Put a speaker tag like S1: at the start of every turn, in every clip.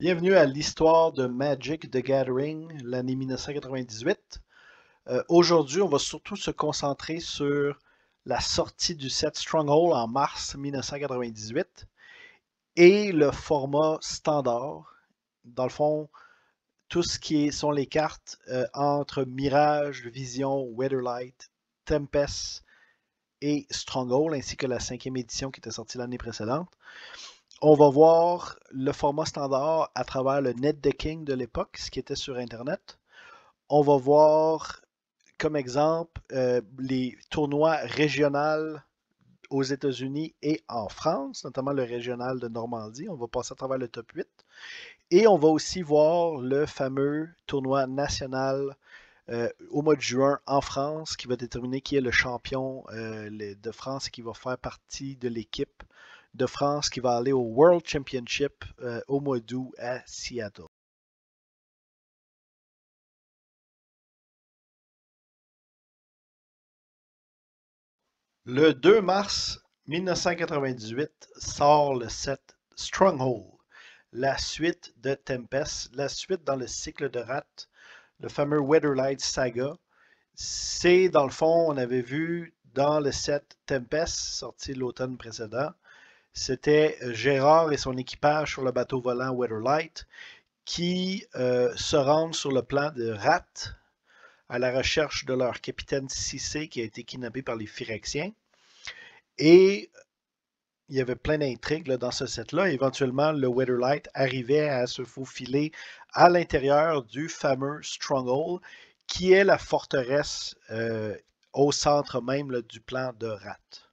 S1: Bienvenue à l'histoire de Magic the Gathering, l'année 1998. Euh, Aujourd'hui, on va surtout se concentrer sur la sortie du set Stronghold en mars 1998 et le format standard. Dans le fond, tout ce qui sont les cartes euh, entre Mirage, Vision, Weatherlight, Tempest et Stronghold, ainsi que la cinquième édition qui était sortie l'année précédente. On va voir le format standard à travers le net decking de l'époque, ce qui était sur Internet. On va voir comme exemple euh, les tournois régionaux aux États-Unis et en France, notamment le régional de Normandie. On va passer à travers le top 8. Et on va aussi voir le fameux tournoi national euh, au mois de juin en France qui va déterminer qui est le champion euh, de France et qui va faire partie de l'équipe de France qui va aller au World Championship euh, au mois d'août à Seattle. Le 2 mars 1998 sort le set Stronghold, la suite de Tempest, la suite dans le cycle de Rat, le fameux Weatherlight Saga. C'est dans le fond, on avait vu dans le set Tempest, sorti l'automne précédent, c'était Gérard et son équipage sur le bateau volant Weatherlight qui euh, se rendent sur le plan de Rat à la recherche de leur capitaine Cissé qui a été kidnappé par les Phyrexiens. Et il y avait plein d'intrigues dans ce set-là. Éventuellement, le Weatherlight arrivait à se faufiler à l'intérieur du fameux Stronghold, qui est la forteresse euh, au centre même du plan de Rat.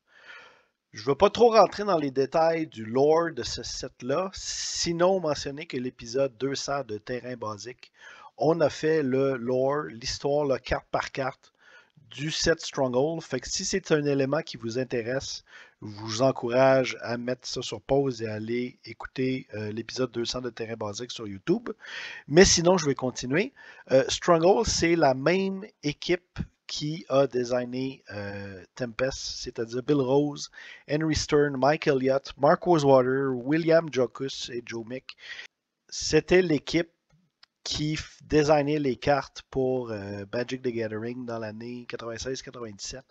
S1: Je ne veux pas trop rentrer dans les détails du lore de ce set-là, sinon mentionner que l'épisode 200 de Terrain Basique, on a fait le lore, l'histoire, carte par carte du set Stronghold. Fait que si c'est un élément qui vous intéresse, je vous encourage à mettre ça sur pause et aller écouter euh, l'épisode 200 de Terrain Basique sur YouTube. Mais sinon, je vais continuer. Euh, Stronghold, c'est la même équipe qui a designé euh, Tempest, c'est-à-dire Bill Rose, Henry Stern, Mike Elliott, Mark Rosewater, William Jocus et Joe Mick. C'était l'équipe qui designait les cartes pour euh, Magic the Gathering dans l'année 96-97.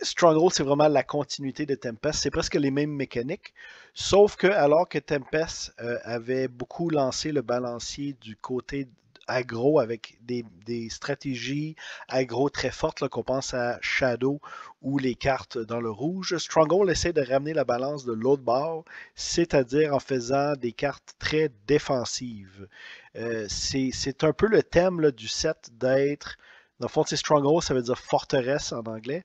S1: Stronghold, c'est vraiment la continuité de Tempest. C'est presque les mêmes mécaniques, sauf que alors que Tempest euh, avait beaucoup lancé le balancier du côté agro avec des, stratégies agro très fortes, qu'on pense à Shadow ou les cartes dans le rouge. Stronghold essaie de ramener la balance de l'autre bord, c'est-à-dire en faisant des cartes très défensives. Euh, c'est un peu le thème du set d'être. Dans le fond, Stronghold, ça veut dire forteresse en anglais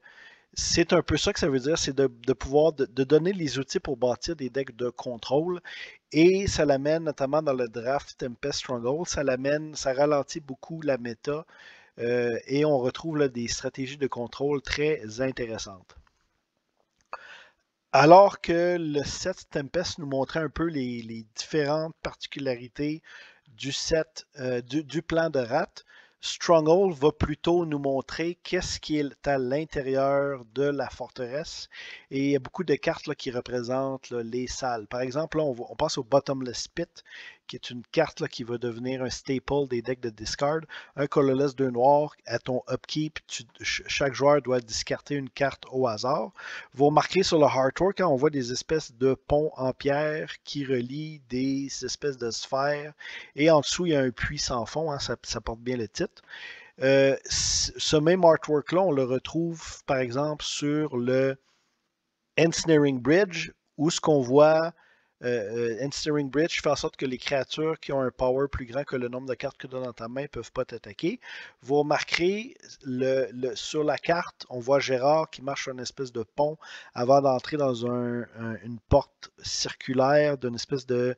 S1: c'est un peu ça que ça veut dire, c'est de, pouvoir de, donner les outils pour bâtir des decks de contrôle. Et ça l'amène, notamment dans le draft Tempest Stronghold, ça l'amène, ça ralentit beaucoup la méta. Euh, et on retrouve des stratégies de contrôle très intéressantes. Alors que le set Tempest nous montrait un peu les, différentes particularités du set euh, du, plan de rat, Stronghold va plutôt nous montrer qu'est-ce qui est à l'intérieur de la forteresse. Et il y a beaucoup de cartes là, qui représentent les salles. Par exemple, on, on, passe au Bottomless Pit, qui est une carte là, qui va devenir un staple des decks de discard. Un colorless de noir, à ton upkeep, chaque joueur doit discarter une carte au hasard. Vous remarquez sur le artwork, quand on voit des espèces de ponts en pierre qui relient des espèces de sphères. Et en dessous, il y a un puits sans fond, hein, ça, porte bien le titre. Euh, ce même artwork-là, on le retrouve par exemple sur le Ensnaring Bridge, où ce qu'on voit euh, euh Bridge fait en sorte que les créatures qui ont un power plus grand que le nombre de cartes que tu as dans ta main ne peuvent pas t'attaquer. Vous remarquerez sur la carte, on voit Gérard qui marche sur une espèce de pont avant d'entrer dans une porte circulaire d'une espèce de,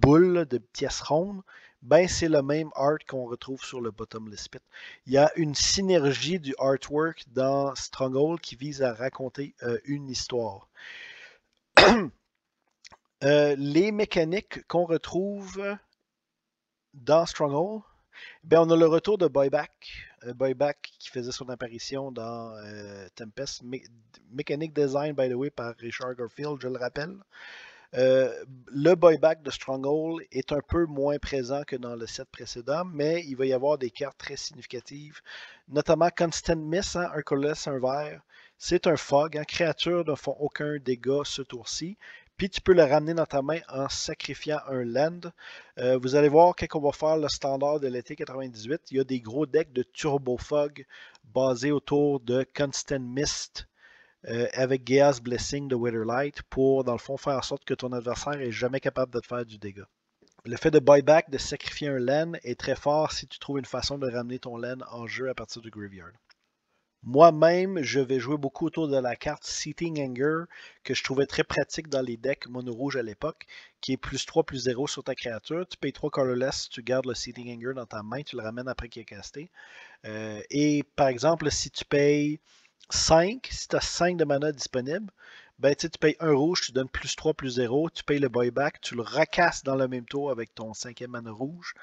S1: boule, de pièce ronde. Ben, c'est le même art qu'on retrouve sur le Bottomless Pit. Il y a une synergie du artwork dans Stronghold qui vise à raconter euh, une histoire. Euh, les mécaniques qu'on retrouve dans Stronghold, ben, on a le retour de Boyback. Euh, Boyback qui faisait son apparition dans euh, Tempest. mécanique design, by the way, par Richard Garfield, je le rappelle. Euh, le buyback de Stronghold est un peu moins présent que dans le set précédent, mais il va y avoir des cartes très significatives, notamment Constant Miss, hein, un colossus, un vert. C'est un fog, hein, créature ne font aucun dégât ce tour-ci. Puis tu peux le ramener dans ta main en sacrifiant un land. Euh, vous allez voir quand on va faire le standard de l'été 98, il y a des gros decks de Turbo Fog basés autour de Constant Mist euh, avec Geas Blessing de Witherlight pour, dans le fond, faire en sorte que ton adversaire est jamais capable de te faire du dégât. Le fait de buyback, de sacrifier un land, est très fort si tu trouves une façon de ramener ton land en jeu à partir du graveyard. Moi-même, je vais jouer beaucoup autour de la carte Seating Anger, que je trouvais très pratique dans les decks mono-rouge à l'époque, qui est plus 3, plus 0 sur ta créature. Tu payes 3 colorless, tu gardes le Seating Anger dans ta main, tu le ramènes après qu'il est casté. Euh, et par exemple, si tu payes 5, si tu as 5 de mana disponible, ben, tu payes un rouge, tu donnes plus 3, plus 0, tu payes le buyback, tu le recasses dans le même tour avec ton cinquième mana rouge.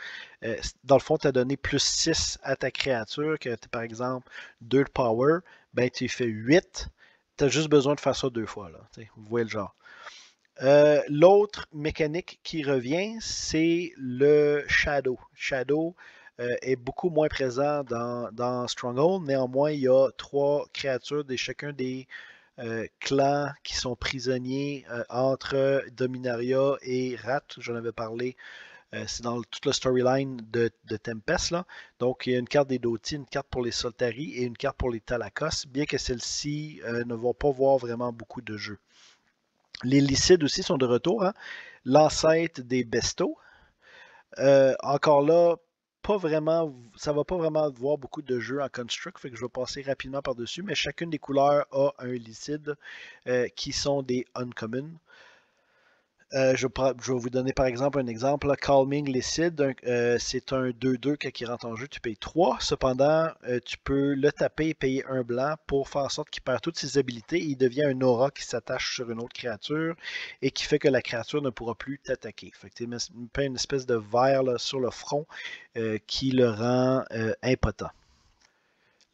S1: Euh, dans le fond, tu as donné plus 6 à ta créature, que par exemple 2 de power, ben, tu fais 8. Tu as juste besoin de faire ça deux fois. Là, vous voyez le genre. Euh, l'autre mécanique qui revient, c'est le Shadow. Shadow, euh, est beaucoup moins présent dans, Stronghold. Néanmoins, il y a trois créatures de chacun des euh, clans qui sont prisonniers euh, entre Dominaria et Rat. J'en avais parlé. c'est dans toute la storyline de, Tempest. Là. Donc, il y a une carte des Doti, une carte pour les Soltari et une carte pour les Talakos, bien que celles-ci ne vont pas voir vraiment beaucoup de jeux. Les Lycides aussi sont de retour. Hein. L'ancêtre des Bestos. encore là, pas vraiment, ça va pas vraiment voir beaucoup de jeux en construct, fait que je vais passer rapidement par-dessus, mais chacune des couleurs a un licide euh, qui sont des uncommon. Euh, je, vais vous donner par exemple un exemple. Calming Licid, euh, c'est un 2-2 qui rentre en jeu, tu payes 3. Cependant, euh, tu peux le taper et payer un blanc pour faire en sorte qu'il perd toutes ses habilités et il devient un aura qui s'attache sur une autre créature et qui fait que la créature ne pourra plus t'attaquer. Fait que une espèce de verre sur le front qui le rend impotent.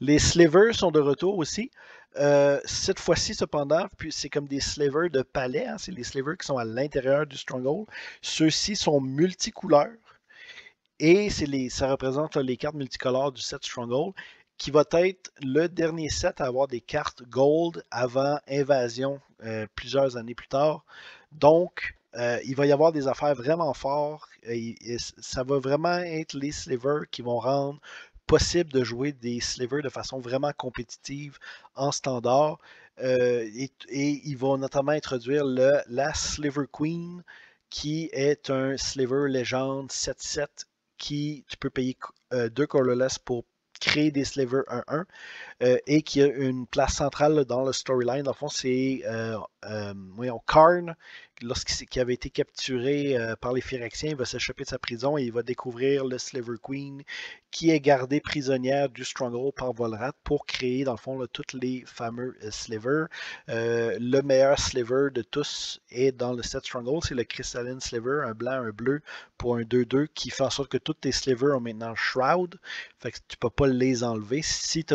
S1: Les slivers sont de retour aussi. Euh, cette fois-ci, cependant, puis c'est comme des slivers de palais, hein, c'est les slivers qui sont à l'intérieur du stronghold. Ceux-ci sont multicouleurs et les, ça représente les cartes multicolores du set stronghold qui va être le dernier set à avoir des cartes gold avant invasion euh, plusieurs années plus tard. Donc, euh, il va y avoir des affaires vraiment fortes. Et, ça va vraiment être les slivers qui vont rendre possible de jouer des slivers de façon vraiment compétitive en standard. Euh, et, ils vont notamment introduire le, la Sliver Queen, qui est un sliver légende 7-7 qui tu peux payer euh, deux colorless pour créer des slivers 1-1 euh, et qui a une place centrale dans le storyline. Dans le fond, c'est euh, Karn lorsqu'il avait été capturé euh, par les Phyrexiens, il va s'échapper de sa prison et il va découvrir le Sliver Queen qui est gardée prisonnière du Stronghold par Volrat pour créer, dans le fond, là, tous les fameux euh, Slivers. Euh, le meilleur Sliver de tous est dans le set Stronghold, c'est le Crystalline Sliver, un blanc, un bleu pour un 2-2 qui fait en sorte que tous tes Slivers ont maintenant Shroud. Fait que tu peux pas les enlever. Si,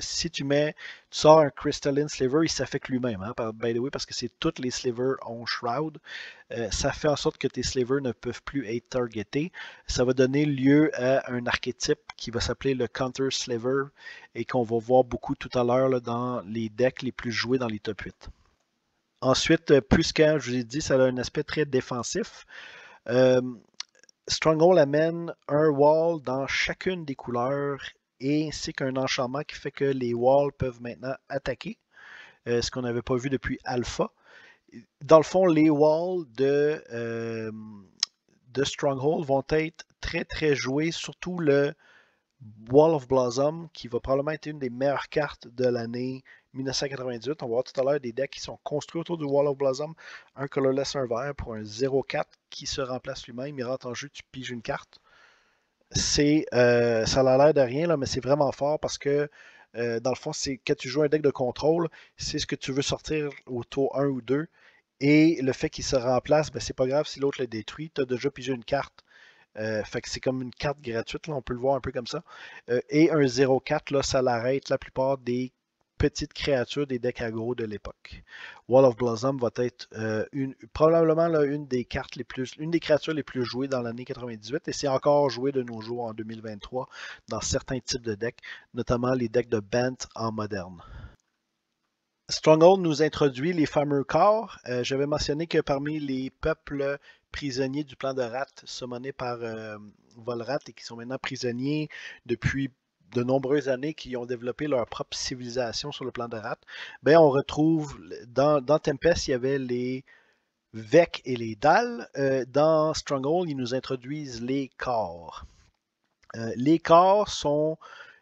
S1: si tu mets tu sors un Crystalline Sliver, il s'affecte lui-même, hein, by the way, parce que c'est toutes les slivers ont Shroud. Euh, ça fait en sorte que tes slivers ne peuvent plus être targetés. Ça va donner lieu à un archétype qui va s'appeler le Counter Sliver et qu'on va voir beaucoup tout à l'heure dans les decks les plus joués dans les top 8. Ensuite, euh, plus qu'un, je vous ai dit, ça a un aspect très défensif. Euh, Stronghold amène un wall dans chacune des couleurs et ainsi qu'un enchantement qui fait que les walls peuvent maintenant attaquer, euh, ce qu'on n'avait pas vu depuis Alpha. Dans le fond, les walls de, euh, de Stronghold vont être très très joués, surtout le Wall of Blossom, qui va probablement être une des meilleures cartes de l'année 1998. On va voir tout à l'heure des decks qui sont construits autour du Wall of Blossom. Un colorless, un vert pour un 0-4 qui se remplace lui-même. Il rentre en jeu, tu piges une carte c'est euh, ça a l'air de rien, là, mais c'est vraiment fort parce que euh, dans le fond, c'est quand tu joues un deck de contrôle, c'est ce que tu veux sortir au tour 1 ou 2. Et le fait qu'il se remplace, ben, c'est pas grave si l'autre le détruit. Tu as déjà pigé une carte. Euh, fait que c'est comme une carte gratuite, on peut le voir un peu comme ça. et un 0-4, là, ça l'arrête la plupart des petites créatures des decks aggro de l'époque. Wall of Blossom va être euh, probablement une des cartes les plus, une des créatures les plus jouées dans l'année 98 et c'est encore joué de nos jours en 2023 dans certains types de decks, notamment les decks de Bant en moderne. Stronghold nous introduit les fameux corps. Euh, j'avais mentionné que parmi les peuples prisonniers du plan de Rat, summonés par euh, Volrat et qui sont maintenant prisonniers depuis de nombreuses années, qui ont développé leur propre civilisation sur le plan de Rat, ben on retrouve dans, Tempest, il y avait les Vec et les Dalles. Euh, dans Stronghold, ils nous introduisent les corps. les corps sont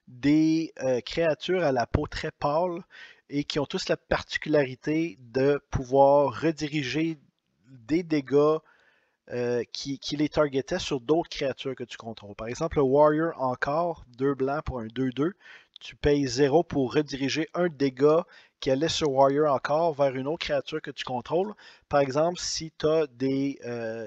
S1: des créatures à la peau très pâle et qui ont tous la particularité de pouvoir rediriger des dégâts euh, qui, les targetaient sur d'autres créatures que tu contrôles. Par exemple, le Warrior encore, 2 blancs pour un 2-2. Tu payes 0 pour rediriger un dégât qui allait sur Warrior encore vers une autre créature que tu contrôles. Par exemple, si tu as des euh,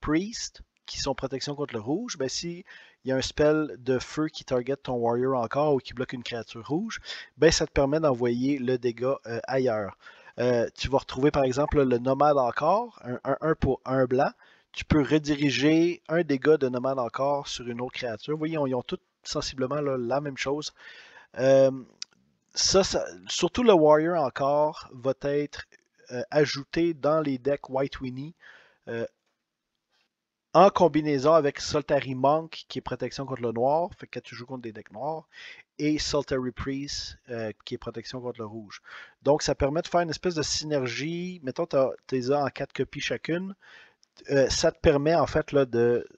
S1: Priest qui sont protection contre le rouge, ben si il y a un spell de feu qui target ton warrior encore ou qui bloque une créature rouge, ben ça te permet d'envoyer le dégât euh, ailleurs. Euh, tu vas retrouver par exemple le nomade encore, un 1 pour un blanc. Tu peux rediriger un dégât de nomade encore sur une autre créature. Vous voyez, ils ont tous sensiblement la même chose. Euh, ça, surtout le warrior encore va être ajouté dans les decks White Winnie en combinaison avec Soltary Monk, qui est protection contre le noir, fait que tu joues contre des decks noirs, et Soltary Priest, euh, qui est protection contre le rouge. Donc, ça permet de faire une espèce de synergie. Mettons, tu as en quatre copies chacune. Euh, ça te permet, en fait, là, de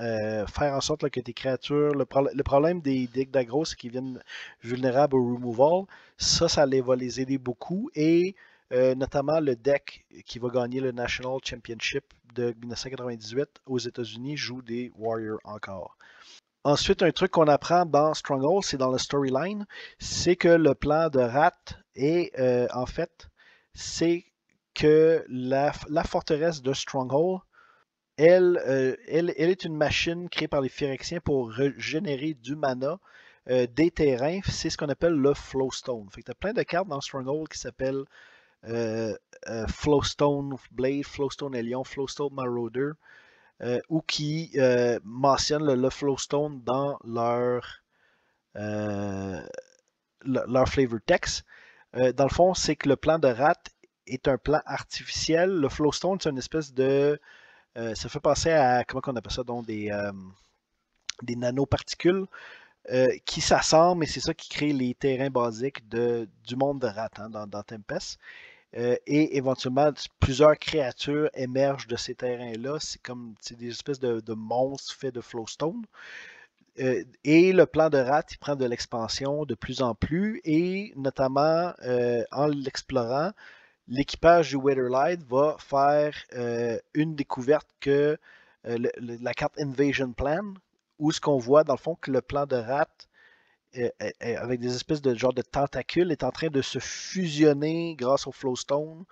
S1: euh, faire en sorte que tes créatures. Le, problème des decks d'aggro, c'est qu'ils viennent vulnérables au removal. Ça, ça les, va les aider beaucoup. Et notamment le deck qui va gagner le National Championship de 1998 aux États-Unis joue des Warriors encore. Ensuite, un truc qu'on apprend dans Stronghold, c'est dans le storyline, c'est que le plan de Rat est euh, en fait, c'est que la, forteresse de Stronghold, elle, euh, elle, est une machine créée par les Phyrexiens pour régénérer du mana euh, des terrains. C'est ce qu'on appelle le Flowstone. Fait que tu plein de cartes dans Stronghold qui s'appellent euh, euh, Flowstone Blade, Flowstone Elion, Flowstone Marauder, euh, ou qui mentionnent le, Flowstone dans leur, leur flavor text. dans le fond, c'est que le plan de rat est un plan artificiel. Le Flowstone, c'est une espèce de. ça fait penser à. Comment on appelle ça donc Des, nanoparticules. qui s'assemblent et c'est ça qui crée les terrains basiques du monde de rat hein, dans, Tempest. Euh, et éventuellement, plusieurs créatures émergent de ces terrains-là. C'est comme des espèces de, monstres faits de flowstone. Euh, et le plan de rat, il prend de l'expansion de plus en plus. Et notamment, euh, en l'explorant, l'équipage du Weatherlight va faire une découverte que la carte Invasion Plan, où ce qu'on voit dans le fond que le plan de rat avec des espèces de genre de tentacules, est en train de se fusionner grâce au Flowstone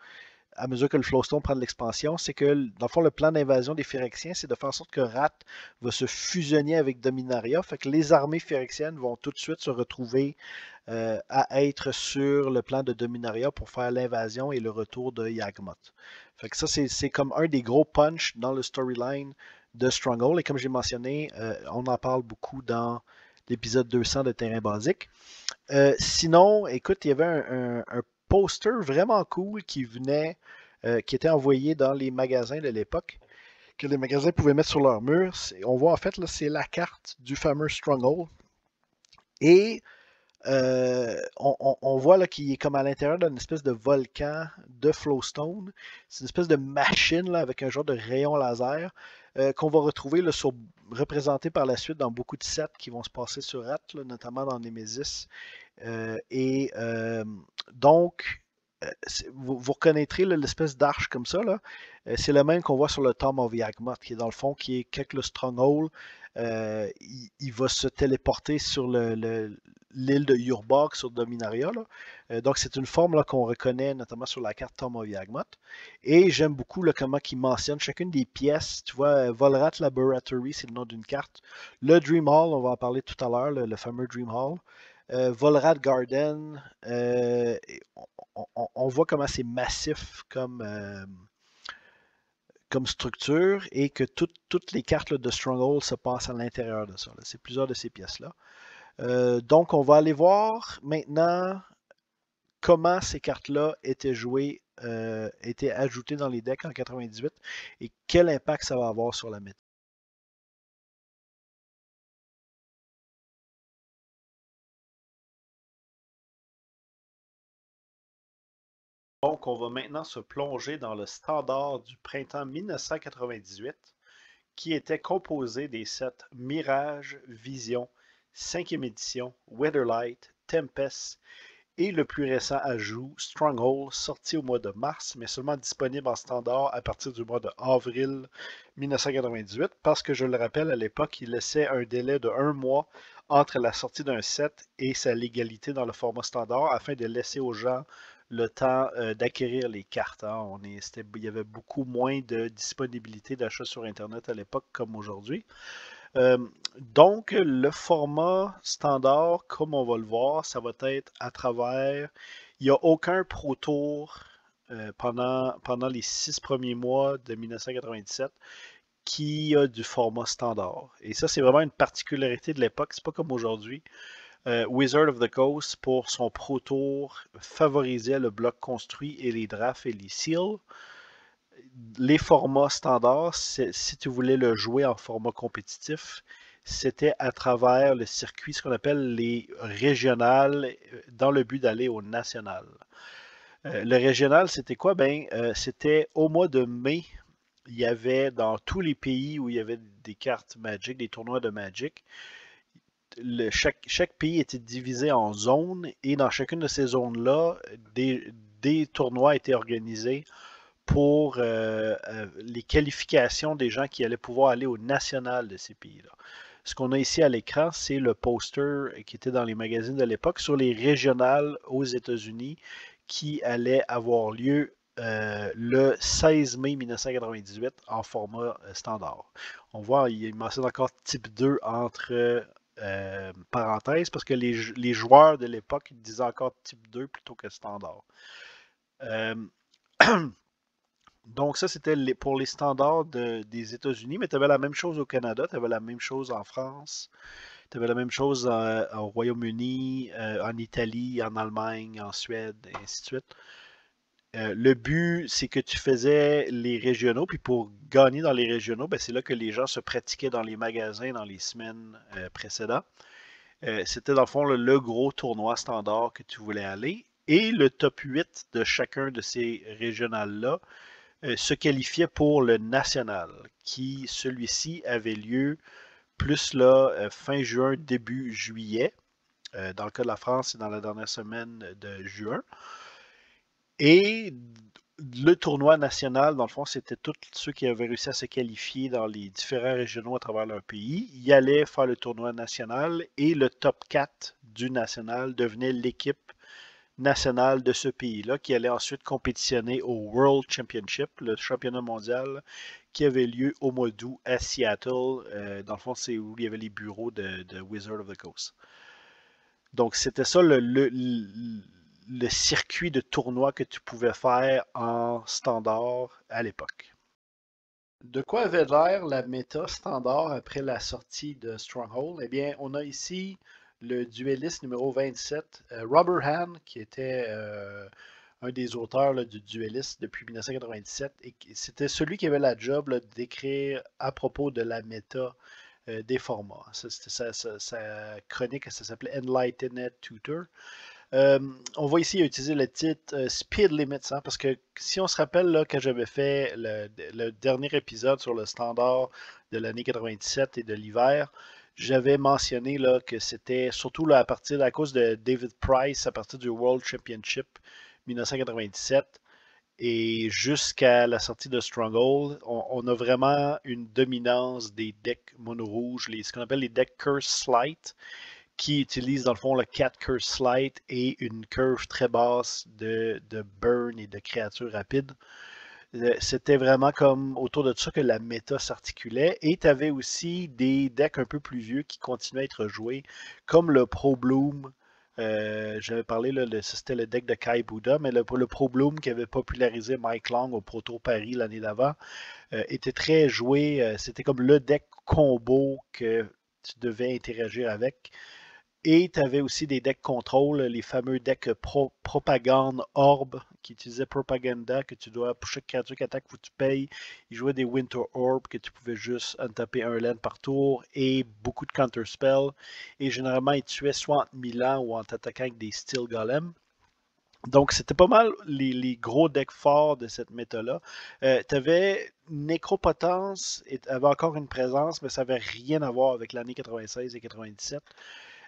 S1: à mesure que le Flowstone prend de l'expansion, c'est que, dans le fond, le plan d'invasion des Phyrexiens, c'est de faire en sorte que Rat va se fusionner avec Dominaria. Fait que les armées phyrexiennes vont tout de suite se retrouver euh, à être sur le plan de Dominaria pour faire l'invasion et le retour de Yagmoth. Fait que ça, c'est comme un des gros punch dans le storyline de Stronghold. Et comme j'ai mentionné, euh, on en parle beaucoup dans l'épisode 200 de Terrain Basique. Euh, sinon, écoute, il y avait un, poster vraiment cool qui venait, euh, qui était envoyé dans les magasins de l'époque, que les magasins pouvaient mettre sur leur mur. On voit en fait, là, c'est la carte du fameux Stronghold. Et euh, on, voit là qu'il est comme à l'intérieur d'une espèce de volcan de flowstone. C'est une espèce de machine là, avec un genre de rayon laser. Euh, qu'on va retrouver représenté par la suite dans beaucoup de sets qui vont se passer sur Rat, notamment dans Nemesis. Euh, et euh, donc, vous, reconnaîtrez l'espèce d'arche comme ça. c'est le même qu'on voit sur le Tom of Yagmoth, qui est dans le fond, qui est quelque stronghold. il, va se téléporter sur le, l'île de Yurbok sur Dominaria. Euh, donc, c'est une forme qu'on reconnaît notamment sur la carte Tom of Yagmoth. Et j'aime beaucoup le comment il mentionne chacune des pièces. Tu vois, euh, Volrat Laboratory, c'est le nom d'une carte. Le Dream Hall, on va en parler tout à l'heure, le, fameux Dream Hall. Volrad Garden, on, voit comment c'est massif comme, comme structure et que toutes les cartes de Stronghold se passent à l'intérieur de ça. C'est plusieurs de ces pièces-là. Euh, donc, on va aller voir maintenant comment ces cartes-là étaient jouées, euh, étaient ajoutées dans les decks en 98 et quel impact ça va avoir sur la méta. Donc, on va maintenant se plonger dans le standard du printemps 1998, qui était composé des sets Mirage, Vision, 5e édition, Weatherlight, Tempest et le plus récent ajout, Stronghold, sorti au mois de mars, mais seulement disponible en standard à partir du mois de avril 1998, parce que je le rappelle, à l'époque, il laissait un délai de un mois entre la sortie d'un set et sa légalité dans le format standard afin de laisser aux gens le temps euh, d'acquérir les cartes. Hein. On il y avait beaucoup moins de disponibilité d'achat sur Internet à l'époque comme aujourd'hui. Euh, donc, le format standard, comme on va le voir, ça va être à travers. Il n'y a aucun Pro Tour euh, pendant, pendant les six premiers mois de 1997 qui a du format standard. Et ça, c'est vraiment une particularité de l'époque. C'est pas comme aujourd'hui. Euh, Wizard of the Coast, pour son Pro Tour, favorisait le bloc construit et les drafts et les seals. Les formats standards, si tu voulais le jouer en format compétitif, c'était à travers le circuit, ce qu'on appelle les régionales, euh, dans le but d'aller au national. Euh, le régional, c'était quoi? Ben, c'était au mois de mai, il y avait dans tous les pays où il y avait des cartes Magic, des tournois de Magic, chaque, pays était divisé en zones et dans chacune de ces zones-là, des, tournois étaient organisés pour euh, euh, les qualifications des gens qui allaient pouvoir aller au national de ces pays-là. Ce qu'on a ici à l'écran, c'est le poster qui était dans les magazines de l'époque sur les régionales aux États-Unis qui allaient avoir lieu euh, le 16 mai 1998 en format standard. On voit, il mentionne encore type 2 entre euh, parenthèse, parce que les, joueurs de l'époque disaient encore type 2 plutôt que standard. donc ça, c'était pour les standards des États-Unis, mais tu avais la même chose au Canada, tu avais la même chose en France, tu avais la même chose au Royaume-Uni, euh, en Italie, en Allemagne, en Suède, et ainsi de suite. Euh, le but, c'est que tu faisais les régionaux, puis pour gagner dans les régionaux, ben, c'est là que les gens se pratiquaient dans les magasins dans les semaines euh, précédentes. Euh, c'était dans le fond le, gros tournoi standard que tu voulais aller. Et le top 8 de chacun de ces régionales-là se qualifiait pour le national, qui celui-ci avait lieu plus là, fin juin, début juillet. dans le cas de la France, c'est dans la dernière semaine de juin. Et le tournoi national, dans le fond, c'était tous ceux qui avaient réussi à se qualifier dans les différents régionaux à travers leur pays. Ils allaient faire le tournoi national et le top 4 du national devenait l'équipe nationale de ce pays-là qui allait ensuite compétitionner au World Championship, le championnat mondial qui avait lieu au mois d'août à Seattle. Euh, dans le fond, c'est où il y avait les bureaux de, Wizard of the Coast. Donc, c'était ça le le circuit de tournoi que tu pouvais faire en standard à l'époque. De quoi avait l'air la méta standard après la sortie de Stronghold? Eh bien, on a ici le dueliste numéro 27, euh, Robert Hahn, qui était euh, un des auteurs du dueliste depuis 1997. Et c'était celui qui avait la job d'écrire à propos de la méta euh, des formats. Sa, sa, chronique, ça s'appelait Enlightened Tutor. On voit ici utiliser le titre Speed Limits, hein, parce que si on se rappelle là, que j'avais fait le, dernier épisode sur le standard de l'année 97 et de l'hiver, j'avais mentionné là, que c'était surtout à partir à cause de David Price, à partir du World Championship 1997 et jusqu'à la sortie de Stronghold, on, a vraiment une dominance des decks mono rouges, ce qu'on appelle les decks Curse Slight qui utilise dans le fond le 4 Curse Slight et une curve très basse de, burn et de créatures rapides. Euh, c'était vraiment comme autour de ça que la méta s'articulait. Et tu avais aussi des decks un peu plus vieux qui continuaient à être joués, comme le Pro Bloom Euh, j'avais parlé, c'était le deck de Kai Buddha, mais le, Pro Bloom qui avait popularisé Mike Long au Proto Paris l'année d'avant était très joué. c'était comme le deck combo que tu devais interagir avec. Et tu avais aussi des decks contrôle, les fameux decks propagande orb qui utilisaient propaganda, que tu dois, pour chaque créature qui attaque, que tu payes. Ils jouaient des winter orb que tu pouvais juste taper un land par tour et beaucoup de counter spells. Et généralement, ils tuaient soit en Milan ou en t'attaquant avec des steel golem. Donc, c'était pas mal les, gros decks forts de cette méta-là. Euh, tu avais Nécropotence, avait encore une présence, mais ça n'avait rien à voir avec l'année 96 et 97.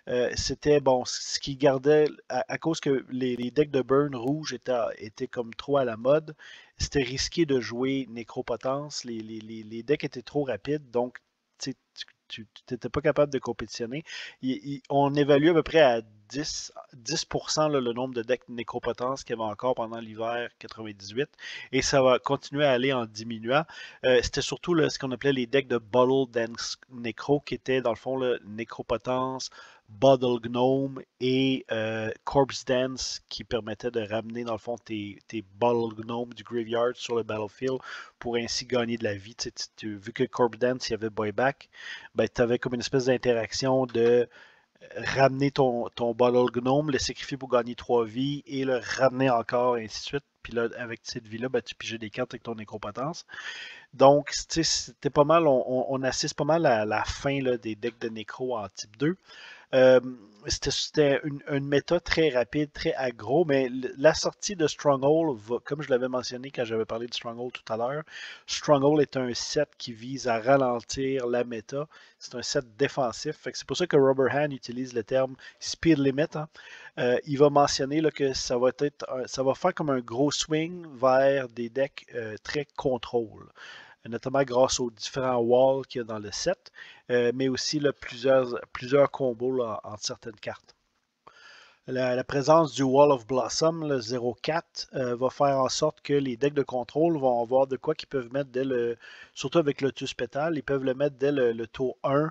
S1: Euh, c'était bon, ce qui gardait, à, cause que les, decks de burn rouge étaient, comme trop à la mode, c'était risqué de jouer nécropotence. Les, les, decks étaient trop rapides, donc tu n'étais pas capable de compétitionner. on évalue à peu près à 10, 10% le nombre de decks nécropotence qu'il y avait encore pendant l'hiver 98. Et ça va continuer à aller en diminuant. Euh, c'était surtout ce qu'on appelait les decks de Bottle Dance Necro, qui étaient dans le fond le nécropotence, Bottle Gnome et euh, Corpse Dance qui permettait de ramener dans le fond tes, Bottle Gnome du graveyard sur le battlefield pour ainsi gagner de la vie. vu que Corpse Dance il y avait buyback, ben, tu avais comme une espèce d'interaction de ramener ton, ton Bottle Gnome, le sacrifier pour gagner 3 vies et le ramener encore, ainsi de suite. Puis là, avec cette vie-là, ben, tu pigeais des cartes avec ton nécropotence. Donc, c'était pas mal, on, assiste pas mal à la fin des decks de nécro en type 2. Euh, c'était une, méta très rapide, très aggro, mais la sortie de Stronghold, comme je l'avais mentionné quand j'avais parlé de Stronghold tout à l'heure, Stronghold est un set qui vise à ralentir la méta. C'est un set défensif. C'est pour ça que Robert Hand utilise le terme speed limit. Hein. Euh, il va mentionner que ça va, être, ça va faire comme un gros swing vers des decks euh, très contrôle notamment grâce aux différents walls qu'il y a dans le set, euh, mais aussi plusieurs, combos entre certaines cartes. La, présence du Wall of Blossom, le 0-4, euh, va faire en sorte que les decks de contrôle vont avoir de quoi qu'ils peuvent mettre dès le. Surtout avec Lotus Petal, ils peuvent le mettre dès le, tour 1.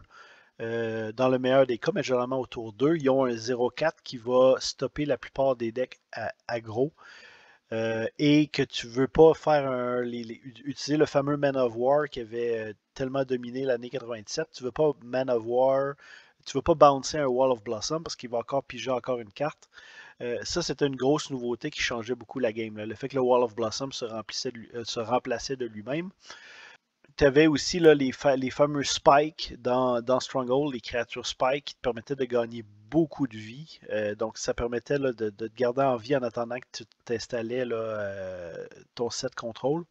S1: Euh, dans le meilleur des cas, mais généralement au tour 2, ils ont un 0-4 qui va stopper la plupart des decks aggro. Euh, et que tu veux pas faire un, utiliser le fameux Man of War qui avait euh, tellement dominé l'année 97, tu veux pas Man of War, tu veux pas bouncer un Wall of Blossom parce qu'il va encore piger encore une carte. Euh, ça, c'était une grosse nouveauté qui changeait beaucoup la game. Le fait que le Wall of Blossom se, remplissait se remplaçait de lui-même tu avais aussi là, les, fameux spikes dans, Stronghold, les créatures spikes qui te permettaient de gagner beaucoup de vie. Euh, donc, ça permettait de, te garder en vie en attendant que tu t'installais euh, ton set contrôle.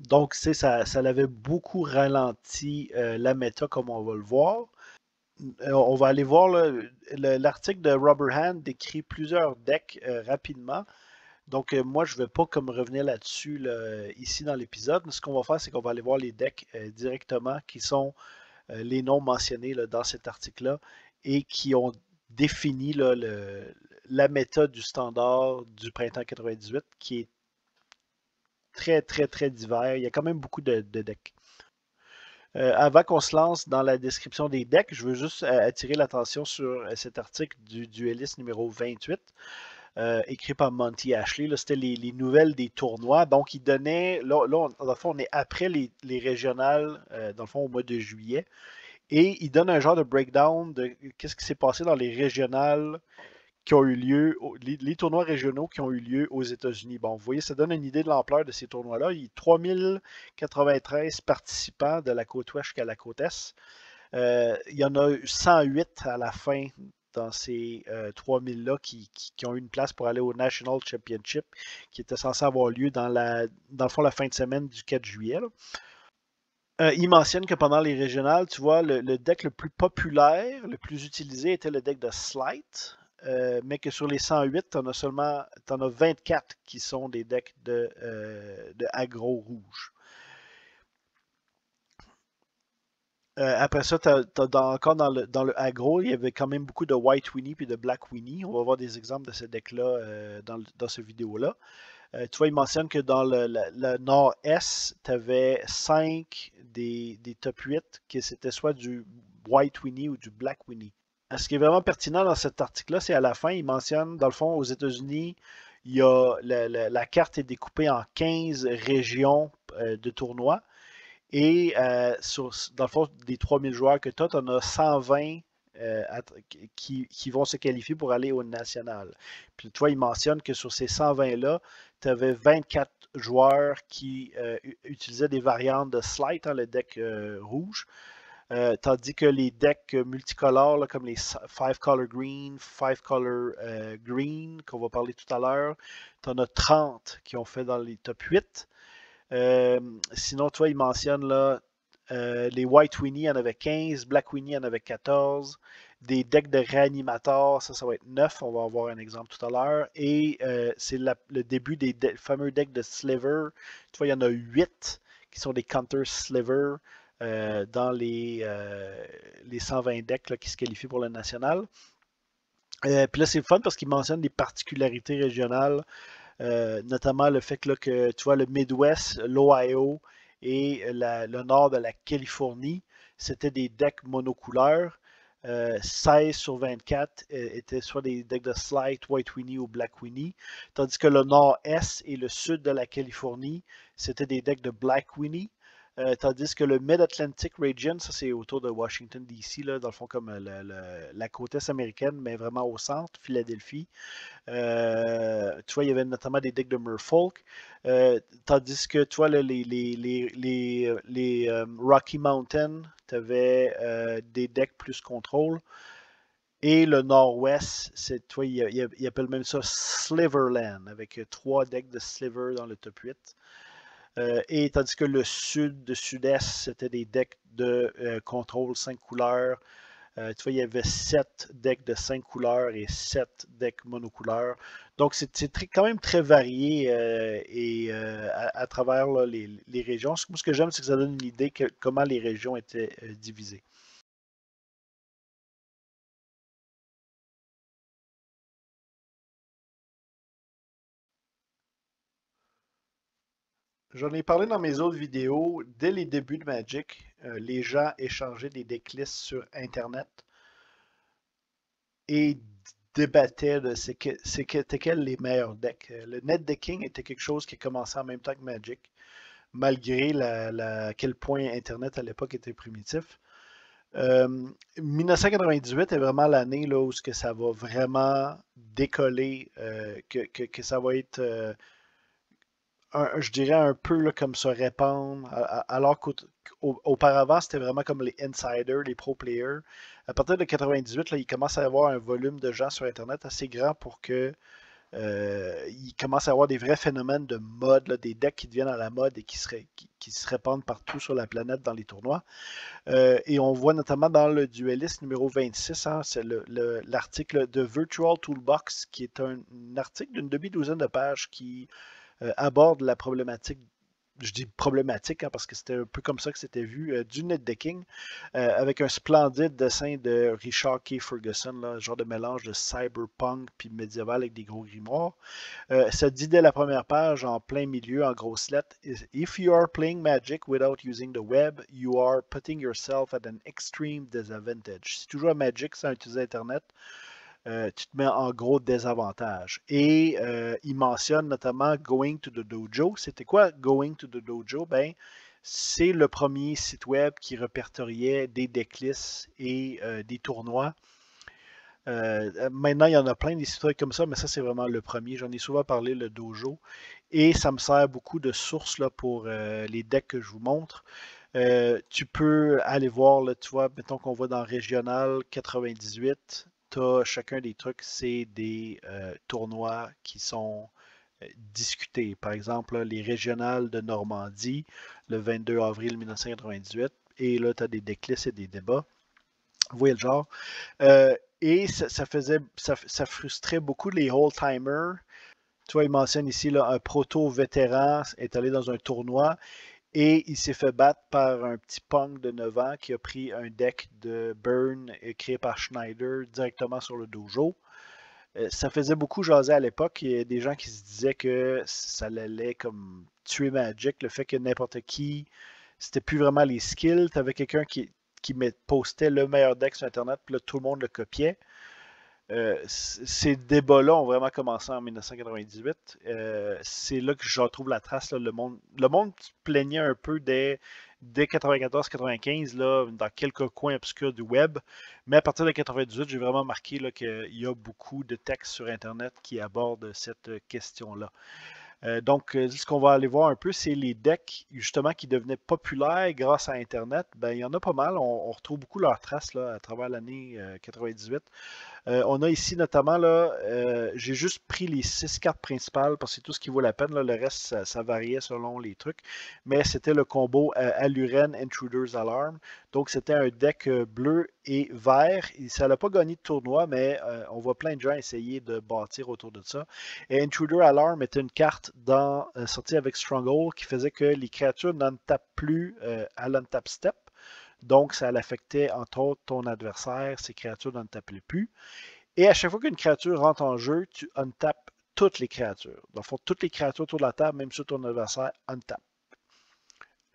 S1: Donc, ça, ça l'avait beaucoup ralenti euh, la méta, comme on va le voir. On va aller voir l'article de Robert Hand décrit plusieurs decks rapidement. Donc, euh, moi, je ne vais pas comme revenir là-dessus ici dans l'épisode. Ce qu'on va faire, c'est qu'on va aller voir les decks euh, directement qui sont euh, les noms mentionnés dans cet article-là et qui ont défini la méthode du standard du printemps 98 qui est très, très, très divers. Il y a quand même beaucoup de, decks. avant qu'on se lance dans la description des decks, je veux juste attirer l'attention sur cet article du dueliste numéro 28. Euh, écrit par Monty Ashley. C'était les, nouvelles des tournois. Donc, il donnait, là, là dans le fond, on est après les, régionales, euh, dans le fond, au mois de juillet. Et il donne un genre de breakdown de qu'est-ce qui s'est passé dans les régionales qui ont eu lieu, les, tournois régionaux qui ont eu lieu aux États-Unis. Bon, vous voyez, ça donne une idée de l'ampleur de ces tournois-là. Il y a 3093 participants de la côte ouest jusqu'à la côte est. Euh, il y en a eu 108 à la fin dans ces 3000-là euh, qui, ont eu une place pour aller au National Championship, qui était censé avoir lieu dans, la, dans le fond la fin de semaine du 4 juillet. Euh, il mentionne que pendant les régionales, tu vois, le, deck le plus populaire, le plus utilisé était le deck de Slight, euh, mais que sur les 108, tu en as seulement en as 24 qui sont des decks de, de aggro rouge. Euh, après ça, encore dans le, dans le aggro, il y avait quand même beaucoup de White Winnie puis de Black Winnie. On va voir des exemples de ce deck-là euh, dans, dans cette vidéo-là. Euh, tu vois, il mentionne que dans le, nord-est, tu avais 5 des, top 8 qui c'était soit du White Winnie ou du Black Winnie. ce qui est vraiment pertinent dans cet article-là, c'est à la fin, il mentionne, dans le fond, aux États-Unis, il y a la, carte est découpée en 15 régions de tournois. Et euh, dans le fond, des 3000 joueurs que tu as, tu en as 120 euh, qui, vont se qualifier pour aller au national. Puis toi, il mentionne que sur ces 120-là, tu avais 24 joueurs qui utilisaient des variantes de slide, hein, le deck rouge. Euh, tandis que les decks multicolores, comme les 5 Color Green, 5 Color euh, Green, qu'on va parler tout à l'heure, tu en as 30 qui ont fait dans les top 8. Euh, sinon, toi, il mentionne là, les White Winnie, il y en avait 15, Black Winnie, il y en avait 14. Des decks de réanimateurs, ça, ça va être 9. On va avoir un exemple tout à l'heure. Et c'est le début des fameux decks de Sliver. Tu vois, il y en a 8 qui sont des Counter Sliver. Euh, dans les, euh, les 120 decks qui se qualifient pour le national. Euh, puis là, c'est fun parce qu'il mentionne des particularités régionales, notamment le fait que, tu vois le Midwest, l'Ohio et le nord de la Californie, c'était des decks monocouleurs. 16 sur 24 étaient soit des decks de Slight, White Winnie ou Black Winnie, tandis que le nord-est et le sud de la Californie, c'était des decks de Black Winnie. Euh, tandis que le Mid-Atlantic Region, ça c'est autour de Washington DC, dans le fond comme la côte est américaine, mais vraiment au centre, Philadelphie. Euh, tu vois, il y avait notamment des decks de Merfolk. Euh, tandis que tu vois, les, les, Rocky Mountain, tu avais des decks plus contrôle. Et le nord-ouest, c'est, toi, il, il, appelle même ça Sliverland, avec trois decks de Sliver dans le top 8. Euh, et tandis que le sud, de sud-est, c'était des decks de euh, contrôle 5 couleurs. Euh, tu vois, il y avait 7 decks de 5 couleurs et 7 decks monocouleurs. Donc, c'est quand même très varié et à, travers les, régions. Ce que j'aime, c'est que ça donne une idée de comment les régions étaient divisées. J'en ai parlé dans mes autres vidéos. Dès les débuts de Magic, euh, les gens échangeaient des decklists sur Internet et débattaient de c'était quels les meilleurs decks. Euh, le net decking était quelque chose qui commençait en même temps que Magic, malgré la, quel point Internet à l'époque était primitif. 1998 euh, est vraiment l'année où que ça va vraiment décoller, que, ça va être je dirais un peu comme se répandre, alors qu'auparavant, c'était vraiment comme les insiders, les pro players. À partir de 98, là, il commence à avoir un volume de gens sur Internet assez grand pour que euh, il commence à avoir des vrais phénomènes de mode, des decks qui deviennent à la mode et qui se, répandent partout sur la planète dans les tournois. Euh, et on voit notamment dans le dueliste numéro 26, hein, c'est l'article de Virtual Toolbox, qui est un article d'une demi-douzaine de pages qui aborde la problématique je dis problématique hein, parce que c'était un peu comme ça que c'était vu, euh, du net decking, euh, avec un splendide dessin de Richard K. Ferguson, là, genre de mélange de cyberpunk puis médiéval avec des gros grimoires. ça dit dès la première page, en plein milieu, en grosses lettres, If you are playing Magic without using the web, you are putting yourself at an extreme disadvantage. Si tu joues à Magic sans utiliser Internet, euh, tu te mets en gros désavantage. Et euh, il mentionne notamment Going to the Dojo. C'était quoi Going to the Dojo? Ben, c'est le premier site web qui répertoriait des decklists et euh, des tournois. maintenant, il y en a plein des sites web comme ça, mais ça, c'est vraiment le premier. J'en ai souvent parlé, le dojo. Et ça me sert beaucoup de source là, pour les decks que je vous montre. tu peux aller voir, tu vois, mettons qu'on va dans Régional 98, chacun des trucs, c'est des euh, tournois qui sont euh, discutés. Par exemple, les régionales de Normandie, le 22 avril 1998. Et là, tu as des déclics et des débats. Vous voyez le genre. Euh, et ça, faisait, ça, frustrait beaucoup les old-timers. Tu vois, il mentionne ici là, un proto-vétéran est allé dans un tournoi et il s'est fait battre par un petit punk de 9 ans qui a pris un deck de Burn créé par Schneider directement sur le dojo. Euh, ça faisait beaucoup jaser à l'époque. Il y a des gens qui se disaient que ça allait comme tuer Magic, le fait que n'importe qui, c'était plus vraiment les skills. Tu quelqu'un qui, qui postait le meilleur deck sur Internet, puis là, tout le monde le copiait. Euh, ces débats-là ont vraiment commencé en 1998. Euh, c'est là que je retrouve la trace. le, monde, le monde plaignait un peu dès, dès 94-95 dans quelques coins obscurs du web. Mais à partir de 98, j'ai vraiment marqué qu'il y a beaucoup de textes sur Internet qui abordent cette question-là. Euh, donc, ce qu'on va aller voir un peu, c'est les decks justement qui devenaient populaires grâce à Internet. Ben, il y en a pas mal. On, retrouve beaucoup leurs traces là, à travers l'année 98. Euh, on a ici notamment, là, euh, j'ai juste pris les six cartes principales parce que c'est tout ce qui vaut la peine. Le reste, ça, variait selon les trucs. Mais c'était le combo euh, Aluren Intruders Alarm. Donc, c'était un deck bleu et vert. ça n'a pas gagné de tournoi, mais on voit plein de gens essayer de bâtir autour de ça. Et Intruder Alarm était une carte dans, sortie avec Stronghold qui faisait que les créatures n'en tapent plus à l'untap step. Donc, ça l'affectait entre autres ton adversaire, ses créatures ne t'appelaient plus. Et à chaque fois qu'une créature rentre en jeu, tu untapes toutes les créatures. Donc, toutes les créatures autour de la table, même sur ton adversaire, untap.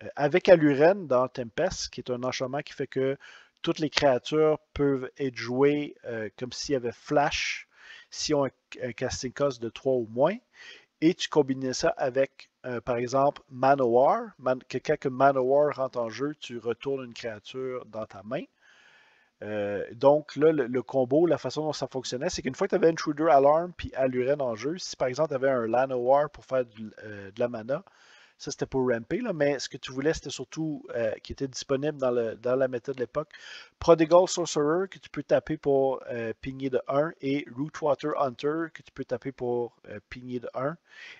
S1: Euh, avec Aluren dans Tempest, qui est un enchantement qui fait que toutes les créatures peuvent être jouées euh, comme s'il y avait flash si on a un casting cost de 3 ou moins. Et tu combinais ça avec euh, par exemple, Manowar. Man, que quand Manowar rentre en jeu, tu retournes une créature dans ta main. Euh, donc là, le, combo, la façon dont ça fonctionnait, c'est qu'une fois que tu avais Intruder Alarm puis Aluren en jeu, si par exemple tu avais un Lanowar pour faire euh, de la mana, ça, c'était pour ramper, là, mais ce que tu voulais, c'était surtout euh, qui était disponible dans, le, dans la méthode de l'époque. Prodigal Sorcerer, que tu peux taper pour euh, pigner de 1, et Rootwater Hunter, que tu peux taper pour euh, pigner de 1.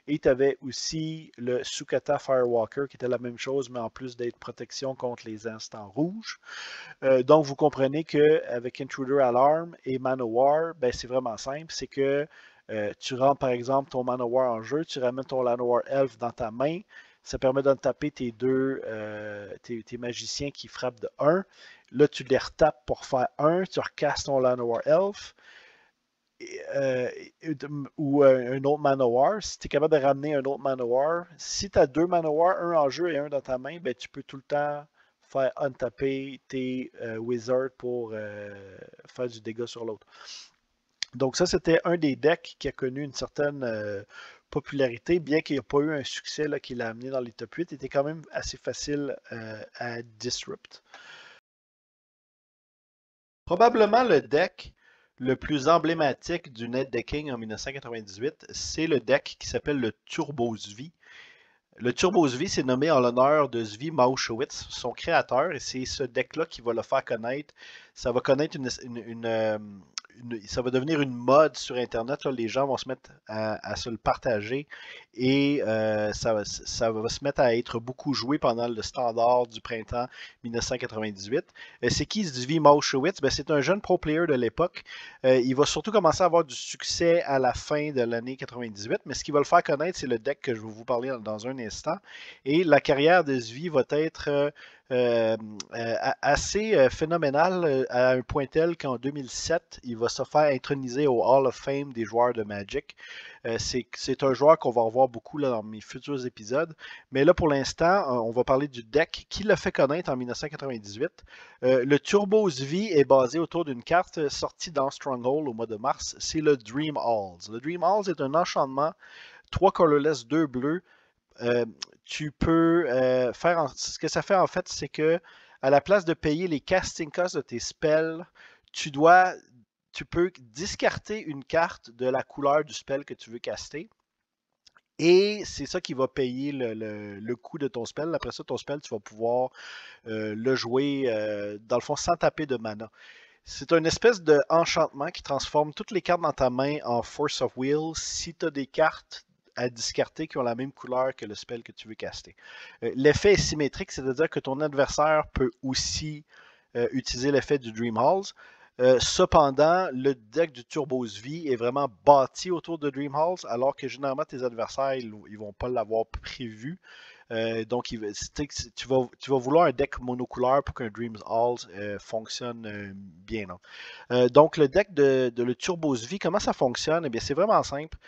S1: Et tu avais aussi le Sukata Firewalker, qui était la même chose, mais en plus d'être protection contre les instants rouges. donc, vous comprenez qu'avec Intruder Alarm et Manowar, ben, c'est vraiment simple. C'est que tu rentres par exemple ton Manowar en jeu, tu ramènes ton Manowar Elf dans ta main, ça permet de taper tes deux euh, tes, magiciens qui frappent de 1. Là, tu les retapes pour faire 1. Tu recastes ton Llanowar Elf. Euh, ou un autre Manowar. Si tu es capable de ramener un autre Manowar, si tu as deux Manowar, un en jeu et un dans ta main, ben, tu peux tout le temps faire untaper tes euh, Wizards pour faire du dégât sur l'autre. Donc ça, c'était un des decks qui a connu une certaine popularité, bien qu'il n'y ait pas eu un succès qui l'a amené dans les top 8, était quand même assez facile euh, à disrupt. Probablement le deck le plus emblématique du net decking en 1998, c'est le deck qui s'appelle le Turbo Zvi. Le Turbo Zvi, c'est nommé en l'honneur de Zvi Mauschwitz, son créateur, et c'est ce deck-là qui va le faire connaître. Ça va connaître une, ça va devenir une mode sur Internet. Les gens vont se mettre à, se le partager et euh, ça, va, se mettre à être beaucoup joué pendant le standard du printemps 1998. Euh, c'est qui Zvi Mauschwitz? Ben, c'est un jeune pro player de l'époque. Euh, il va surtout commencer à avoir du succès à la fin de l'année 98, mais ce qui va le faire connaître, c'est le deck que je vais vous parler dans un instant. Et la carrière de Zvi va être assez euh, phénoménal à un point tel qu'en 2007, il va se faire introniser au Hall of Fame des joueurs de Magic. c'est un joueur qu'on va revoir beaucoup dans mes futurs épisodes. Mais là, pour l'instant, on va parler du deck qui l'a fait connaître en 1998. le Turbo V est basé autour d'une carte sortie dans Stronghold au mois de mars. C'est le Dream Halls. Le Dream Halls est un enchantement 3 colorless, 2 bleus tu peux euh, faire. ce que ça fait en fait, c'est que à la place de payer les casting costs de tes spells, tu dois. Tu peux discarter une carte de la couleur du spell que tu veux caster. Et c'est ça qui va payer le, coût de ton spell. Après ça, ton spell, tu vas pouvoir euh, le jouer, euh, dans le fond, sans taper de mana. C'est une espèce d'enchantement qui transforme toutes les cartes dans ta main en Force of Will. Si tu as des cartes à discarter qui ont la même couleur que le spell que tu veux caster. Euh, l'effet est symétrique, c'est-à-dire que ton adversaire peut aussi euh, utiliser l'effet du Dream Halls. Euh, cependant, le deck du Turbo V est vraiment bâti autour de Dream Halls, alors que généralement tes adversaires, ils ne vont pas l'avoir prévu. donc, tu, vas, vouloir un deck monocouleur pour qu'un Dream Halls fonctionne bien. donc, le deck de, le Turbo V, comment ça fonctionne? Eh bien, c'est vraiment simple.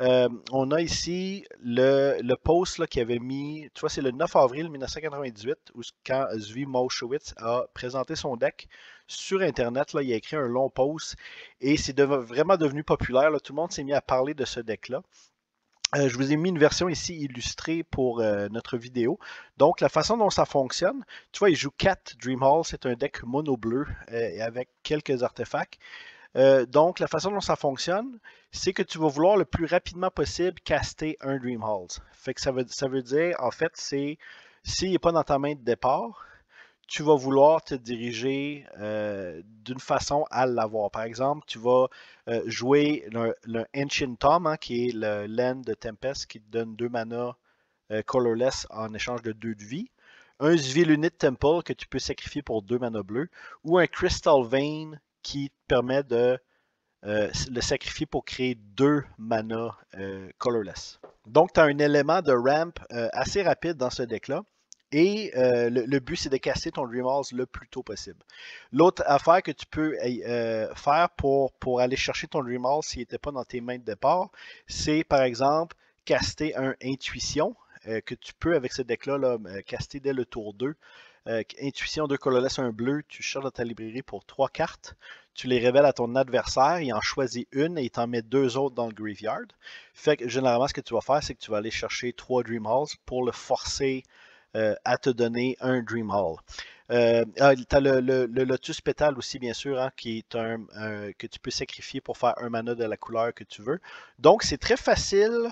S1: Euh, on a ici le, post là, qui avait mis, tu vois, c'est le 9 avril 1998 où quand Zvi Moshowitz a présenté son deck sur Internet, là, il a écrit un long post et c'est vraiment devenu populaire. Tout le monde s'est mis à parler de ce deck-là. Euh, je vous ai mis une version ici illustrée pour euh, notre vidéo. Donc, la façon dont ça fonctionne, tu vois, il joue 4 Dream Hall. C'est un deck mono bleu avec quelques artefacts. Euh, donc, la façon dont ça fonctionne, c'est que tu vas vouloir le plus rapidement possible caster un Dream Halls. Ça veut, dire, en fait, c'est s'il n'est pas dans ta main de départ, tu vas vouloir te diriger euh, d'une façon à l'avoir. Par exemple, tu vas euh, jouer le, Ancient Tom, hein, qui est le land de Tempest, qui te donne deux mana colorless en échange de deux de vie. Un Zvilunit Temple que tu peux sacrifier pour deux mana bleus. Ou un Crystal Vein qui te permet de euh, le sacrifier pour créer deux mana euh, colorless. Donc, tu as un élément de ramp euh, assez rapide dans ce deck-là. Et le, but, c'est de casser ton Dream le plus tôt possible. L'autre affaire que tu peux faire pour, aller chercher ton Dream s'il n'était pas dans tes mains de départ, c'est par exemple caster un Intuition que tu peux avec ce deck-là là, caster dès le tour 2. Intuition de colorless, un bleu, tu cherches dans ta librairie pour trois cartes tu les révèles à ton adversaire, il en choisit une et il t'en met deux autres dans le graveyard. Fait que généralement, ce que tu vas faire, c'est que tu vas aller chercher trois Dream Halls pour le forcer euh, à te donner un Dream Hall. Euh, ah, tu as le, Lotus Pétale aussi, bien sûr, hein, qui est un, que tu peux sacrifier pour faire un mana de la couleur que tu veux. Donc, c'est très facile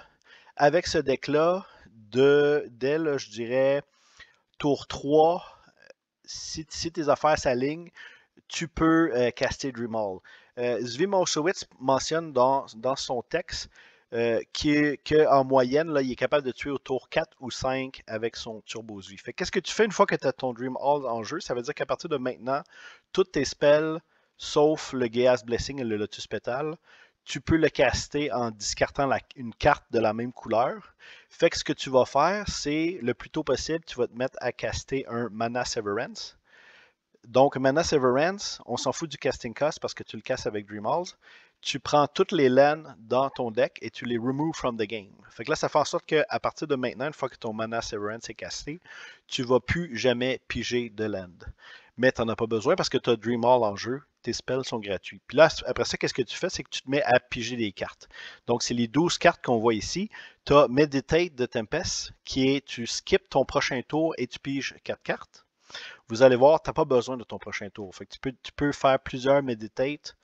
S1: avec ce deck-là de, dès, je dirais, tour 3, si, tes affaires s'alignent, tu peux euh, caster Dreamall. Euh, Zvi mentionne dans, dans son texte euh, qu'en moyenne, là, il est capable de tuer au tour 4 ou 5 avec son Turbo Zvi. Qu'est-ce que tu fais une fois que tu as ton Dream Hall en jeu? Ça veut dire qu'à partir de maintenant, toutes tes spells, sauf le Gaia's Blessing et le Lotus Petal, tu peux le caster en discartant une carte de la même couleur. Fait que ce que tu vas faire, c'est le plus tôt possible, tu vas te mettre à caster un Mana Severance. Donc, Mana Severance, on s'en fout du casting cost parce que tu le casses avec Dream Halls. Tu prends toutes les lands dans ton deck et tu les remove from the game. Fait que là, ça fait en sorte qu'à partir de maintenant, une fois que ton Mana Severance est casté, tu ne vas plus jamais piger de land. Mais tu n'en as pas besoin parce que tu as Dream Hall en jeu, tes spells sont gratuits. Puis là, après ça, qu'est-ce que tu fais? C'est que tu te mets à piger des cartes. Donc, c'est les 12 cartes qu'on voit ici. Tu as Meditate de Tempest, qui est tu skips ton prochain tour et tu piges 4 cartes vous allez voir, tu n'as pas besoin de ton prochain tour. Tu peux faire plusieurs meditate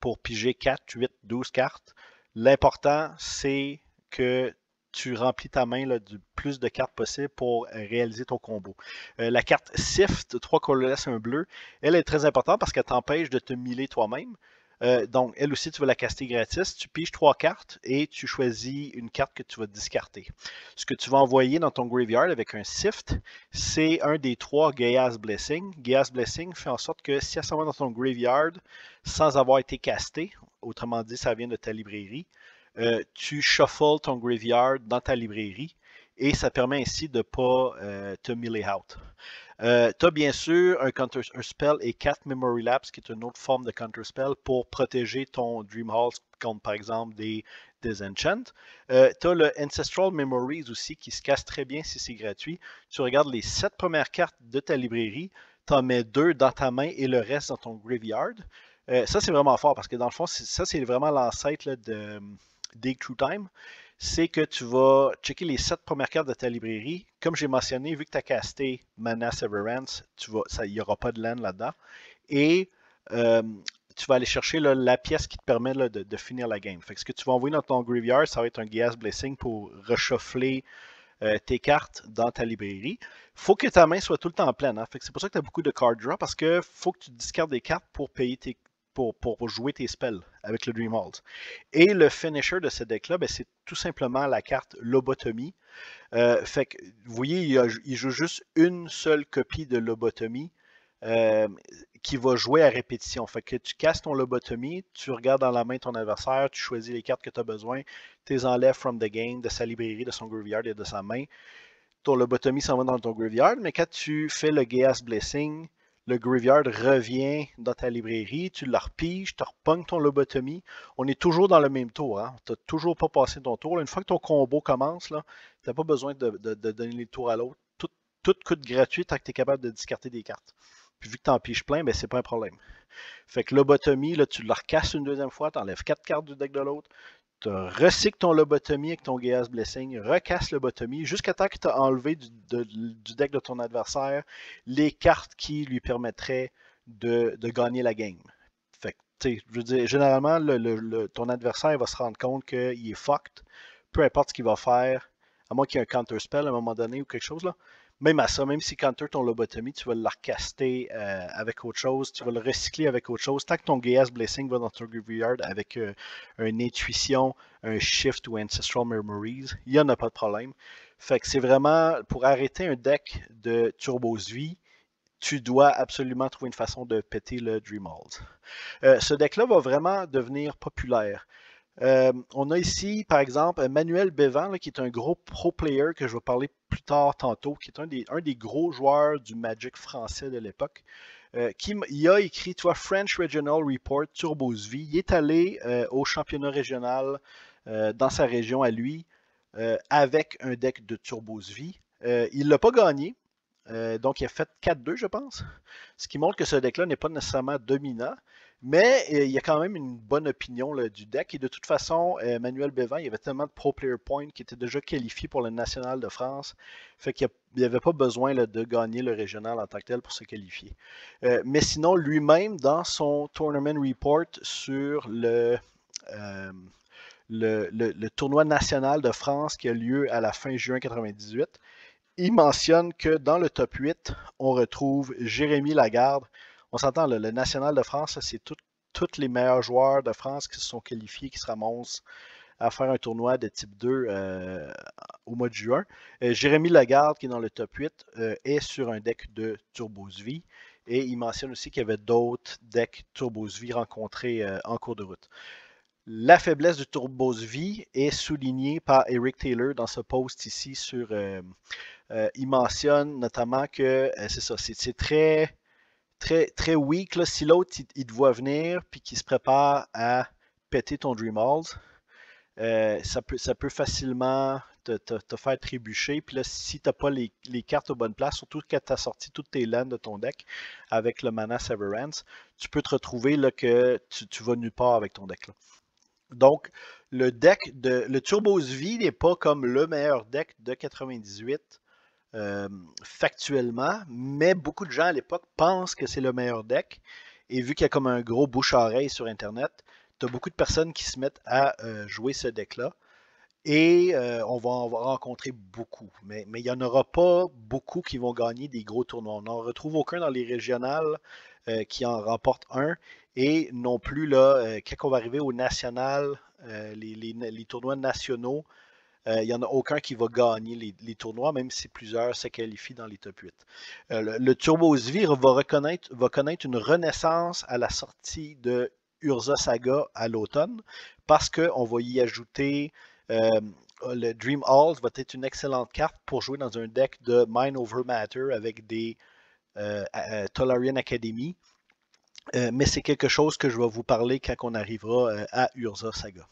S1: pour piger 4, 8, 12 cartes. L'important, c'est que tu remplis ta main là, du plus de cartes possible pour réaliser ton combo. Euh, la carte Sift, 3 colorless, un bleu, elle est très importante parce qu'elle t'empêche de te miller toi-même. Euh, donc, elle aussi, tu vas la caster gratis. Tu piges trois cartes et tu choisis une carte que tu vas discarter. Ce que tu vas envoyer dans ton graveyard avec un Sift, c'est un des trois Gaia's Blessing. Gaia's Blessing fait en sorte que si elle s'en va dans ton graveyard sans avoir été casté, autrement dit, ça vient de ta librairie, euh, tu shuffles ton graveyard dans ta librairie et ça permet ainsi de ne pas euh, te melee out. Euh, tu as bien sûr un, counter, spell et 4 Memory Lapse, qui est une autre forme de counter spell pour protéger ton Dream Halls contre, par exemple, des, enchants. Tu as le Ancestral Memories aussi qui se casse très bien si c'est gratuit. Tu regardes les 7 premières cartes de ta librairie, tu en mets 2 dans ta main et le reste dans ton graveyard. Ça, c'est vraiment fort parce que dans le fond, ça, c'est vraiment l'ancêtre de Dig True Time c'est que tu vas checker les sept premières cartes de ta librairie. Comme j'ai mentionné, vu que tu as casté Mana Severance, il n'y aura pas de land là-dedans. Et euh, tu vas aller chercher la pièce qui te permet de, finir la game. Ce que tu vas envoyer dans ton graveyard, ça va être un Gas Blessing pour rechauffer euh, tes cartes dans ta librairie. faut que ta main soit tout le temps pleine. Hein. c'est pour ça que tu as beaucoup de card draw parce que faut que tu discardes des cartes pour payer tes, pour, jouer tes spells avec le Dream Halls. Et le finisher de ce deck-là, ben, c'est tout simplement la carte Lobotomie. Euh, fait que, vous voyez, il, joue juste une seule copie de Lobotomie euh, qui va jouer à répétition. Fait que tu casses ton Lobotomie, tu regardes dans la main ton adversaire, tu choisis les cartes que tu as besoin, tu les enlèves from the game, de sa librairie, de son graveyard et de sa main. Ton Lobotomie s'en va dans ton graveyard, mais quand tu fais le Gaia's Blessing, le graveyard revient dans ta librairie, tu le repiges, tu repognes ton lobotomie. On est toujours dans le même tour. Hein? Tu n'as toujours pas passé ton tour. Une fois que ton combo commence, tu n'as pas besoin de, donner les tours à l'autre. Tout, tout, coûte gratuit tant que tu es capable de discarter des cartes. Puis vu que tu en piges plein, ben, c'est pas un problème. Fait que lobotomie, là, tu le recasses une deuxième fois, tu enlèves quatre cartes du deck de l'autre, tu recycles ton lobotomie avec ton Gaia's Blessing, recasse lobotomie jusqu'à temps que tu as enlevé du, deck de ton adversaire les cartes qui lui permettraient de, gagner la game. Je veux dire, généralement, ton adversaire va se rendre compte qu'il est fucked, peu importe ce qu'il va faire, à moins qu'il y ait un counter spell à un moment donné ou quelque chose là même à ça, même si as ton lobotomie, tu vas le recaster euh, avec autre chose, tu vas le recycler avec autre chose. Tant que ton Gaia's Blessing va dans ton graveyard avec euh, une intuition, un shift ou ancestral memories, il n'y en a pas de problème. Fait que c'est vraiment pour arrêter un deck de Turbos Vie, tu dois absolument trouver une façon de péter le Dream euh, ce deck-là va vraiment devenir populaire. Euh, on a ici, par exemple, Manuel Bévan, qui est un gros pro player que je vais parler plus tard tantôt, qui est un des, gros joueurs du Magic français de l'époque. Euh, qui a écrit, toi, French Regional Report, Turbos V. Il est allé euh, au championnat régional dans sa région à lui avec un deck de Turbos V. il ne l'a pas gagné, donc il a fait 4-2, je pense. Ce qui montre que ce deck-là n'est pas nécessairement dominant. Mais euh, il y a quand même une bonne opinion du deck. Et de toute façon, Emmanuel Bévan, il y avait tellement de pro player points qui étaient déjà qualifiés pour le national de France. Fait qu'il n'y avait pas besoin de gagner le régional en tant que tel pour se qualifier. Euh, mais sinon, lui-même, dans son tournament report sur euh, le, le, tournoi national de France qui a lieu à la fin juin 98, il mentionne que dans le top 8, on retrouve Jérémy Lagarde, on s'entend, le national de France, c'est tous les meilleurs joueurs de France qui se sont qualifiés, qui se ramassent à faire un tournoi de type 2 euh, au mois de juin. Euh, Jérémy Lagarde, qui est dans le top 8, euh, est sur un deck de Turbos V. Et il mentionne aussi qu'il y avait d'autres decks Turbos V rencontrés en cours de route. La faiblesse du Turbos V est soulignée par Eric Taylor dans ce post ici sur. il mentionne notamment que c'est ça, c'est très très, très weak. Là, si l'autre, il, te voit venir puis qu'il se prépare à péter ton Dream Halls, euh, ça, peut, ça peut facilement te, faire trébucher. Puis là, si tu n'as pas les, cartes aux bonnes places, surtout quand tu as sorti toutes tes lands de ton deck avec le Mana Severance, tu peux te retrouver là, que tu, vas nulle part avec ton deck. Là. Donc, le deck de le Turbos V n'est pas comme le meilleur deck de 98 euh, factuellement, mais beaucoup de gens à l'époque pensent que c'est le meilleur deck. Et vu qu'il y a comme un gros bouche-oreille sur Internet, tu as beaucoup de personnes qui se mettent à euh, jouer ce deck-là. Et euh, on, va, en rencontrer beaucoup. Mais, il n'y en aura pas beaucoup qui vont gagner des gros tournois. On n'en retrouve aucun dans les régionales qui en remporte un. Et non plus, là, quand on va arriver au national, les, tournois nationaux, il euh, n'y en a aucun qui va gagner les, tournois, même si plusieurs se qualifient dans les top 8. Euh, le, Turbo Svir va, connaître une renaissance à la sortie de Urza Saga à l'automne, parce qu'on va y ajouter euh, le Dream Halls va être une excellente carte pour jouer dans un deck de Mind Over Matter avec des Tolarian Academy. mais c'est quelque chose que je vais vous parler quand on arrivera à Urza Saga.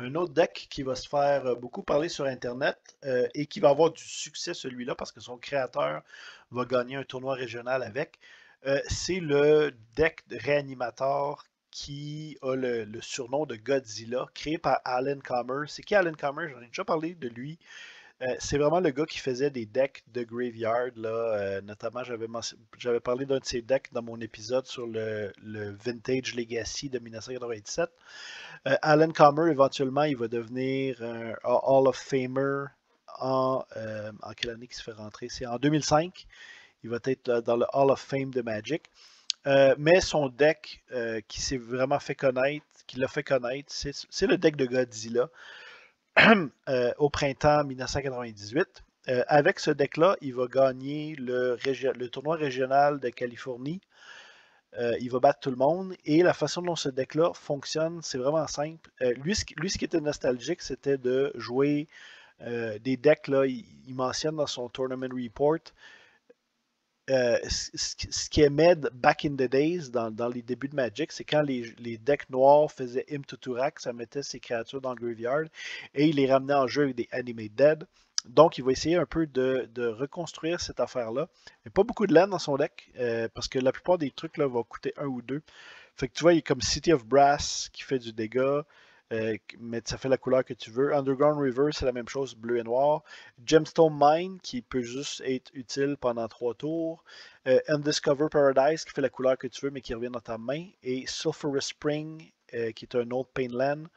S1: Un autre deck qui va se faire euh, beaucoup parler sur Internet euh, et qui va avoir du succès celui-là parce que son créateur va gagner un tournoi régional avec. Euh, c'est le deck de réanimateur qui a le, surnom de Godzilla, créé par Alan Comer. C'est qui Alan Comer? J'en ai déjà parlé de lui. C'est vraiment le gars qui faisait des decks de Graveyard. Là, notamment, j'avais parlé d'un de ses decks dans mon épisode sur le, Vintage Legacy de 1997. Euh, Alan Comer, éventuellement, il va devenir un Hall of Famer en, euh, en quelle année qu'il se fait rentrer? C'est en 2005. Il va être dans le Hall of Fame de Magic. Euh, mais son deck qui s'est vraiment fait connaître, qui l'a fait connaître, c'est le deck de Godzilla au printemps 1998. avec ce deck-là, il va gagner le, tournoi régional de Californie euh, il va battre tout le monde. Et la façon dont ce deck-là fonctionne, c'est vraiment simple. Euh, lui, ce, qui était nostalgique, c'était de jouer des decks, là, il, mentionne dans son Tournament Report ce qui aimait back in the days, dans, les débuts de Magic, c'est quand les, decks noirs faisaient Im Tuturak, ça mettait ses créatures dans le graveyard et il les ramenait en jeu avec des Animate Dead. Donc, il va essayer un peu de, reconstruire cette affaire-là. Il n'y a pas beaucoup de land dans son deck, parce que la plupart des trucs là, vont coûter un ou deux. Fait que tu vois, il est comme City of Brass qui fait du dégât. Euh, mais ça fait la couleur que tu veux. Underground River, c'est la même chose, bleu et noir. Gemstone Mine, qui peut juste être utile pendant trois tours. Euh, Undiscover Paradise, qui fait la couleur que tu veux, mais qui revient dans ta main. Et Sulphurous Spring, euh, qui est un autre Painland.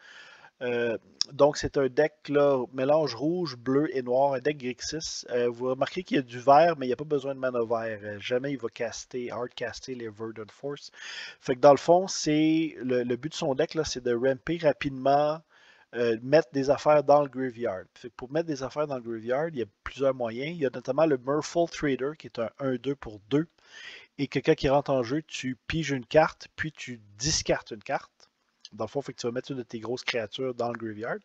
S1: Euh, donc, c'est un deck là, mélange rouge, bleu et noir, un deck Grixis. Euh, vous remarquez qu'il y a du vert, mais il n'y a pas besoin de mana vert. Euh, jamais il va caster, hard caster les Verdant Force. Fait que dans le fond, c'est le, but de son deck, c'est de ramper rapidement, mettre des affaires dans le graveyard. Pour mettre des affaires dans le graveyard, il y a plusieurs moyens. Il y a notamment le Merfolk Trader, qui est un 1-2 pour 2. Et quelqu'un qui rentre en jeu, tu piges une carte, puis tu discartes une carte. Dans le fond, fait que tu vas mettre une de tes grosses créatures dans le graveyard.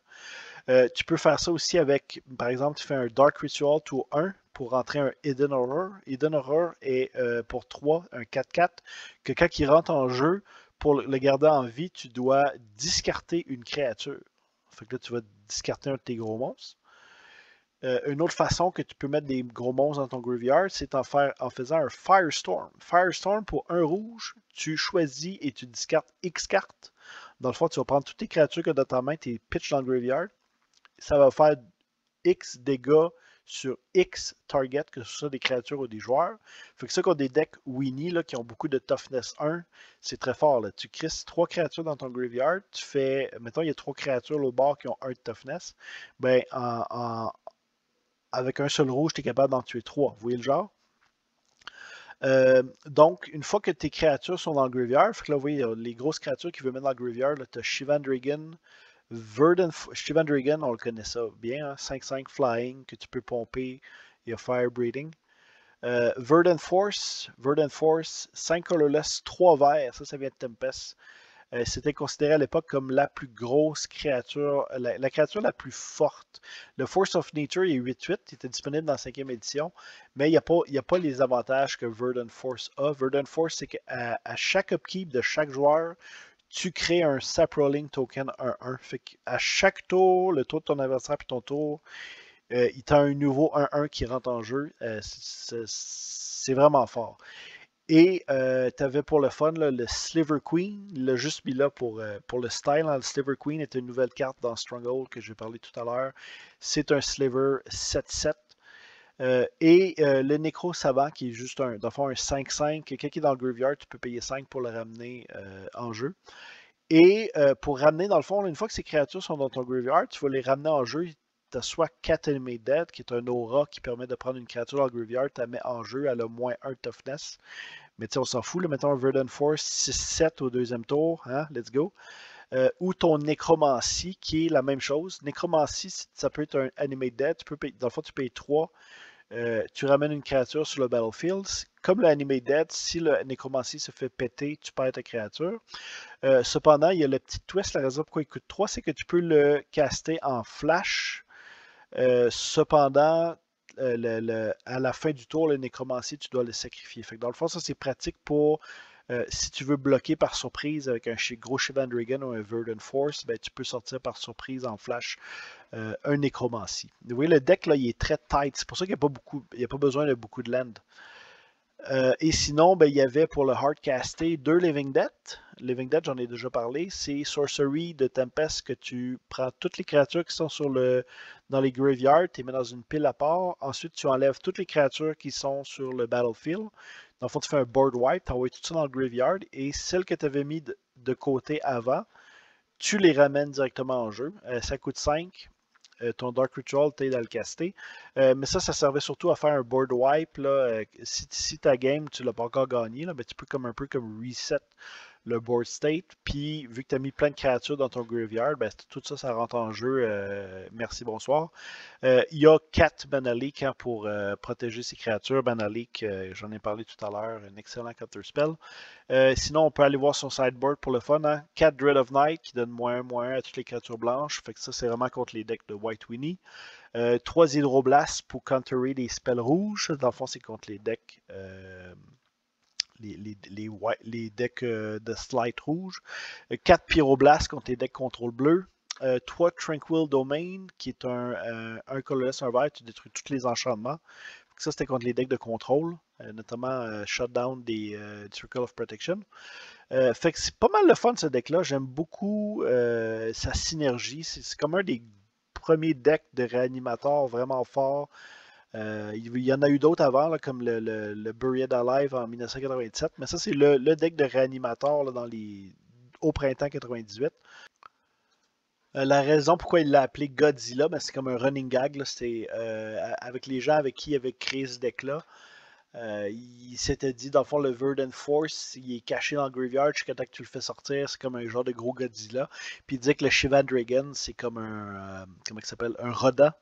S1: Euh, tu peux faire ça aussi avec, par exemple, tu fais un Dark Ritual tour 1 pour rentrer un Hidden Horror. Hidden Horror est euh, pour 3, un 4-4, que quand il rentre en jeu, pour le garder en vie, tu dois discarter une créature. Fait que là, tu vas discarter un de tes gros monstres. Euh, une autre façon que tu peux mettre des gros monstres dans ton graveyard, c'est en, en faisant un Firestorm. Firestorm, pour un rouge, tu choisis et tu discartes X cartes. Dans le fond, tu vas prendre toutes tes créatures que dans ta main, tu pitch dans le graveyard. Ça va faire X dégâts sur X target, que ce soit des créatures ou des joueurs. Fait que ça, qu'on des decks Winnie là, qui ont beaucoup de toughness 1, c'est très fort. Là. Tu crises trois créatures dans ton graveyard, tu fais, mettons, il y a trois créatures au bord qui ont 1 de toughness. Ben, avec un seul rouge, tu es capable d'en tuer trois. Vous voyez le genre? Euh, donc, une fois que tes créatures sont dans le graveyard, là, vous voyez, les grosses créatures qui veulent mettre dans le graveyard, tu as Shivandrigan, Verdant, Shivandrigan, on le connaît ça bien, 5-5 hein, flying que tu peux pomper, il y a fire breathing. Euh, Verdant Force, Verdant Force, 5 colorless, 3 verts, ça, ça vient de Tempest. Euh, c'était considéré à l'époque comme la plus grosse créature, la, créature la plus forte. Le Force of Nature est 8-8, il était disponible dans la cinquième édition, mais il n'y a, pas, les avantages que Verdant Force a. Verdant Force, c'est qu'à chaque upkeep de chaque joueur, tu crées un Saprolling token 1-1. Fait chaque tour, le tour de ton adversaire puis ton tour, euh, il t'a un nouveau 1-1 qui rentre en jeu. Euh, c'est vraiment fort. Et euh, tu avais pour le fun le Sliver Queen. Il l'a juste mis là pour, euh, pour le style. Hein. Le Sliver Queen est une nouvelle carte dans Stronghold que je vais parler tout à l'heure. C'est un Sliver 7-7. Euh, et le Necro Savant qui est juste un, dans un 5-5. Quelqu'un qui est dans le graveyard, tu peux payer 5 pour le ramener en jeu. Et pour ramener, dans le fond, une fois que ces créatures sont dans ton graveyard, tu vas les ramener en jeu tu as soit Cat Dead, qui est un aura qui permet de prendre une créature le graveyard, tu la mets en jeu, elle a moins 1 toughness. Mais tu sais, on s'en fout, là, mettons un Verdant Force 6-7 au deuxième tour, hein, let's go. Euh, ou ton Nécromancie, qui est la même chose. Nécromancie, ça peut être un Animate Dead, tu peux payer, dans le fond, tu payes 3. Euh, tu ramènes une créature sur le battlefield. Comme le Animate Dead, si le Nécromancie se fait péter, tu perds ta créature. Euh, cependant, il y a le petit twist, la raison pourquoi il coûte 3, c'est que tu peux le caster en flash euh, cependant, euh, à la fin du tour, le nécromancie, tu dois le sacrifier. Dans le fond, ça c'est pratique pour euh, si tu veux bloquer par surprise avec un gros Shivandrigan ou un Verdant Force, ben, tu peux sortir par surprise en flash un nécromancie. Vous voyez, le deck là, il est très tight. C'est pour ça qu'il n'y a a pas besoin de beaucoup de land. Euh, et sinon, ben, il y avait pour le hardcasté deux Living Dead. Living Dead, j'en ai déjà parlé. C'est Sorcery de Tempest que tu prends toutes les créatures qui sont dans les graveyards, tu les mets dans une pile à part. Ensuite, tu enlèves toutes les créatures qui sont sur le battlefield. Dans le fond, tu fais un board wipe, tu envoies tout ça dans le graveyard. Et celles que tu avais mis de, côté avant, tu les ramènes directement en jeu. Euh, ça coûte 5. Euh, ton Dark Ritual t'aide à le caster. Euh, mais ça, ça servait surtout à faire un board wipe. Là. Euh, si, ta game, tu l'as pas encore gagné, là, ben, tu peux comme un peu comme reset le board state. Puis, vu que tu as mis plein de créatures dans ton graveyard, ben, tout ça, ça rentre en jeu. Euh, merci, bonsoir. Euh, il y a 4 Banalik hein, pour euh, protéger ces créatures. Banalik, j'en ai parlé tout à l'heure, un excellent counter spell. sinon, on peut aller voir son sideboard pour le fun. 4 hein. Dread of Night qui donne moins 1, moins 1 à toutes les créatures blanches. Fait que ça, c'est vraiment contre les decks de White Winnie. Euh, trois hydroblasts pour counterer les spells rouges. Dans le fond, c'est contre les decks. Les, decks de slide rouge. 4 pyroblasts contre les decks contrôle bleu. 3 Tranquil Domain, qui est un, un colorless, un vert, tu détruis tous les enchantements. Ça, c'était contre les decks de contrôle, notamment Shutdown des Circle of Protection. fait que c'est pas mal le fun ce deck-là. J'aime beaucoup sa synergie. C'est comme un des premier deck de réanimateur vraiment fort. Euh, il y en a eu d'autres avant, comme le, Buried Alive en 1987, mais ça, c'est le, deck de réanimateur dans au printemps 98. Euh, la raison pourquoi il l'a appelé Godzilla, ben, c'est comme un running gag. C'est euh, avec les gens avec qui il avait créé ce deck-là. il s'était dit, dans le fond, le Verdant Force, il est caché dans le graveyard jusqu'à temps que tu le fais sortir. C'est comme un genre de gros Godzilla. Puis il disait que le Shiva Dragon, c'est comme un. comment il s'appelle Un Roda.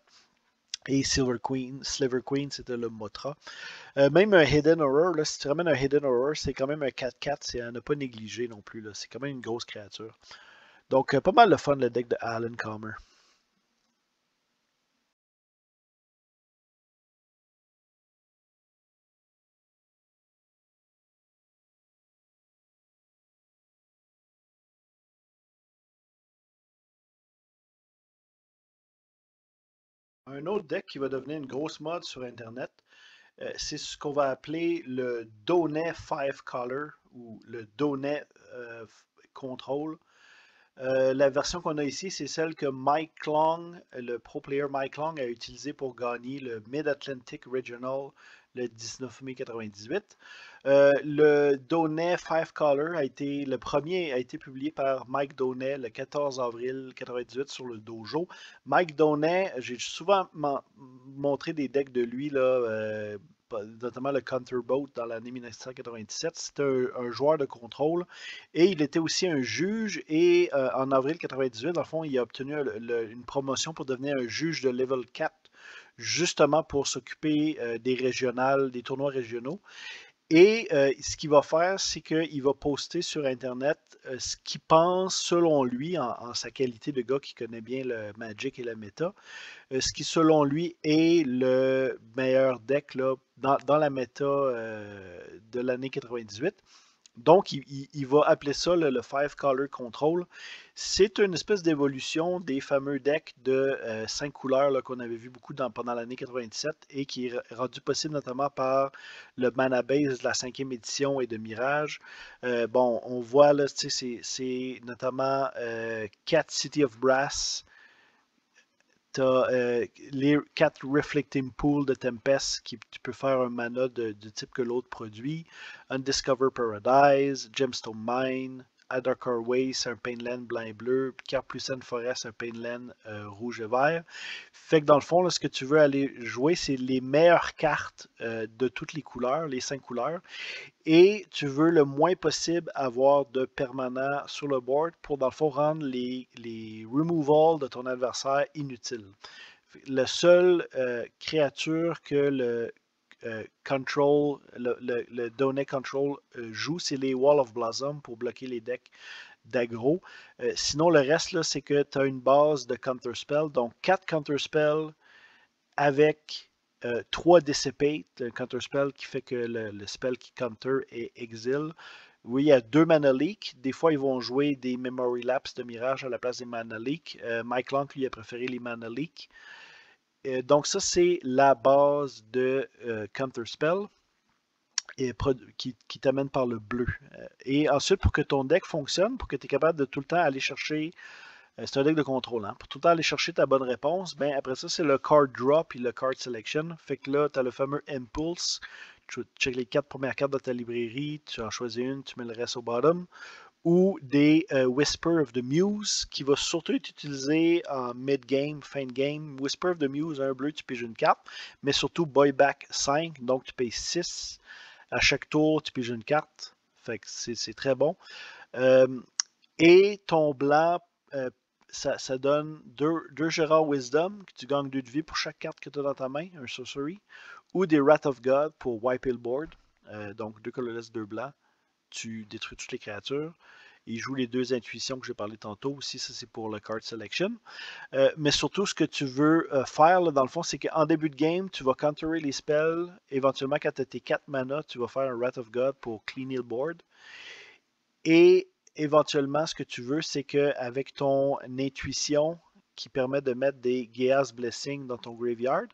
S1: Et Silver Queen, Sliver Queen, c'était le Motra. même un Hidden Horror, là, si tu ramènes un Hidden Horror, c'est quand même un 4-4, c'est à ne pas négliger non plus. C'est quand même une grosse créature. Donc, pas mal de fun le deck de Alan Comer. Un autre deck qui va devenir une grosse mode sur Internet, euh, c'est ce qu'on va appeler le Donnet 5 Color ou le Donnet euh, Control. Euh, la version qu'on a ici, c'est celle que Mike Long, le pro player Mike Long, a utilisé pour gagner le Mid-Atlantic Regional le 19 mai 98. Euh, le Donnet Five Color a été le premier a été publié par Mike Donnet le 14 avril 98 sur le dojo. Mike Donnet, j'ai souvent montré des decks de lui là, euh, notamment le Counterboat dans l'année 1997. C'était un, joueur de contrôle et il était aussi un juge. Et euh, en avril 98, dans le fond, il a obtenu une promotion pour devenir un juge de level 4 justement pour s'occuper euh, des régionales, des tournois régionaux. Et euh, ce qu'il va faire, c'est qu'il va poster sur Internet euh, ce qu'il pense, selon lui, en, sa qualité de gars qui connaît bien le Magic et la méta, ce qui, selon lui, est le meilleur deck dans, dans, la méta de l'année 98. Donc, il, va appeler ça le, Five Color Control. C'est une espèce d'évolution des fameux decks de 5 euh, couleurs qu'on avait vu beaucoup pendant l'année 97 et qui est rendu possible notamment par le Mana Base de la cinquième édition et de Mirage. Euh, bon, on voit là, c'est notamment 4 euh, City of Brass, euh, les 4 Reflecting Pool de Tempest qui tu peux faire un mana de, du type que l'autre produit. Undiscover Paradise, Gemstone Mine, Adarkar Way, c'est un Painland blanc et bleu. Carplucent Forest, un Painland euh, rouge et vert. Fait que dans le fond, ce que tu veux aller jouer, c'est les meilleures cartes euh, de toutes les couleurs, les cinq couleurs. Et tu veux le moins possible avoir de permanent sur le board pour, dans le fond, rendre les, les removals de ton adversaire inutiles. La seule euh, créature que le control, le, le, Control euh, joue, c'est les Wall of Blossom pour bloquer les decks d'aggro. Euh, sinon, le reste, c'est que tu as une base de Counterspell. Donc, 4 Counterspell avec 3 Dissipate, un Counterspell qui fait que le, spell qui counter est Exile. Oui, il y a deux Mana Leak. Des fois, ils vont jouer des Memory Lapse de Mirage à la place des Mana Leak. Mike Long, lui, a préféré les Mana Leak. Euh, donc ça, c'est la base de euh, Counterspell et qui, t'amène par le bleu. Euh, et ensuite, pour que ton deck fonctionne, pour que tu es capable de tout le temps aller chercher, c'est un deck de contrôle, hein, pour tout le temps aller chercher ta bonne réponse, ben après ça, c'est le card drop et le card selection. Fait que là, tu as le fameux impulse. Tu check les quatre premières cartes de ta librairie, tu en choisis une, tu mets le reste au bottom ou des euh, Whisper of the Muse qui va surtout être utilisé en mid-game, fin de game. Whisper of the Muse, un bleu, tu piges une carte, mais surtout Boyback 5, donc tu payes 6. À chaque tour, tu piges une carte. Fait que c'est très bon. Euh, et ton blanc, euh, ça, donne deux, deux Gérard Wisdom, que tu gagnes deux de vie pour chaque carte que tu as dans ta main, un sorcery, ou des Wrath of God pour wipe le board. donc deux colorless, deux blancs tu détruis toutes les créatures. Il joue les deux intuitions que j'ai parlé tantôt aussi. Ça, c'est pour le card selection. Euh, mais surtout, ce que tu veux euh, faire, dans le fond, c'est qu'en début de game, tu vas counterer les spells. Éventuellement, quand tu as tes 4 mana, tu vas faire un Wrath of God pour clean the board. Et éventuellement, ce que tu veux, c'est qu'avec ton intuition qui permet de mettre des Geas Blessing dans ton graveyard,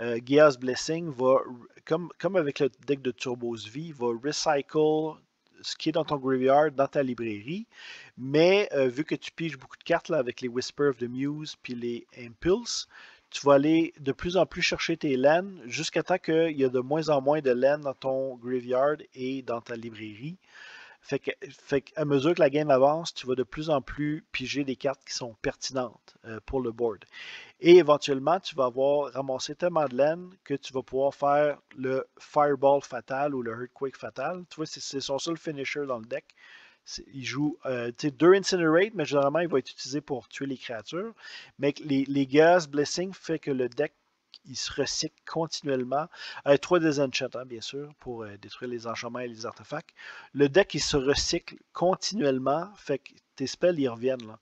S1: euh, Blessing va, comme, comme avec le deck de Turbos V, va recycle ce qui est dans ton graveyard, dans ta librairie. Mais euh, vu que tu piges beaucoup de cartes avec les Whisper of the Muse puis les Impulse, tu vas aller de plus en plus chercher tes lands jusqu'à temps qu'il y a de moins en moins de lands dans ton graveyard et dans ta librairie. Fait que, à mesure que la game avance, tu vas de plus en plus piger des cartes qui sont pertinentes euh, pour le board. Et éventuellement, tu vas avoir ramassé tellement de laine que tu vas pouvoir faire le Fireball fatal ou le Earthquake fatal. Tu vois, c'est son seul finisher dans le deck. Il joue euh, deux Incinerate, mais généralement, il va être utilisé pour tuer les créatures. Mais les, les Gas Blessing fait que le deck il se recycle continuellement. Avec trois désenchants, bien sûr, pour euh, détruire les enchantements et les artefacts. Le deck, il se recycle continuellement, fait que tes spells, ils reviennent.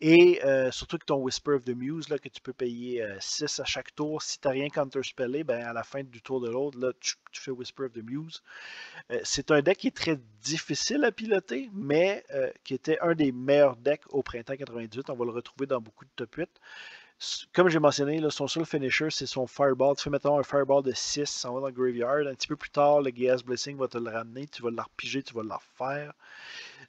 S1: Et euh, surtout que ton Whisper of the Muse, là, que tu peux payer 6 euh, à chaque tour, si tu n'as rien counter-spellé, ben, à la fin du tour de l'autre, là, tu, fais Whisper of the Muse. c'est un deck qui est très difficile à piloter, mais qui était un des meilleurs decks au printemps 98. On va le retrouver dans beaucoup de top 8 comme j'ai mentionné, son seul finisher, c'est son Fireball. Tu fais maintenant un Fireball de 6, ça va dans le Graveyard. Un petit peu plus tard, le Gas Blessing va te le ramener. Tu vas le tu vas le refaire.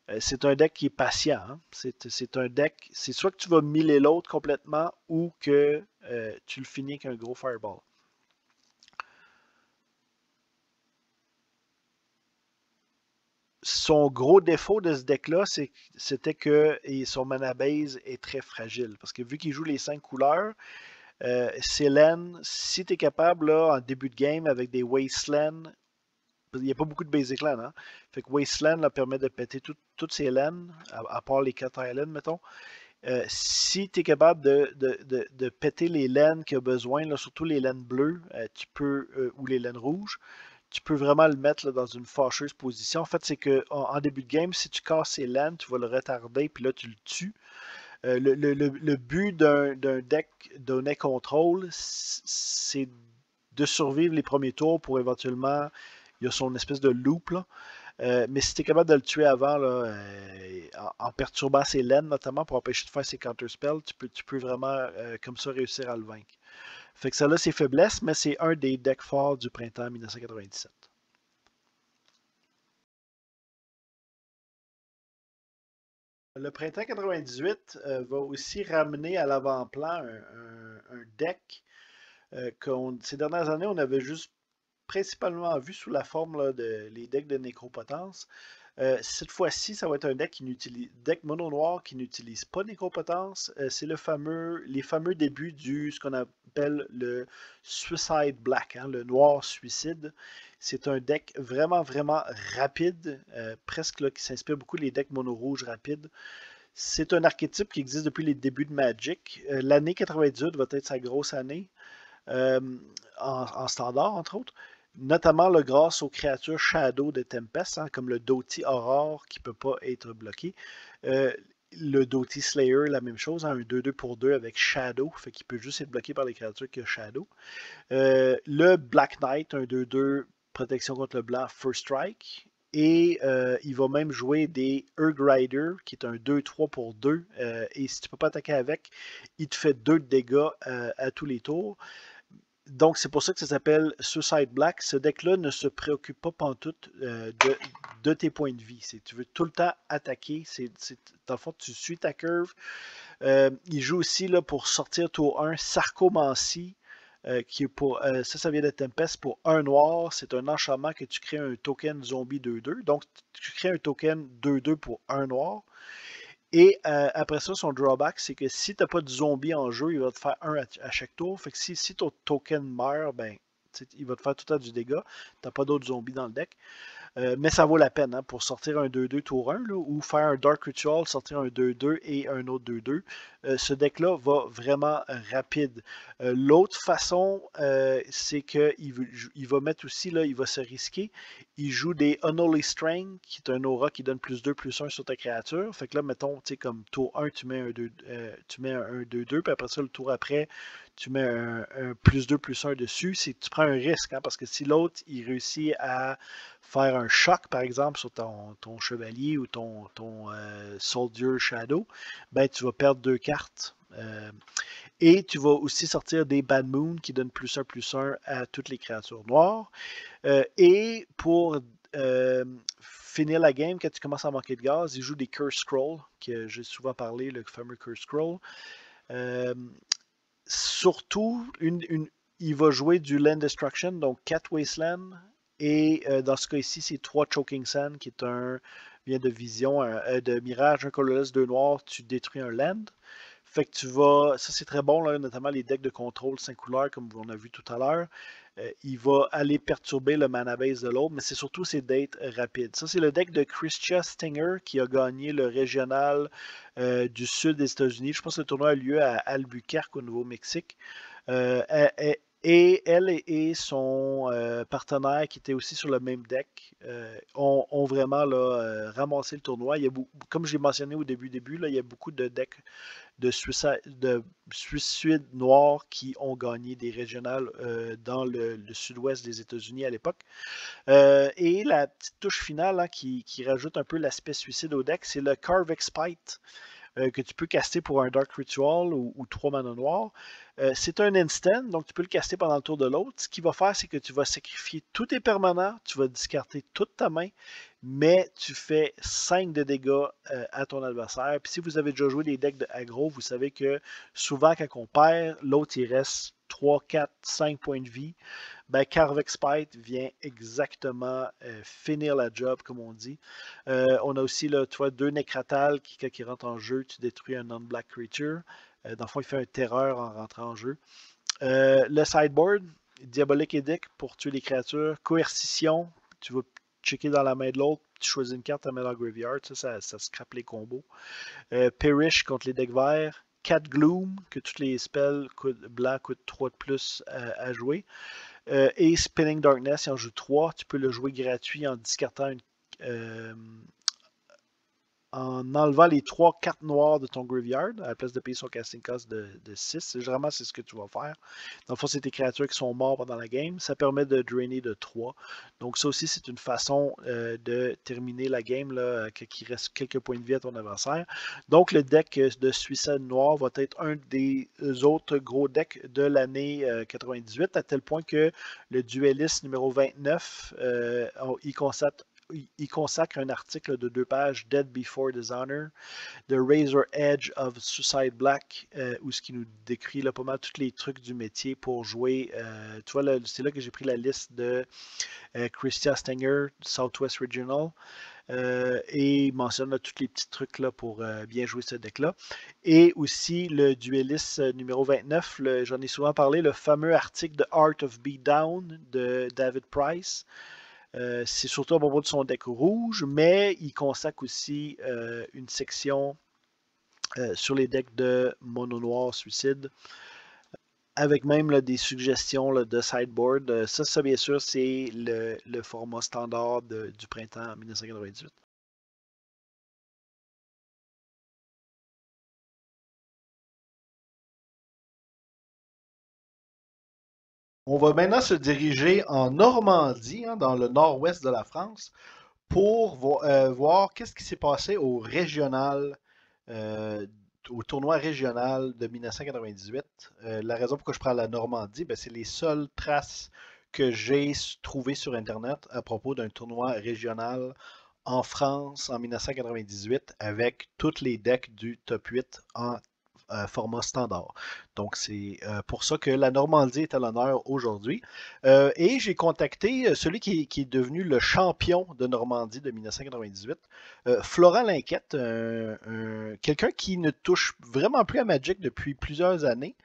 S1: Euh, c'est un deck qui est patient. Hein. C'est un deck, c'est soit que tu vas miller l'autre complètement ou que euh, tu le finis avec un gros Fireball. Son gros défaut de ce deck-là, c'était que son mana base est très fragile. Parce que vu qu'il joue les cinq couleurs, euh, si tu es capable en début de game avec des Wasteland, il n'y a pas beaucoup de basic land. Hein? Fait que Wasteland permet de péter toutes ces lands, à, part les 4 islands, mettons. Euh, si tu es capable de, péter les laines qu'il a besoin, là, surtout les laines bleues, euh, tu peux, euh, ou les laines rouges, tu peux vraiment le mettre dans une fâcheuse position. En fait, c'est que en, début de game, si tu casses ses lands, tu vas le retarder, puis là, tu le tues. Euh, le, but d'un deck donné contrôle, c'est de survivre les premiers tours pour éventuellement. Il y a son espèce de loop. Euh, mais si tu es capable de le tuer avant, euh, en, perturbant ses laines, notamment pour empêcher de faire ses counter spells, tu peux, tu peux vraiment comme ça réussir à le vaincre. Fait que ça là, c'est faiblesse, mais c'est un des decks forts du printemps 1997. Le printemps 98 euh, va aussi ramener à l'avant-plan un, deck euh, que ces dernières années, on avait juste principalement vu sous la forme de les decks de nécropotence. Euh, cette fois-ci, ça va être un deck, qui deck mono noir qui n'utilise pas Nécropotence. Euh, c'est le fameux, les fameux débuts du ce qu'on appelle le Suicide Black, hein, le noir suicide. C'est un deck vraiment, vraiment rapide, euh, presque qui s'inspire beaucoup des decks mono rouge rapides. C'est un archétype qui existe depuis les débuts de Magic. L'année 98 va être sa grosse année, en, standard entre autres notamment grâce aux créatures Shadow de Tempest, hein, comme le Doty Aurore qui ne peut pas être bloqué. Euh, le Doty Slayer, la même chose, hein, un 2-2 pour 2 avec Shadow, fait qu'il peut juste être bloqué par les créatures qui ont Shadow. Euh, le Black Knight, un 2-2 protection contre le blanc, First Strike. Et euh, il va même jouer des Urg Rider, qui est un 2-3 pour 2. et si tu ne peux pas attaquer avec, il te fait 2 de dégâts à tous les tours. Donc, c'est pour ça que ça s'appelle Suicide Black. Ce deck-là ne se préoccupe pas pantoute euh, de, tes points de vie. Tu veux tout le temps attaquer. C'est, dans le fond, tu suis ta curve. Euh, il joue aussi là, pour sortir tour 1 Sarcomancie. Euh, qui est pour, ça, ça vient de Tempest pour un noir. C'est un enchantement que tu crées un token zombie 2-2. Donc, tu crées un token 2-2 pour un noir. Et euh, après ça, son drawback, c'est que si tu n'as pas de zombie en jeu, il va te faire un à, chaque tour. Fait que si, si ton token meurt, ben, il va te faire tout temps du dégât. Tu n'as pas d'autres zombies dans le deck. Euh, mais ça vaut la peine hein, pour sortir un 2-2 tour 1 ou faire un Dark Ritual, sortir un 2-2 et un autre 2-2. Euh, ce deck-là va vraiment rapide. Euh, l'autre façon, c'est qu'il il va mettre aussi, là, il va se risquer. Il joue des Unholy Strain, qui est un aura qui donne plus 2, plus 1 sur ta créature. Fait que là, mettons, tu sais, comme tour 1, tu mets un 2-2, puis après ça, le tour après, tu mets un, plus 2, plus 1 dessus. Tu prends un risque, hein, parce que si l'autre, il réussit à faire un choc, par exemple, sur ton, ton chevalier ou ton, ton euh, soldier shadow, ben, tu vas perdre deux cartes. Euh, et tu vas aussi sortir des Bad Moon qui donnent plus 1 plus 1 à toutes les créatures noires. Euh, et pour finir la game, quand tu commences à manquer de gaz, il joue des Curse Scroll, que j'ai souvent parlé, le fameux Curse Scroll. Surtout, une, il va jouer du Land Destruction, donc 4 Wasteland, et euh, dans ce cas ci c'est 3 Choking Sand, qui est un vient de vision, euh, de mirage, un colorless, deux noirs, tu détruis un land. Fait que tu vas. Ça, c'est très bon, notamment les decks de contrôle 5 couleurs, comme on a vu tout à l'heure. Euh, il va aller perturber le mana base de l'autre, mais c'est surtout ses dates rapides. Ça, c'est le deck de Christian Stinger qui a gagné le régional du sud des États-Unis. Je pense que le tournoi a lieu à Albuquerque, au Nouveau-Mexique. Et elle et son euh, partenaire, qui était aussi sur le même deck, euh, ont, vraiment euh, ramassé le tournoi. Il y a comme j'ai mentionné au début, début il y a beaucoup de decks de suicide, de suicide noir qui ont gagné des régionales dans le, sud-ouest des États-Unis à l'époque. et la petite touche finale hein, qui, rajoute un peu l'aspect suicide au deck, c'est le Carve Expite. Euh, que tu peux caster pour un Dark Ritual ou, trois 3 mana noirs. Euh, c'est un instant, donc tu peux le caster pendant le tour de l'autre. Ce qu'il va faire, c'est que tu vas sacrifier tous tes permanents, tu vas discarter toute ta main, mais tu fais 5 de dégâts euh, à ton adversaire. Puis si vous avez déjà joué des decks de aggro, vous savez que souvent quand on perd, l'autre il reste 3, 4, 5 points de vie ben, Carvex vient exactement euh, finir la job, comme on dit. Euh, on a aussi, deux Necratal qui, quand ils rentrent en jeu, tu détruis un non-black creature. Euh, dans le fond, il fait un terreur en rentrant en jeu. le sideboard, Diabolique Edict pour tuer les créatures. Coercition, tu vas checker dans la main de l'autre, tu choisis une carte, à mettre dans graveyard, ça, ça, scrape les combos. Perish contre les decks verts. Cat Gloom, que tous les spells blancs coûtent 3 de plus à jouer. Euh, et Spinning Darkness, il en joue 3. Tu peux le jouer gratuit en discartant une, euh, en enlevant les trois cartes noires de ton graveyard à la place de payer son casting cost de, 6. Généralement, c'est ce que tu vas faire. Dans le fond, c'est tes créatures qui sont mortes pendant la game. Ça permet de drainer de 3. Donc, ça aussi, c'est une façon euh, de terminer la game, là, qu'il reste quelques points de vie à ton adversaire. Donc, le deck de Suicide Noir va être un des autres gros decks de l'année 98, à tel point que le dueliste numéro 29, euh, il constate il consacre un article de deux pages, Dead Before Dishonor, The Razor Edge of Suicide Black, euh, où ce qui nous décrit là, pas mal tous les trucs du métier pour jouer. Euh, tu vois, c'est là que j'ai pris la liste de euh, Christia Stenger, Southwest Regional. et il mentionne tous les petits trucs là, pour bien jouer ce deck-là. Et aussi le dueliste numéro 29, j'en ai souvent parlé, le fameux article de Art of Beatdown de David Price. Euh, c'est surtout à propos de son deck rouge, mais il consacre aussi euh, une section euh, sur les decks de mono noir suicide, avec même des suggestions de sideboard. ça, ça, bien sûr, c'est le, le, format standard du printemps 1998. On va maintenant se diriger en Normandie, hein, dans le nord-ouest de la France, pour euh, voir qu'est-ce qui s'est passé au euh, tournoi régional de 1998. Euh, la raison pourquoi je prends la Normandie, ben, c'est les seules traces que j'ai trouvées sur Internet à propos d'un tournoi régional en France en 1998 avec toutes les decks du top 8 en euh, format standard. Donc, c'est euh, pour ça que la Normandie est à l'honneur aujourd'hui. Euh, et j'ai contacté celui qui, est devenu le champion de Normandie de 1998, Florent Linquette, quelqu'un qui ne touche vraiment plus à Magic depuis plusieurs années.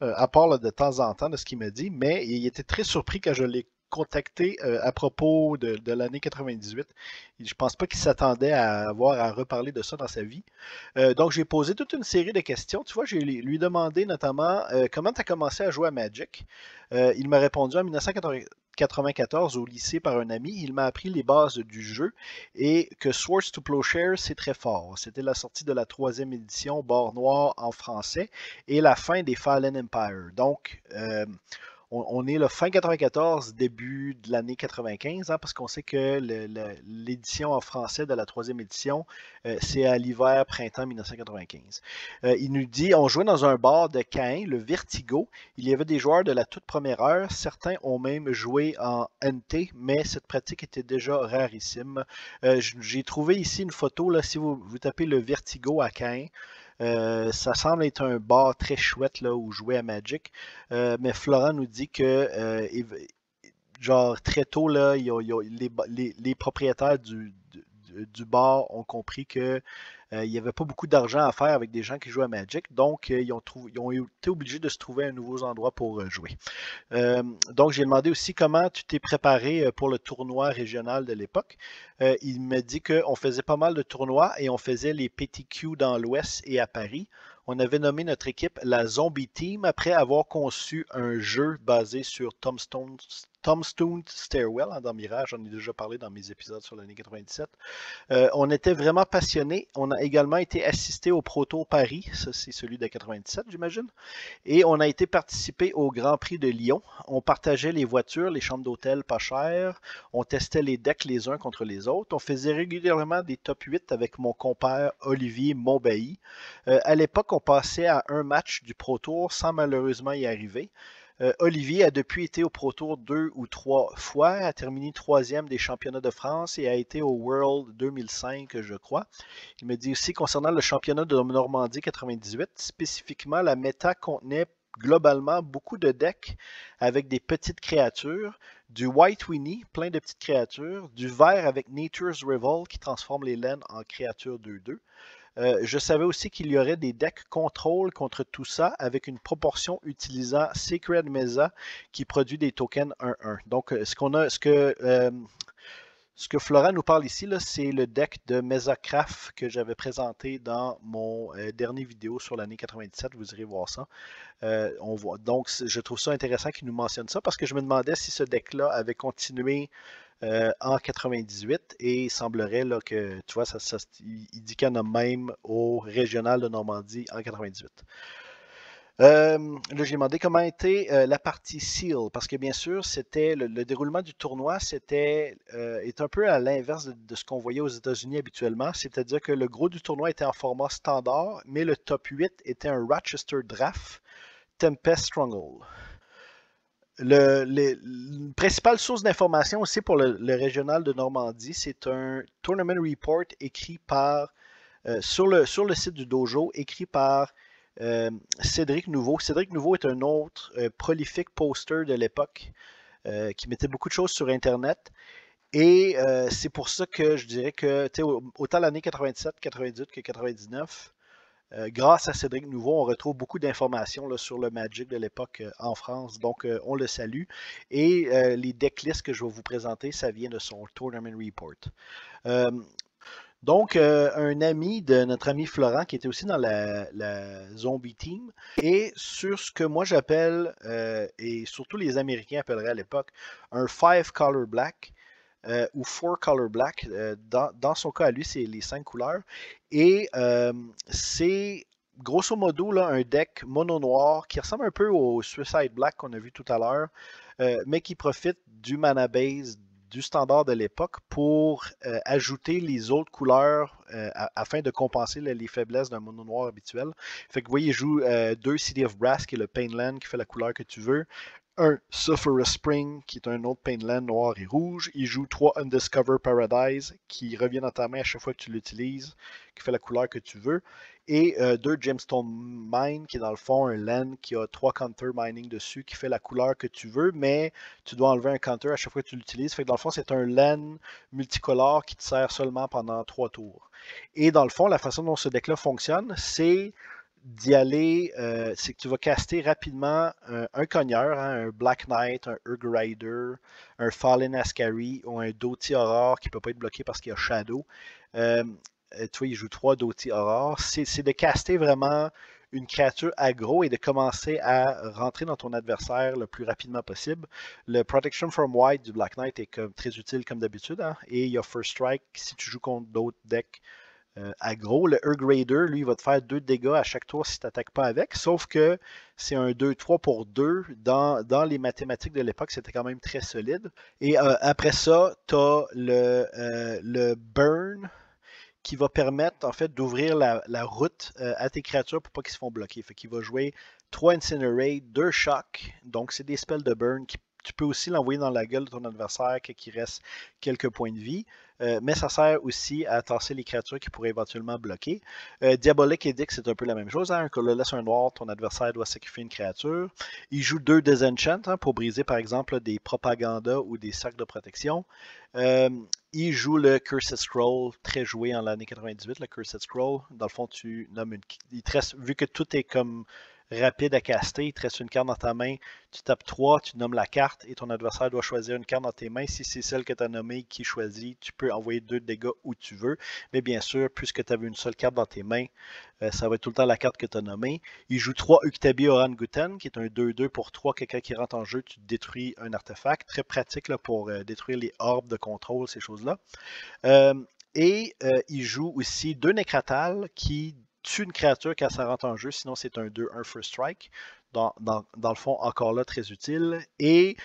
S1: à part de temps en temps de ce qu'il me dit, mais il était très surpris quand je l'ai contacté euh, à propos de, l'année 98. Je pense pas qu'il s'attendait à avoir à reparler de ça dans sa vie. Euh, donc, j'ai posé toute une série de questions. Tu vois, j'ai lui demandé notamment euh, comment tu as commencé à jouer à Magic? il m'a répondu en 1994 au lycée par un ami. Il m'a appris les bases du jeu et que Swords to Plowshare, c'est très fort. C'était la sortie de la troisième édition, bord noir en français, et la fin des Fallen Empire. Donc, on, est le fin 94, début de l'année 95, hein, parce qu'on sait que l'édition en français de la troisième édition, euh, c'est à l'hiver, printemps 1995. Euh, il nous dit, on jouait dans un bar de Caen, le Vertigo. Il y avait des joueurs de la toute première heure. Certains ont même joué en NT, mais cette pratique était déjà rarissime. Euh, j'ai trouvé ici une photo, là, si vous, vous tapez le Vertigo à Caen. Euh, ça semble être un bar très chouette là, où jouer à Magic. Euh, mais Florent nous dit que euh, genre très tôt, là, les, propriétaires du, du, bar ont compris que euh, il n'y avait pas beaucoup d'argent à faire avec des gens qui jouent à Magic, donc euh, ils, ont été obligés de se trouver un nouveau endroit pour euh, jouer. donc j'ai demandé aussi comment tu t'es préparé pour le tournoi régional de l'époque. il me dit qu'on faisait pas mal de tournois et on faisait les PTQ dans l'Ouest et à Paris on avait nommé notre équipe la Zombie Team après avoir conçu un jeu basé sur Tombstone, Tombstone Stairwell hein, dans Mirage. J'en ai déjà parlé dans mes épisodes sur l'année 97. Euh, on était vraiment passionnés. On a également été assisté au Proto Paris. Ça, c'est celui de 97, j'imagine. Et on a été participé au Grand Prix de Lyon. On partageait les voitures, les chambres d'hôtel pas chères. On testait les decks les uns contre les autres. On faisait régulièrement des top 8 avec mon compère Olivier Montbailly. Euh, à l'époque, on passait à un match du Pro Tour sans malheureusement y arriver. Euh, Olivier a depuis été au Pro Tour deux ou trois fois, a terminé troisième des championnats de France et a été au World 2005, je crois. Il me dit aussi concernant le championnat de Normandie 98, spécifiquement, la méta contenait globalement beaucoup de decks avec des petites créatures, du White Winnie, plein de petites créatures, du vert avec Nature's Revolt qui transforme les laines en créatures 2-2, euh, je savais aussi qu'il y aurait des decks contrôle contre tout ça avec une proportion utilisant Secret Mesa qui produit des tokens 1-1. Donc, euh, ce qu'on a, ce que euh, ce que Florent nous parle ici, c'est le deck de Mesacraft que j'avais présenté dans mon dernier vidéo sur l'année 97. Vous irez voir ça. Donc, je trouve ça intéressant qu'il nous mentionne ça parce que je me demandais si ce deck-là avait continué euh, en 98 et il semblerait que, tu vois, ça, il dit qu'il y en a même au régional de Normandie en 98. Euh, là, j'ai demandé comment était euh, la partie SEAL, parce que bien sûr, c'était le, déroulement du tournoi, c'était est un peu à l'inverse de, de, ce qu'on voyait aux États-Unis habituellement, c'est-à-dire que le gros du tournoi était en format standard, mais le top 8 était un Rochester Draft Tempest Stronghold le, principale source d'information aussi pour le, régional de Normandie, c'est un Tournament Report écrit par, euh, sur, le, sur le site du dojo, écrit par euh, Cédric Nouveau. Cédric Nouveau est un autre euh, prolifique poster de l'époque qui mettait beaucoup de choses sur Internet. Et c'est pour ça que je dirais que, autant l'année 97, 98 que 99, euh, grâce à Cédric Nouveau, on retrouve beaucoup d'informations sur le Magic de l'époque euh, en France. Donc, euh, on le salue. Et les decklists que je vais vous présenter, ça vient de son Tournament Report. Donc, un ami de notre ami Florent, qui était aussi dans la, Zombie Team, et sur ce que moi j'appelle, et surtout les Américains appelleraient à l'époque, un Five Color Black, euh, ou Four Color Black. Euh, dans, son cas, à lui, c'est les cinq couleurs. Et euh, c'est grosso modo là, un deck mono noir qui ressemble un peu au Suicide Black qu'on a vu tout à l'heure, mais qui profite du mana base du standard de l'époque pour ajouter les autres couleurs afin de compenser les faiblesses d'un mono noir habituel. Fait que vous voyez, il joue deux City of Brass qui est le Painland qui fait la couleur que tu veux, un Sulphurous Spring, qui est un autre Painland noir et rouge. Il joue trois Undiscover Paradise, qui revient dans ta main à chaque fois que tu l'utilises, qui fait la couleur que tu veux. Et euh, deux Gemstone Mine, qui est dans le fond un land qui a trois Counter Mining dessus, qui fait la couleur que tu veux, mais tu dois enlever un counter à chaque fois que tu l'utilises. Fait que dans le fond, c'est un land multicolore qui te sert seulement pendant trois tours. Et dans le fond, la façon dont ce deck-là fonctionne, c'est d'y aller, euh, c'est que tu vas caster rapidement un, cogneur, hein, un Black Knight, un Urg Rider, un Fallen Ascari ou un Doty Aurore qui ne peut pas être bloqué parce qu'il y a Shadow. Euh, tu vois, il joue trois Doty Aurore. C'est de caster vraiment une créature aggro et de commencer à rentrer dans ton adversaire le plus rapidement possible. Le Protection from White du Black Knight est très utile comme d'habitude. Hein, et il y a First Strike si tu joues contre d'autres decks euh, aggro. Le Urg Raider, lui, va te faire 2 dégâts à chaque tour si tu n'attaques pas avec. Sauf que c'est un 2-3 pour 2. Dans, dans les mathématiques de l'époque, c'était quand même très solide. Et euh, après ça, tu as le, euh, le Burn qui va permettre en fait d'ouvrir la, route à tes créatures pour pas qu'ils se font bloquer. Fait qu'il va jouer 3 Incinerate, 2 Shock. Donc c'est des spells de burn qui tu peux aussi l'envoyer dans la gueule de ton adversaire qui reste quelques points de vie. Euh, mais ça sert aussi à tasser les créatures qui pourraient éventuellement bloquer. Euh, Diabolique Edict, c'est un peu la même chose. Hein? Un colorless, un noir, ton adversaire doit sacrifier une créature. Il joue deux Disenchant hein, pour briser par exemple des propagandas ou des sacs de protection. Euh, il joue le Cursed Scroll, très joué en l'année 98, le Cursed Scroll. Dans le fond, tu nommes une. Il vu que tout est comme rapide à caster. Il te reste une carte dans ta main. Tu tapes 3, tu nommes la carte et ton adversaire doit choisir une carte dans tes mains. Si c'est celle que tu as nommée qui choisit, tu peux envoyer deux dégâts où tu veux. Mais bien sûr, puisque tu avais une seule carte dans tes mains, euh, ça va être tout le temps la carte que tu as nommée. Il joue 3 Uktabi Guten, qui est un 2-2 pour 3. Quelqu'un qui rentre en jeu, tu détruis un artefact. Très pratique là, pour euh, détruire les orbes de contrôle, ces choses-là. Euh, et il joue aussi deux Nécratales qui tue une créature quand ça rentre en jeu, sinon c'est un 2-1 first strike. Dans, le fond, encore là, très utile. Et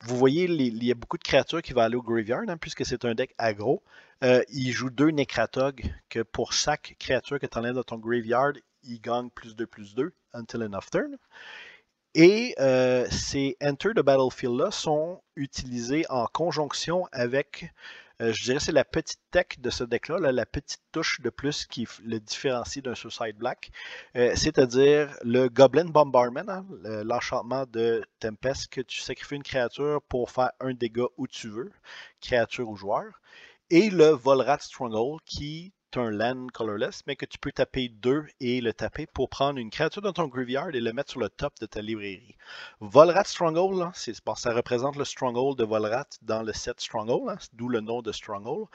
S1: vous voyez, il y a beaucoup de créatures qui vont aller au graveyard, hein, puisque c'est un deck aggro. Euh, il joue deux Necratogues, que pour chaque créature que tu enlèves dans ton graveyard, il gagne plus 2 plus 2 until an off turn. Et euh, ces Enter the Battlefield-là sont utilisés en conjonction avec euh, je dirais que c'est la petite tech de ce deck-là, la petite touche de plus qui le différencie d'un Suicide Black, euh, c'est-à-dire le Goblin Bombardment, hein, l'enchantement de Tempest, que tu sacrifies une créature pour faire un dégât où tu veux, créature ou joueur, et le Volrat Stronghold qui un land colorless, mais que tu peux taper deux et le taper pour prendre une créature dans ton graveyard et le mettre sur le top de ta librairie. Volrat Stronghold, ça représente le Stronghold de Volrat dans le set Stronghold, hein, d'où le nom de Stronghold.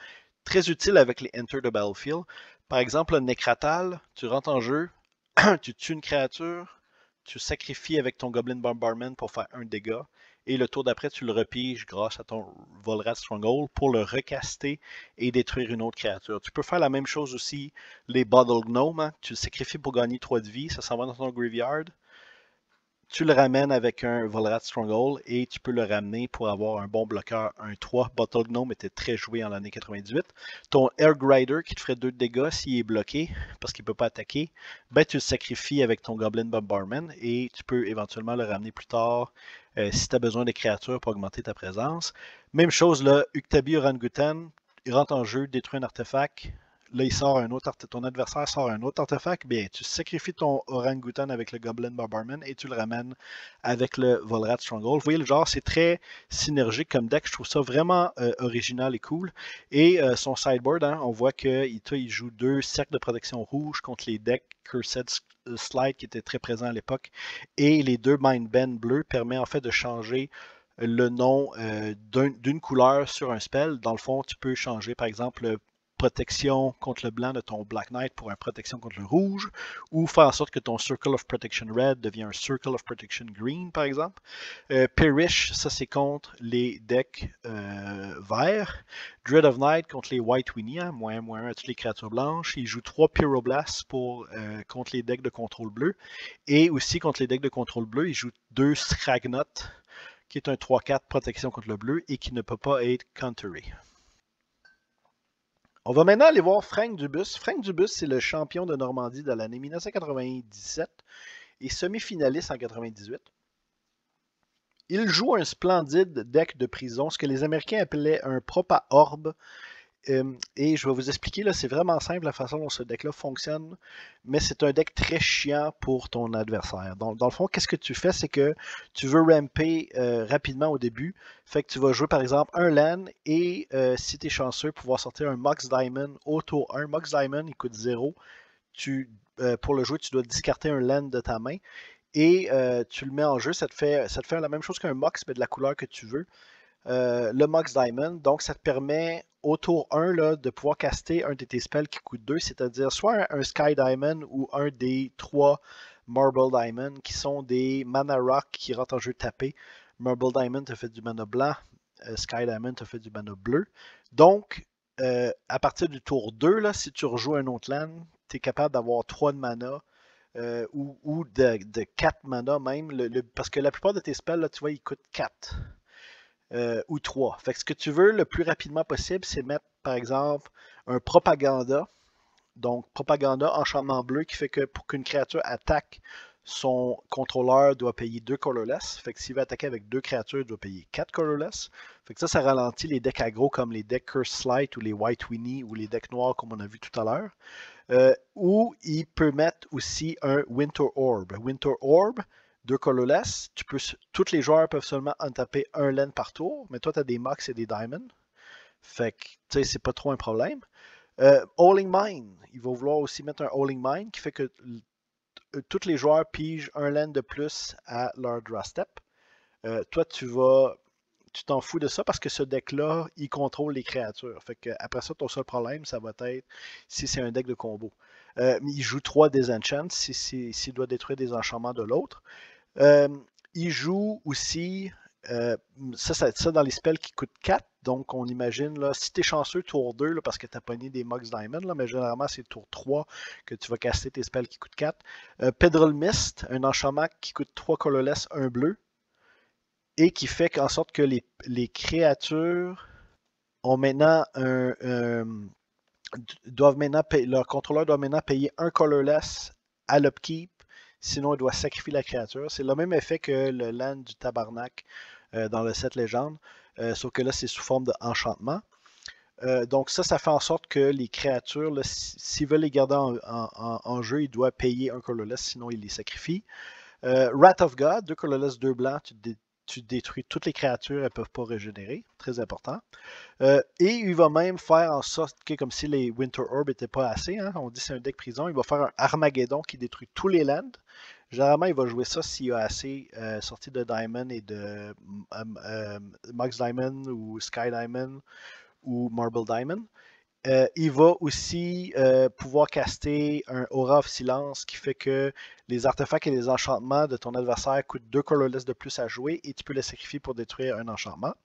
S1: Très utile avec les Enter the Battlefield. Par exemple, le Necratal, tu rentres en jeu, tu tues une créature, tu sacrifies avec ton Goblin Bombardment pour faire un dégât et le tour d'après, tu le repiges grâce à ton Volrat Stronghold pour le recaster et détruire une autre créature. Tu peux faire la même chose aussi, les Bottle Gnome. Hein. Tu le sacrifies pour gagner 3 de vie, ça s'en va dans ton graveyard tu le ramènes avec un Volrat Stronghold et tu peux le ramener pour avoir un bon bloqueur. Un 3 Bottle Gnome était très joué en l'année 98. Ton Air Grider qui te ferait 2 dégâts s'il est bloqué parce qu'il ne peut pas attaquer, ben, tu le sacrifies avec ton Goblin Bombardment et tu peux éventuellement le ramener plus tard euh, si tu as besoin de créatures pour augmenter ta présence. Même chose là, Uktabi Orangutan, il rentre en jeu, détruit un artefact, là, il sort un autre ton adversaire sort un autre artefact, bien, tu sacrifies ton Orangutan avec le Goblin Barbarman et tu le ramènes avec le Volrat Stronghold. Vous voyez, le genre, c'est très synergique comme deck. Je trouve ça vraiment euh, original et cool. Et euh, son sideboard, hein, on voit qu'il il joue deux cercles de protection rouge contre les decks Cursed Slide qui étaient très présents à l'époque. Et les deux Mind Bend bleus permet en fait de changer le nom euh, d'une couleur sur un spell. Dans le fond, tu peux changer, par exemple, protection contre le blanc de ton Black Knight pour une protection contre le rouge, ou faire en sorte que ton Circle of Protection Red devient un Circle of Protection Green, par exemple. Euh, Perish, ça c'est contre les decks euh, verts. Dread of Night contre les White Winnie, hein, moins moins à toutes les créatures blanches. Il joue 3 Pyroblasts pour, euh, contre les decks de contrôle bleu. Et aussi contre les decks de contrôle bleu, il joue 2 Scragnot, qui est un 3-4 protection contre le bleu et qui ne peut pas être counteré. On va maintenant aller voir Frank Dubus. Frank Dubus, c'est le champion de Normandie de l'année 1997 et semi-finaliste en 98. Il joue un splendide deck de prison, ce que les Américains appelaient un propa orbe, euh, et je vais vous expliquer, là, c'est vraiment simple la façon dont ce deck-là fonctionne, mais c'est un deck très chiant pour ton adversaire. Donc, dans le fond, qu'est-ce que tu fais, c'est que tu veux ramper euh, rapidement au début, fait que tu vas jouer par exemple un land, et euh, si tu es chanceux, pouvoir sortir un Mox Diamond au tour 1. Mox Diamond, il coûte 0. tu, pour le jouer, tu dois discarter un land de ta main et tu le mets en jeu. Ça te, fait, ça te fait la même chose qu'un Mox, mais de la couleur que tu veux. le Mox Diamond. Donc, ça te permet au tour 1 là, de pouvoir caster un de tes spells qui coûte 2, c'est-à-dire soit un, Sky Diamond ou un des trois Marble Diamond qui sont des mana rock qui rentrent en jeu tapé. Marble Diamond te fait du mana blanc, Sky Diamond te fait du mana bleu. Donc, à partir du tour 2, là, si tu rejoues un autre land, tu es capable d'avoir 3 de mana euh, ou, de, 4 mana même, parce que la plupart de tes spells, là, tu vois, ils coûtent 4 euh, ou 3. Fait ce que tu veux le plus rapidement possible, c'est mettre, par exemple, un propaganda. Donc, propaganda, enchantement bleu, qui fait que pour qu'une créature attaque, son contrôleur doit payer 2 colorless. Fait que s'il veut attaquer avec deux créatures, il doit payer 4 colorless. Fait que ça, ça ralentit les decks aggro comme les decks Curse Slight ou les White Winnie ou les decks noirs comme on a vu tout à l'heure. Euh, ou il peut mettre aussi un Winter Orb. Winter Orb, deux colorless. Tu peux, tous les joueurs peuvent seulement en taper un land par tour, mais toi, tu as des Mox et des Diamonds. Fait que, tu sais, c'est pas trop un problème. Euh, Mine, il va vouloir aussi mettre un Howling Mine qui fait que tous les joueurs pigent un land de plus à leur draw step. Euh, toi, tu vas tu t'en fous de ça parce que ce deck-là, il contrôle les créatures. Fait que après ça, ton seul problème, ça va être si c'est un deck de combo. Euh, il joue 3 Disenchants s'il si, si, doit détruire des enchantements de l'autre. Euh, il joue aussi euh, ça, ça, ça dans les spells qui coûtent 4. Donc, on imagine, là, si tu es chanceux, tour 2, là, parce que tu as pogné des Mox Diamond, là, mais généralement, c'est tour 3 que tu vas caster tes spells qui coûtent 4. Euh, Pedral Mist, un enchantement qui coûte 3 colorless, un bleu et qui fait en sorte que les, créatures ont maintenant un, doivent maintenant payer, leur contrôleur doit maintenant payer un colorless à l'upkeep, sinon il doit sacrifier la créature. C'est le même effet que le land du tabarnak euh, dans le set légende, euh, sauf que là c'est sous forme d'enchantement. Euh, donc ça, ça fait en sorte que les créatures, s'ils veulent les garder en, jeu, ils doivent payer un colorless, sinon ils les sacrifient. Wrath of God, deux colorless, deux blancs, tu, détruis toutes les créatures, elles ne peuvent pas régénérer. Très important. Et il va même faire en sorte que, comme si les Winter Orb n'étaient pas assez, hein, on dit c'est un deck prison, il va faire un Armageddon qui détruit tous les lands. Généralement, il va jouer ça s'il a assez euh, sorti de Diamond et de euh, Max Diamond ou Sky Diamond ou Marble Diamond. Euh, il va aussi euh, pouvoir caster un Aura of Silence qui fait que les artefacts et les enchantements de ton adversaire coûtent deux colorless de plus à jouer et tu peux les sacrifier pour détruire un enchantement.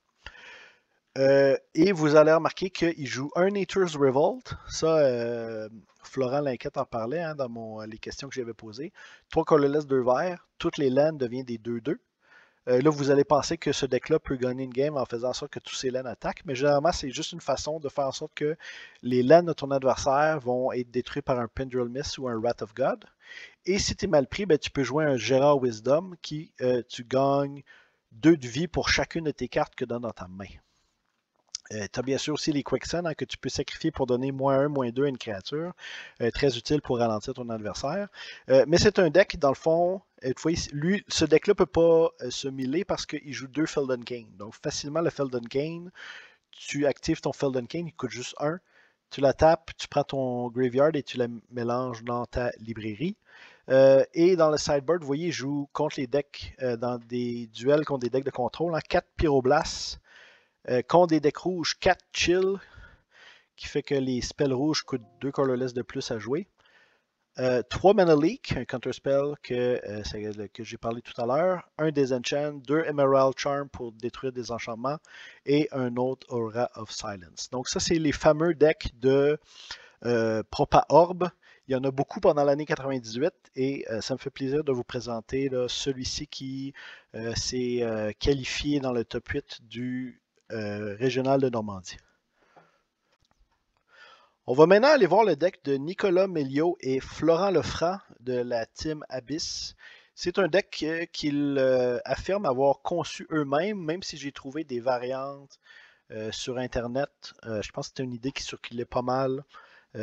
S1: Euh, et vous allez remarquer qu'il joue un Nature's Revolt. Ça, Florent Linquette en parlait hein, dans les questions que j'avais posées. Trois colorless, deux verts. Toutes les lands deviennent des 2-2. Euh, là, vous allez penser que ce deck-là peut gagner une game en faisant en sorte que tous ces lands attaquent, mais généralement, c'est juste une façon de faire en sorte que les lands de ton adversaire vont être détruits par un Pendril Miss ou un Wrath of God. Et si tu es mal pris, ben, tu peux jouer un Gérard Wisdom qui euh, tu gagnes deux de vie pour chacune de tes cartes que donne dans ta main. Euh, tu as bien sûr aussi les Quicksand hein, que tu peux sacrifier pour donner moins 1, moins 2 à une créature. Euh, très utile pour ralentir ton adversaire. Euh, mais c'est un deck, dans le fond, lui, ce deck-là ne peut pas se mêler parce qu'il joue deux Felden Kane. Donc facilement, le Felden Kane, tu actives ton Felden Kane, il coûte juste 1. Tu la tapes, tu prends ton Graveyard et tu la mélanges dans ta librairie. et dans le sideboard, vous voyez, il joue contre les decks, dans des duels contre des decks de contrôle, en 4 Pyroblasts, euh, contre des decks rouges, 4 chill, qui fait que les spells rouges coûtent 2 colorless de plus à jouer. 3 euh, Mana Leak, un counter spell que, euh, que j'ai parlé tout à l'heure. Un Desenchant, 2 Emerald Charm pour détruire des enchantements et un autre Aura of Silence. Donc, ça, c'est les fameux decks de Propa Orb. Il y en a beaucoup pendant l'année 98 et ça me fait plaisir de vous présenter celui-ci qui s'est qualifié dans le top 8 du euh, régional de Normandie. On va maintenant aller voir le deck de Nicolas Melio et Florent Lefranc de la team Abyss. C'est un deck euh, qu'ils euh, affirment avoir conçu eux-mêmes, même si j'ai trouvé des variantes sur Internet. je pense que c'était une idée qui circulait pas mal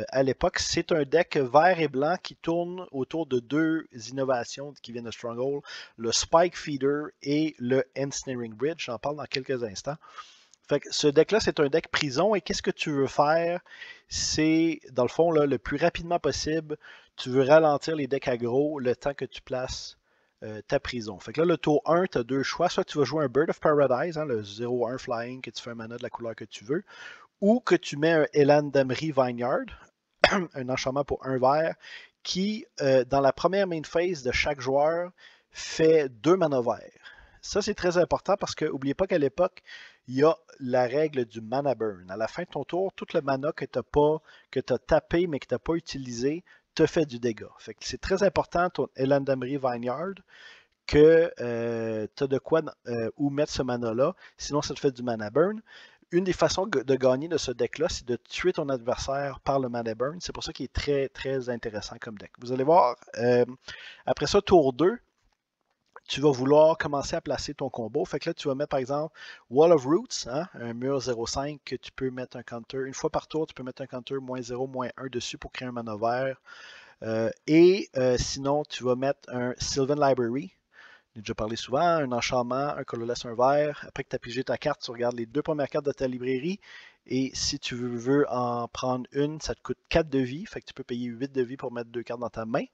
S1: à l'époque. C'est un deck vert et blanc qui tourne autour de deux innovations qui viennent de Stronghold, le Spike Feeder et le Ensnaring Bridge. J'en parle dans quelques instants Ce deck-là, c'est un deck prison. Et qu'est-ce que tu veux faire? C'est, dans le fond, le plus rapidement possible, tu veux ralentir les decks aggro le temps que tu places euh, ta prison. Fait que là, le tour 1, tu as deux choix. Soit tu vas jouer un Bird of Paradise, hein, le 0-1 flying, que tu fais un mana de la couleur que tu veux, ou que tu mets un Elan Damri Vineyard, un enchantement pour un vert, qui, euh, dans la première main phase de chaque joueur, fait deux mana verts. Ça, c'est très important parce que n'oubliez pas qu'à l'époque, il y a la règle du mana burn. À la fin de ton tour, tout le mana que tu n'as pas, que as tapé mais que tu n'as pas utilisé, te fait du dégât. C'est très important, ton Vineyard, que euh, tu as de quoi euh, où mettre ce mana-là, sinon ça te fait du mana burn. Une des façons de gagner de ce deck-là, c'est de tuer ton adversaire par le mana burn. C'est pour ça qu'il est très, très intéressant comme deck. Vous allez voir, euh, après ça, tour 2, tu vas vouloir commencer à placer ton combo. Fait que là, tu vas mettre par exemple Wall of Roots, hein, un mur 0,5 que tu peux mettre un counter. Une fois par tour, tu peux mettre un counter moins 0, moins 1 dessus pour créer un mana vert. Euh, et euh, sinon, tu vas mettre un Sylvan Library. J'ai déjà parlé souvent, un enchantement, un colorless, un vert. Après que tu as pigé ta carte, tu regardes les deux premières cartes de ta librairie. Et si tu veux en prendre une, ça te coûte 4 de vie. Fait que tu peux payer 8 de vie pour mettre deux cartes dans ta main.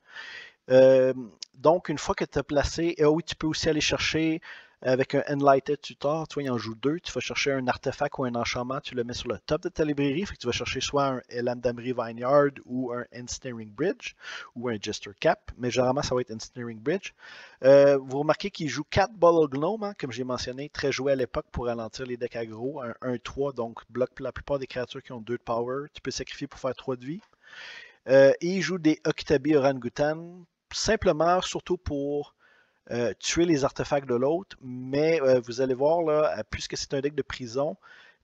S1: Euh, donc, une fois que tu as placé, tu peux aussi aller chercher avec un Enlightened Tutor, tu vois, il en joue deux. Tu vas chercher un artefact ou un enchantement, tu le mets sur le top de ta librairie. Fait que tu vas chercher soit un Elandamri Vineyard ou un Ensnaring Bridge ou un Jester Cap, mais généralement ça va être Ensnaring Bridge. Euh, vous remarquez qu'il joue 4 Bottle Gnome, hein, comme j'ai mentionné, très joué à l'époque pour ralentir les decks aggro. Un 1-3, donc bloque la plupart des créatures qui ont 2 de power. Tu peux sacrifier pour faire 3 de vie. Euh, et il joue des Octabi Orangutan simplement, surtout pour euh, tuer les artefacts de l'autre, mais euh, vous allez voir, là, puisque c'est un deck de prison,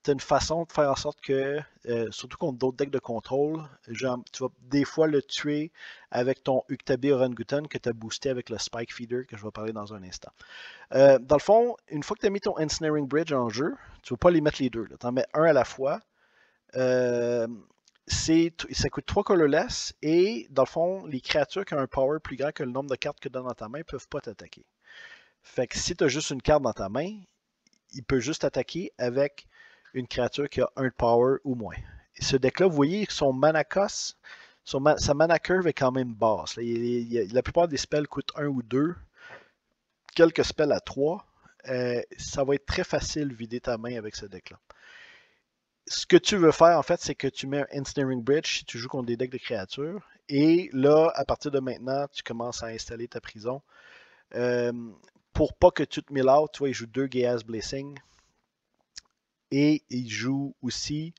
S1: as une façon de faire en sorte que, euh, surtout contre d'autres decks de contrôle, genre, tu vas des fois le tuer avec ton Uktabi Orangutan que tu as boosté avec le Spike Feeder que je vais parler dans un instant. dans le fond, une fois que tu as mis ton Ensnaring Bridge en jeu, tu ne vas pas les mettre les deux. Tu en mets un à la fois ça coûte 3 colorless et dans le fond, les créatures qui ont un power plus grand que le nombre de cartes que tu as dans ta main ne peuvent pas t'attaquer. Fait que si tu as juste une carte dans ta main, il peut juste t'attaquer avec une créature qui a un power ou moins. Ce deck-là, vous voyez, son mana cost, sa mana curve est quand même basse. la plupart des spells coûtent 1 ou 2. Quelques spells à 3. Euh, ça va être très facile de vider ta main avec ce deck-là ce que tu veux faire, en fait, c'est que tu mets un Ensnaring Bridge si tu joues contre des decks de créatures. Et là, à partir de maintenant, tu commences à installer ta prison. Euh, pour pas que tu te mill out, tu vois, il joue deux Gaia's Blessing. Et il joue aussi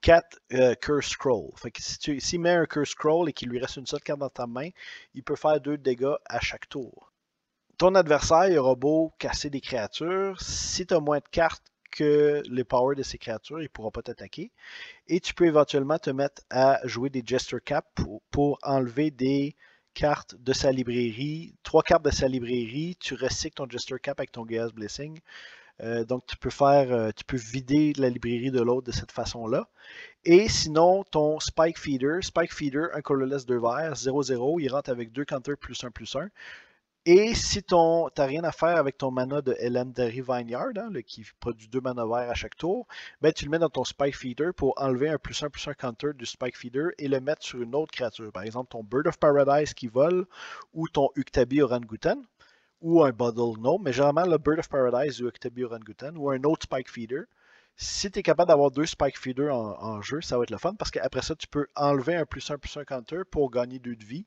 S1: 4 euh, Curse Scroll. Fait que si s'il met un Curse Scroll et qu'il lui reste une seule carte dans ta main, il peut faire deux dégâts à chaque tour. Ton adversaire il aura beau casser des créatures. Si tu as moins de cartes que les powers de ces créatures, il ne pourra pas t'attaquer. Et tu peux éventuellement te mettre à jouer des Jester Cap pour, enlever des cartes de sa librairie, trois cartes de sa librairie, tu recycles ton Jester Cap avec ton Gaia's Blessing. Euh, donc tu peux faire, euh, tu peux vider la librairie de l'autre de cette façon-là. Et sinon, ton Spike Feeder, Spike Feeder, un colorless 2 verts, 0-0, il rentre avec deux counters plus 1 plus 1. Et si tu n'as rien à faire avec ton mana de Elandary Vineyard, hein, qui produit deux mana verts à chaque tour, ben, tu le mets dans ton Spike Feeder pour enlever un plus un plus un counter du Spike Feeder et le mettre sur une autre créature. Par exemple, ton Bird of Paradise qui vole, ou ton Uktabi Orangutan, ou un Bottle Gnome, mais généralement le Bird of Paradise ou Uktabi Orangutan, ou un autre Spike Feeder. Si tu es capable d'avoir deux Spike Feeder en, jeu, ça va être le fun parce qu'après ça, tu peux enlever un plus un plus un counter pour gagner deux de vie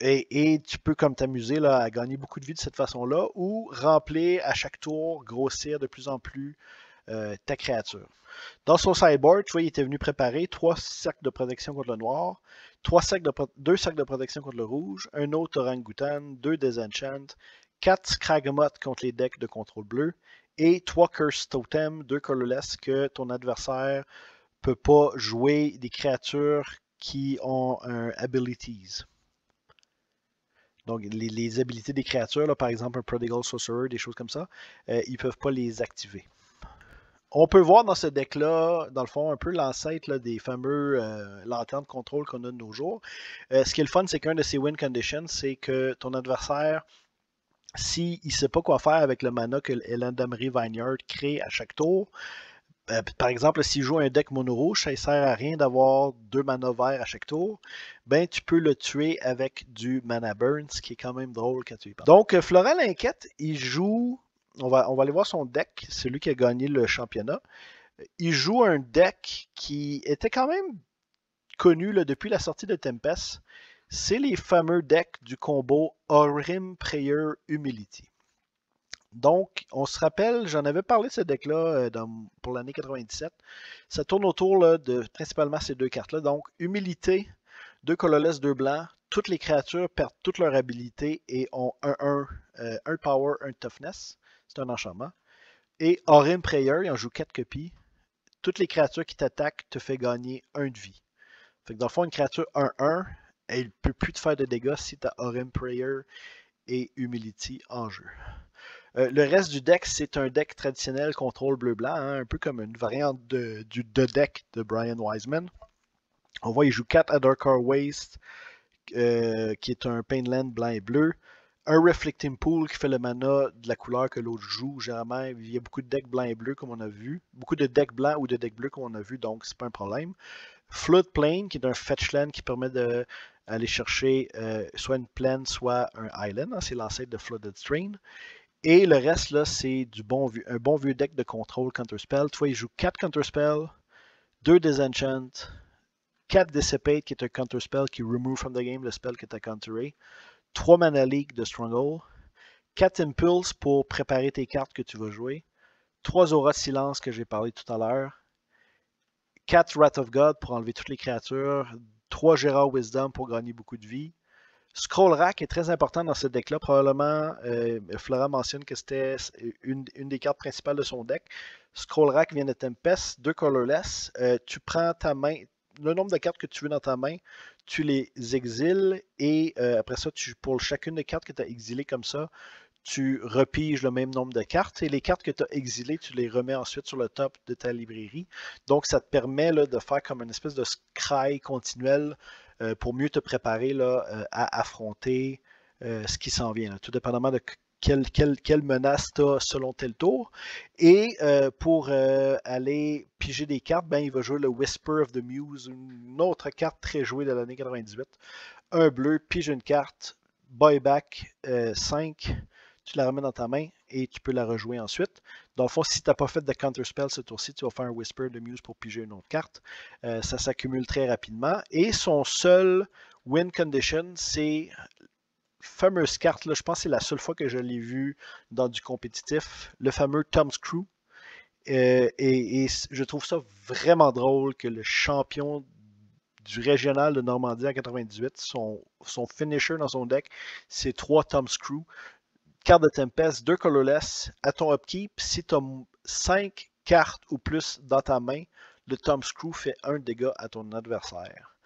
S1: et, tu peux comme t'amuser à gagner beaucoup de vie de cette façon-là ou remplir à chaque tour, grossir de plus en plus euh, ta créature. Dans son sideboard, tu vois, il était venu préparer trois cercles de protection contre le noir, trois cercles de deux cercles de protection contre le rouge, un autre orangutan, deux desenchant, quatre scragmots contre les decks de contrôle bleu et trois curse totem, deux colorless que ton adversaire peut pas jouer des créatures qui ont un abilities. Donc, les, habilités des créatures, par exemple un Prodigal Sorcerer, des choses comme ça, euh, ils ne peuvent pas les activer. On peut voir dans ce deck-là, dans le fond, un peu l'ancêtre des fameux euh, lanternes de contrôle qu'on a de nos jours. Euh, ce qui est le fun, c'est qu'un de ces win conditions, c'est que ton adversaire s'il ne sait pas quoi faire avec le mana que Elandamri Vineyard crée à chaque tour, euh, par exemple, s'il joue un deck mono rouge, ça ne sert à rien d'avoir deux mana verts à chaque tour. Ben, tu peux le tuer avec du mana burn, ce qui est quand même drôle quand tu y penses. Donc, euh, Floral il joue. On va, aller voir son deck, celui qui a gagné le championnat. Il joue un deck qui était quand même connu depuis la sortie de Tempest. C'est les fameux decks du combo Orim Prayer Humility. Donc, on se rappelle, j'en avais parlé de ce deck-là euh, pour l'année 97. Ça tourne autour de principalement ces deux cartes-là. Donc, Humilité, deux colorless, deux blancs. Toutes les créatures perdent toutes leurs habilités et ont un 1, euh, un power, un toughness. C'est un enchantement. Et Orim Prayer, il en joue 4 copies. Toutes les créatures qui t'attaquent te fait gagner 1 de vie. Fait que dans le fond, une créature 1-1, elle ne peut plus te faire de dégâts si tu as Orim Prayer et Humility en jeu. Euh, le reste du deck, c'est un deck traditionnel contrôle bleu-blanc, hein, un peu comme une variante de, du deck de Brian Wiseman. On voit, il joue 4 Adarkar Waste, euh, qui est un Painland blanc et bleu. Un Reflecting Pool qui fait le mana de la couleur que l'autre joue. Généralement, il y a beaucoup de decks blancs et bleus comme on a vu. Beaucoup de decks blancs ou de decks bleus comme on a vu, donc c'est pas un problème. Floodplain, qui est un fetchland qui permet d'aller chercher euh, soit une plaine, soit un island. Hein, c'est l'ancêtre de Flooded Strain. Et le reste, là, c'est du bon un bon vieux deck de contrôle Counterspell. Tu vois, il joue 4 Counterspell, 2 Disenchant, 4 Dissipate, qui est un Counterspell qui remove from the game le spell que tu as counteré, 3 Mana League de Stronghold, 4 Impulse pour préparer tes cartes que tu vas jouer, 3 Aura de Silence que j'ai parlé tout à l'heure, 4 Wrath of God pour enlever toutes les créatures, 3 Gérard Wisdom pour gagner beaucoup de vie, Scroll Rack est très important dans ce deck-là. Probablement, euh, Flora mentionne que c'était une, des cartes principales de son deck. Scroll Rack vient de Tempest, deux colorless. Euh, tu prends ta main, le nombre de cartes que tu veux dans ta main, tu les exiles et euh, après ça, tu, pour chacune des cartes que tu as exilées comme ça, tu repiges le même nombre de cartes et les cartes que tu as exilées, tu les remets ensuite sur le top de ta librairie. Donc, ça te permet de faire comme une espèce de scry continuel euh, pour mieux te préparer euh, à affronter euh, ce qui s'en vient, tout dépendamment de quelle, quelle, menace tu as selon tel tour. Et pour aller piger des cartes, ben, il va jouer le Whisper of the Muse, une autre carte très jouée de l'année 98. Un bleu, pige une carte, buyback 5 tu la remets dans ta main et tu peux la rejouer ensuite. Dans le fond, si tu n'as pas fait de counterspell ce tour-ci, tu vas faire un Whisper de Muse pour piger une autre carte. Euh, ça s'accumule très rapidement. Et son seul win condition, c'est fameuse carte, je pense que c'est la seule fois que je l'ai vu dans du compétitif, le fameux Tom's Crew. Euh, et, je trouve ça vraiment drôle que le champion du régional de Normandie en 98, son, son finisher dans son deck, c'est trois Tom's Crew carte de Tempest, deux colorless. À ton upkeep, si tu as 5 cartes ou plus dans ta main, le Tom Screw fait un dégât à ton adversaire.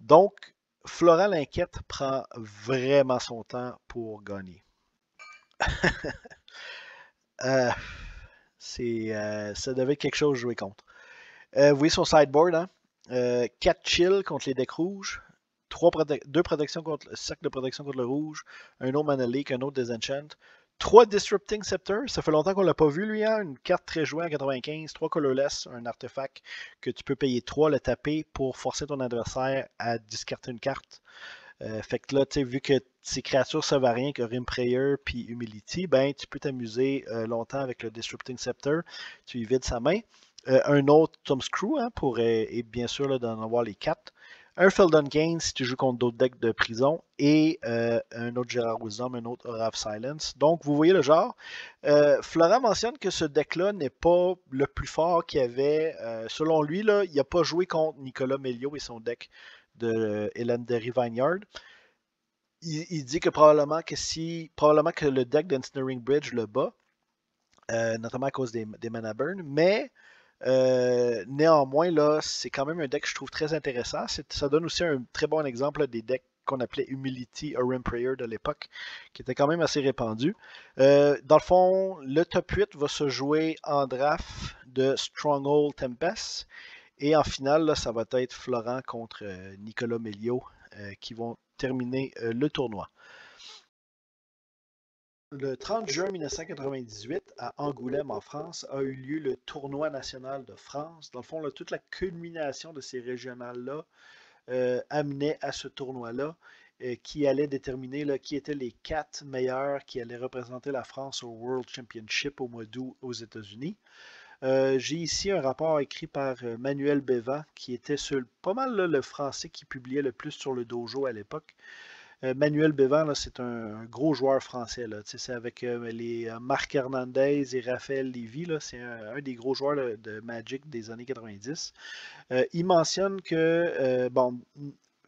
S1: Donc, Floral Inquiète prend vraiment son temps pour gagner. euh, euh, ça devait être quelque chose jouer contre. Euh, vous voyez son sideboard, hein? 4 euh, chill contre les decks rouges, deux protections contre le de protection contre le rouge, un autre Mana Leak, un autre Disenchant. Trois Disrupting Scepter, ça fait longtemps qu'on l'a pas vu lui, hein? une carte très jouée en 95, trois colorless, un artefact que tu peux payer 3, le taper pour forcer ton adversaire à discarter une carte. Euh, fait que là, tu vu que ces créatures servent à rien que Rim Prayer puis Humility, ben tu peux t'amuser euh, longtemps avec le Disrupting Scepter. Tu y vides sa main. Euh, un autre Tom Screw hein, pour et bien sûr d'en avoir les quatre un Feldon Gain si tu joues contre d'autres decks de prison et euh, un autre Gérard Wisdom, un autre Aura Silence. Donc, vous voyez le genre. Euh, Flora mentionne que ce deck-là n'est pas le plus fort qu'il y avait. Euh, selon lui, là, il n'a pas joué contre Nicolas Melio et son deck de Hélène Derry Vineyard. Il, dit que probablement que si probablement que le deck d'Ensnaring Bridge le bat, notamment à cause des, des mana burn, mais euh, néanmoins, là, c'est quand même un deck que je trouve très intéressant. Ça donne aussi un très bon exemple des decks qu'on appelait Humility or Rim Prayer de l'époque, qui était quand même assez répandu. Euh, dans le fond, le top 8 va se jouer en draft de Stronghold Tempest. Et en finale, ça va être Florent contre euh, Nicolas Melio qui vont terminer le tournoi. Le 30 juin 1998, à Angoulême, en France, a eu lieu le tournoi national de France. Dans le fond, toute la culmination de ces régionales-là euh, amenait à ce tournoi-là euh, qui allait déterminer qui étaient les quatre meilleurs qui allaient représenter la France au World Championship au mois d'août aux États-Unis. Euh, j'ai ici un rapport écrit par Manuel Bévan, qui était pas mal le français qui publiait le plus sur le dojo à l'époque. Euh, Manuel Bévan, c'est un, gros joueur français. C'est avec euh, les euh, Marc Hernandez et Raphaël Lévy. C'est un, des gros joueurs de, Magic des années 90. il mentionne que, bon,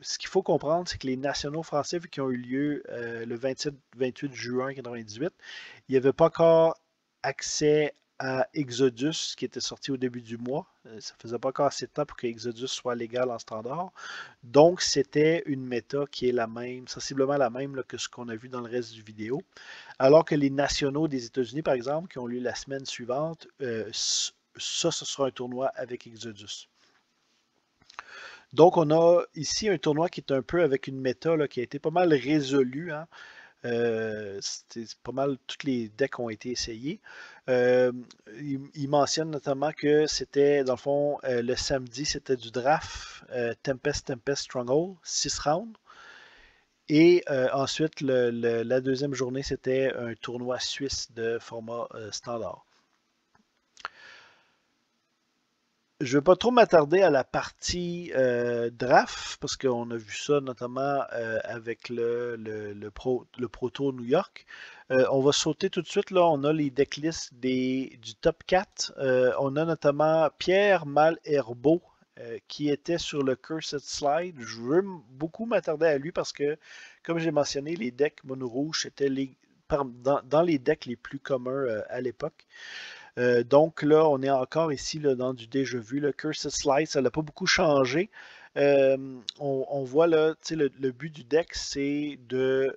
S1: ce qu'il faut comprendre, c'est que les nationaux français, qui ont eu lieu le 27-28 juin 1998, il n'y avait pas encore accès à Exodus, qui était sorti au début du mois. Euh, ça faisait pas encore assez de temps pour que Exodus soit légal en standard. Donc, c'était une méta qui est la même, sensiblement la même que ce qu'on a vu dans le reste du vidéo. Alors que les nationaux des États-Unis, par exemple, qui ont lieu la semaine suivante, euh, ça, ce sera un tournoi avec Exodus. Donc, on a ici un tournoi qui est un peu avec une méta qui a été pas mal résolue. Hein. Euh, c'est pas mal, tous les decks ont été essayés. Euh, il, mentionne notamment que c'était, dans le fond, euh, le samedi, c'était du draft Tempest, Tempest, Stronghold, 6 rounds. Et ensuite, la deuxième journée, c'était un tournoi suisse de format standard. Je ne vais pas trop m'attarder à la partie euh, draft, parce qu'on a vu ça notamment euh, avec le, Pro, le Pro Tour New York. Euh, on va sauter tout de suite. Là, on a les decklists du top 4. on a notamment Pierre Malherbeau qui était sur le Cursed Slide. Je veux beaucoup m'attarder à lui parce que, comme j'ai mentionné, les decks mono rouge étaient dans, les decks les plus communs à l'époque. Euh, donc là, on est encore ici dans du déjà vu. Le Cursed Slide, ça n'a pas beaucoup changé. Euh, on, voit là, le, le but du deck, c'est de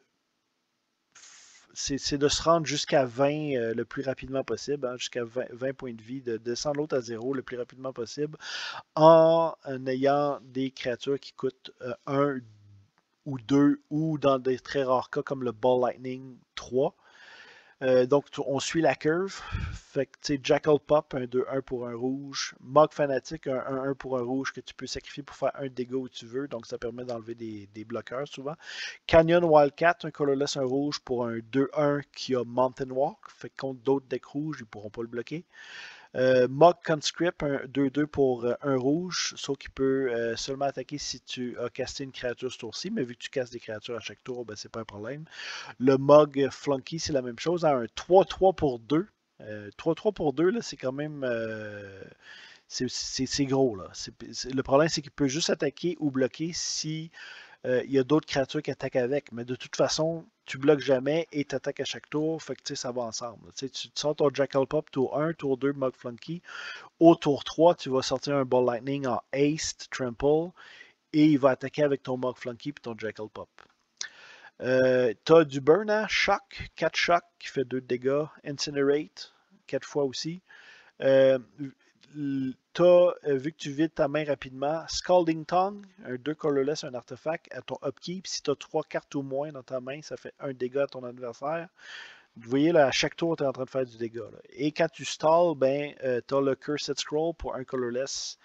S1: se rendre jusqu'à 20 euh, le plus rapidement possible, hein, jusqu'à 20, points de vie, de descendre l'autre à zéro le plus rapidement possible, en, ayant des créatures qui coûtent 1 ou 2, ou dans des très rares cas comme le Ball Lightning 3. Euh, donc, on suit la curve. Fait que, tu sais, Jackal Pop, un 2-1 pour un rouge. Mog Fanatic, un 1-1 pour un rouge que tu peux sacrifier pour faire un dégât où tu veux. Donc, ça permet d'enlever des, des, bloqueurs souvent. Canyon Wildcat, un colorless, un rouge pour un 2-1 qui a Mountain Walk. Fait que contre d'autres decks rouges, ils ne pourront pas le bloquer. Euh, Mock Conscript, un 2-2 pour euh, un rouge, sauf qu'il peut euh, seulement attaquer si tu as casté une créature ce tour-ci, mais vu que tu casses des créatures à chaque tour, ben, c'est pas un problème. Le Mog Flunky, c'est la même chose, un 3-3 pour 2. 3-3 pour 2, c'est quand même. c'est gros. Là. le problème, c'est qu'il peut juste attaquer ou bloquer si il y a d'autres créatures qui attaquent avec. Mais de toute façon, tu bloques jamais et tu attaques à chaque tour. Fait que ça va ensemble. tu sors ton Jackal Pop tour 1, tour 2, Mug Flunky. Au tour 3, tu vas sortir un Ball Lightning en Haste, Trample. Et il va attaquer avec ton Mug Flunky et ton Jackal Pop. Euh, tu as du Burn, hein? Shock, 4 Shock qui fait 2 dégâts. Incinerate, 4 fois aussi. Euh, tu as, euh, vu que tu vides ta main rapidement, Scalding Tongue, un 2 colorless, un artefact, à ton upkeep. Si tu as 3 cartes ou moins dans ta main, ça fait un dégât à ton adversaire. Vous voyez, là, à chaque tour, tu es en train de faire du dégât. Et quand tu stalls, ben, euh, tu as le Cursed Scroll pour un colorless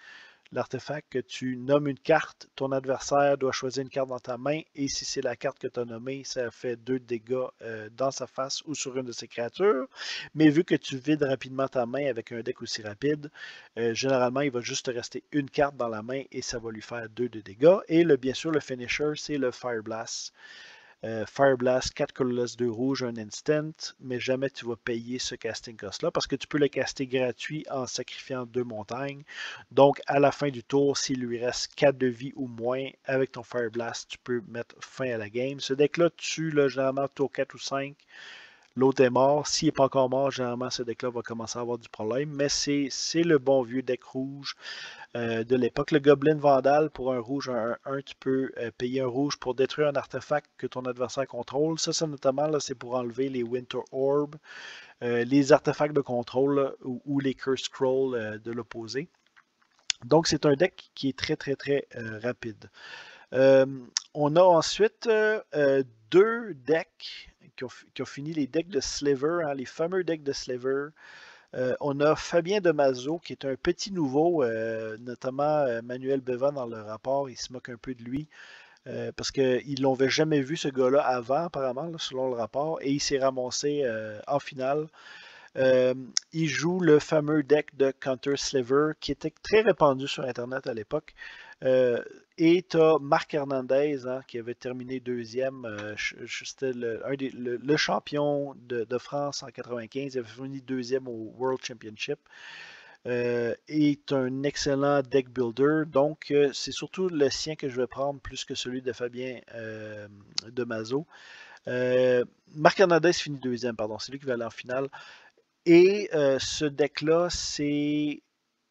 S1: l'artefact que tu nommes une carte, ton adversaire doit choisir une carte dans ta main et si c'est la carte que tu as nommée, ça fait deux dégâts euh, dans sa face ou sur une de ses créatures. Mais vu que tu vides rapidement ta main avec un deck aussi rapide, euh, généralement il va juste te rester une carte dans la main et ça va lui faire deux de dégâts. Et bien sûr, le finisher, c'est le Fire Blast. Euh, Fire Blast, 4 colorless, 2 rouges, un instant, mais jamais tu vas payer ce casting cost-là parce que tu peux le caster gratuit en sacrifiant deux montagnes. Donc, à la fin du tour, s'il lui reste 4 de vie ou moins, avec ton Fire Blast, tu peux mettre fin à la game. Ce deck-là tue le généralement tour 4 ou 5 l'autre est mort. S'il n'est pas encore mort, généralement, ce deck-là va commencer à avoir du problème. Mais c'est le bon vieux deck rouge euh, de l'époque. Le Goblin Vandal, pour un rouge, un 1, tu peux euh, payer un rouge pour détruire un artefact que ton adversaire contrôle. Ça, ça notamment, c'est pour enlever les Winter Orb, euh, les artefacts de contrôle ou, les Curse Scroll de l'opposé. Donc, c'est un deck qui est très, très, très rapide. on a ensuite deux decks qui ont, fini les decks de Sliver, hein, les fameux decks de Sliver. on a Fabien Demazo, qui est un petit nouveau, notamment Manuel Beva dans le rapport, il se moque un peu de lui. Euh, parce qu'ils ne l'avaient jamais vu, ce gars-là, avant, apparemment, selon le rapport, et il s'est ramassé euh, en finale. Euh, il joue le fameux deck de Counter Sliver qui était très répandu sur Internet à l'époque. Et tu as Marc Hernandez hein, qui avait terminé deuxième. C'était le, champion de, France en 95. Il avait fini deuxième au World Championship. Euh, est un excellent deck builder. Donc, euh, c'est surtout le sien que je vais prendre plus que celui de Fabien euh, de Mazo. Marc Hernandez finit deuxième, pardon. C'est lui qui va aller en finale. Et ce deck-là, c'est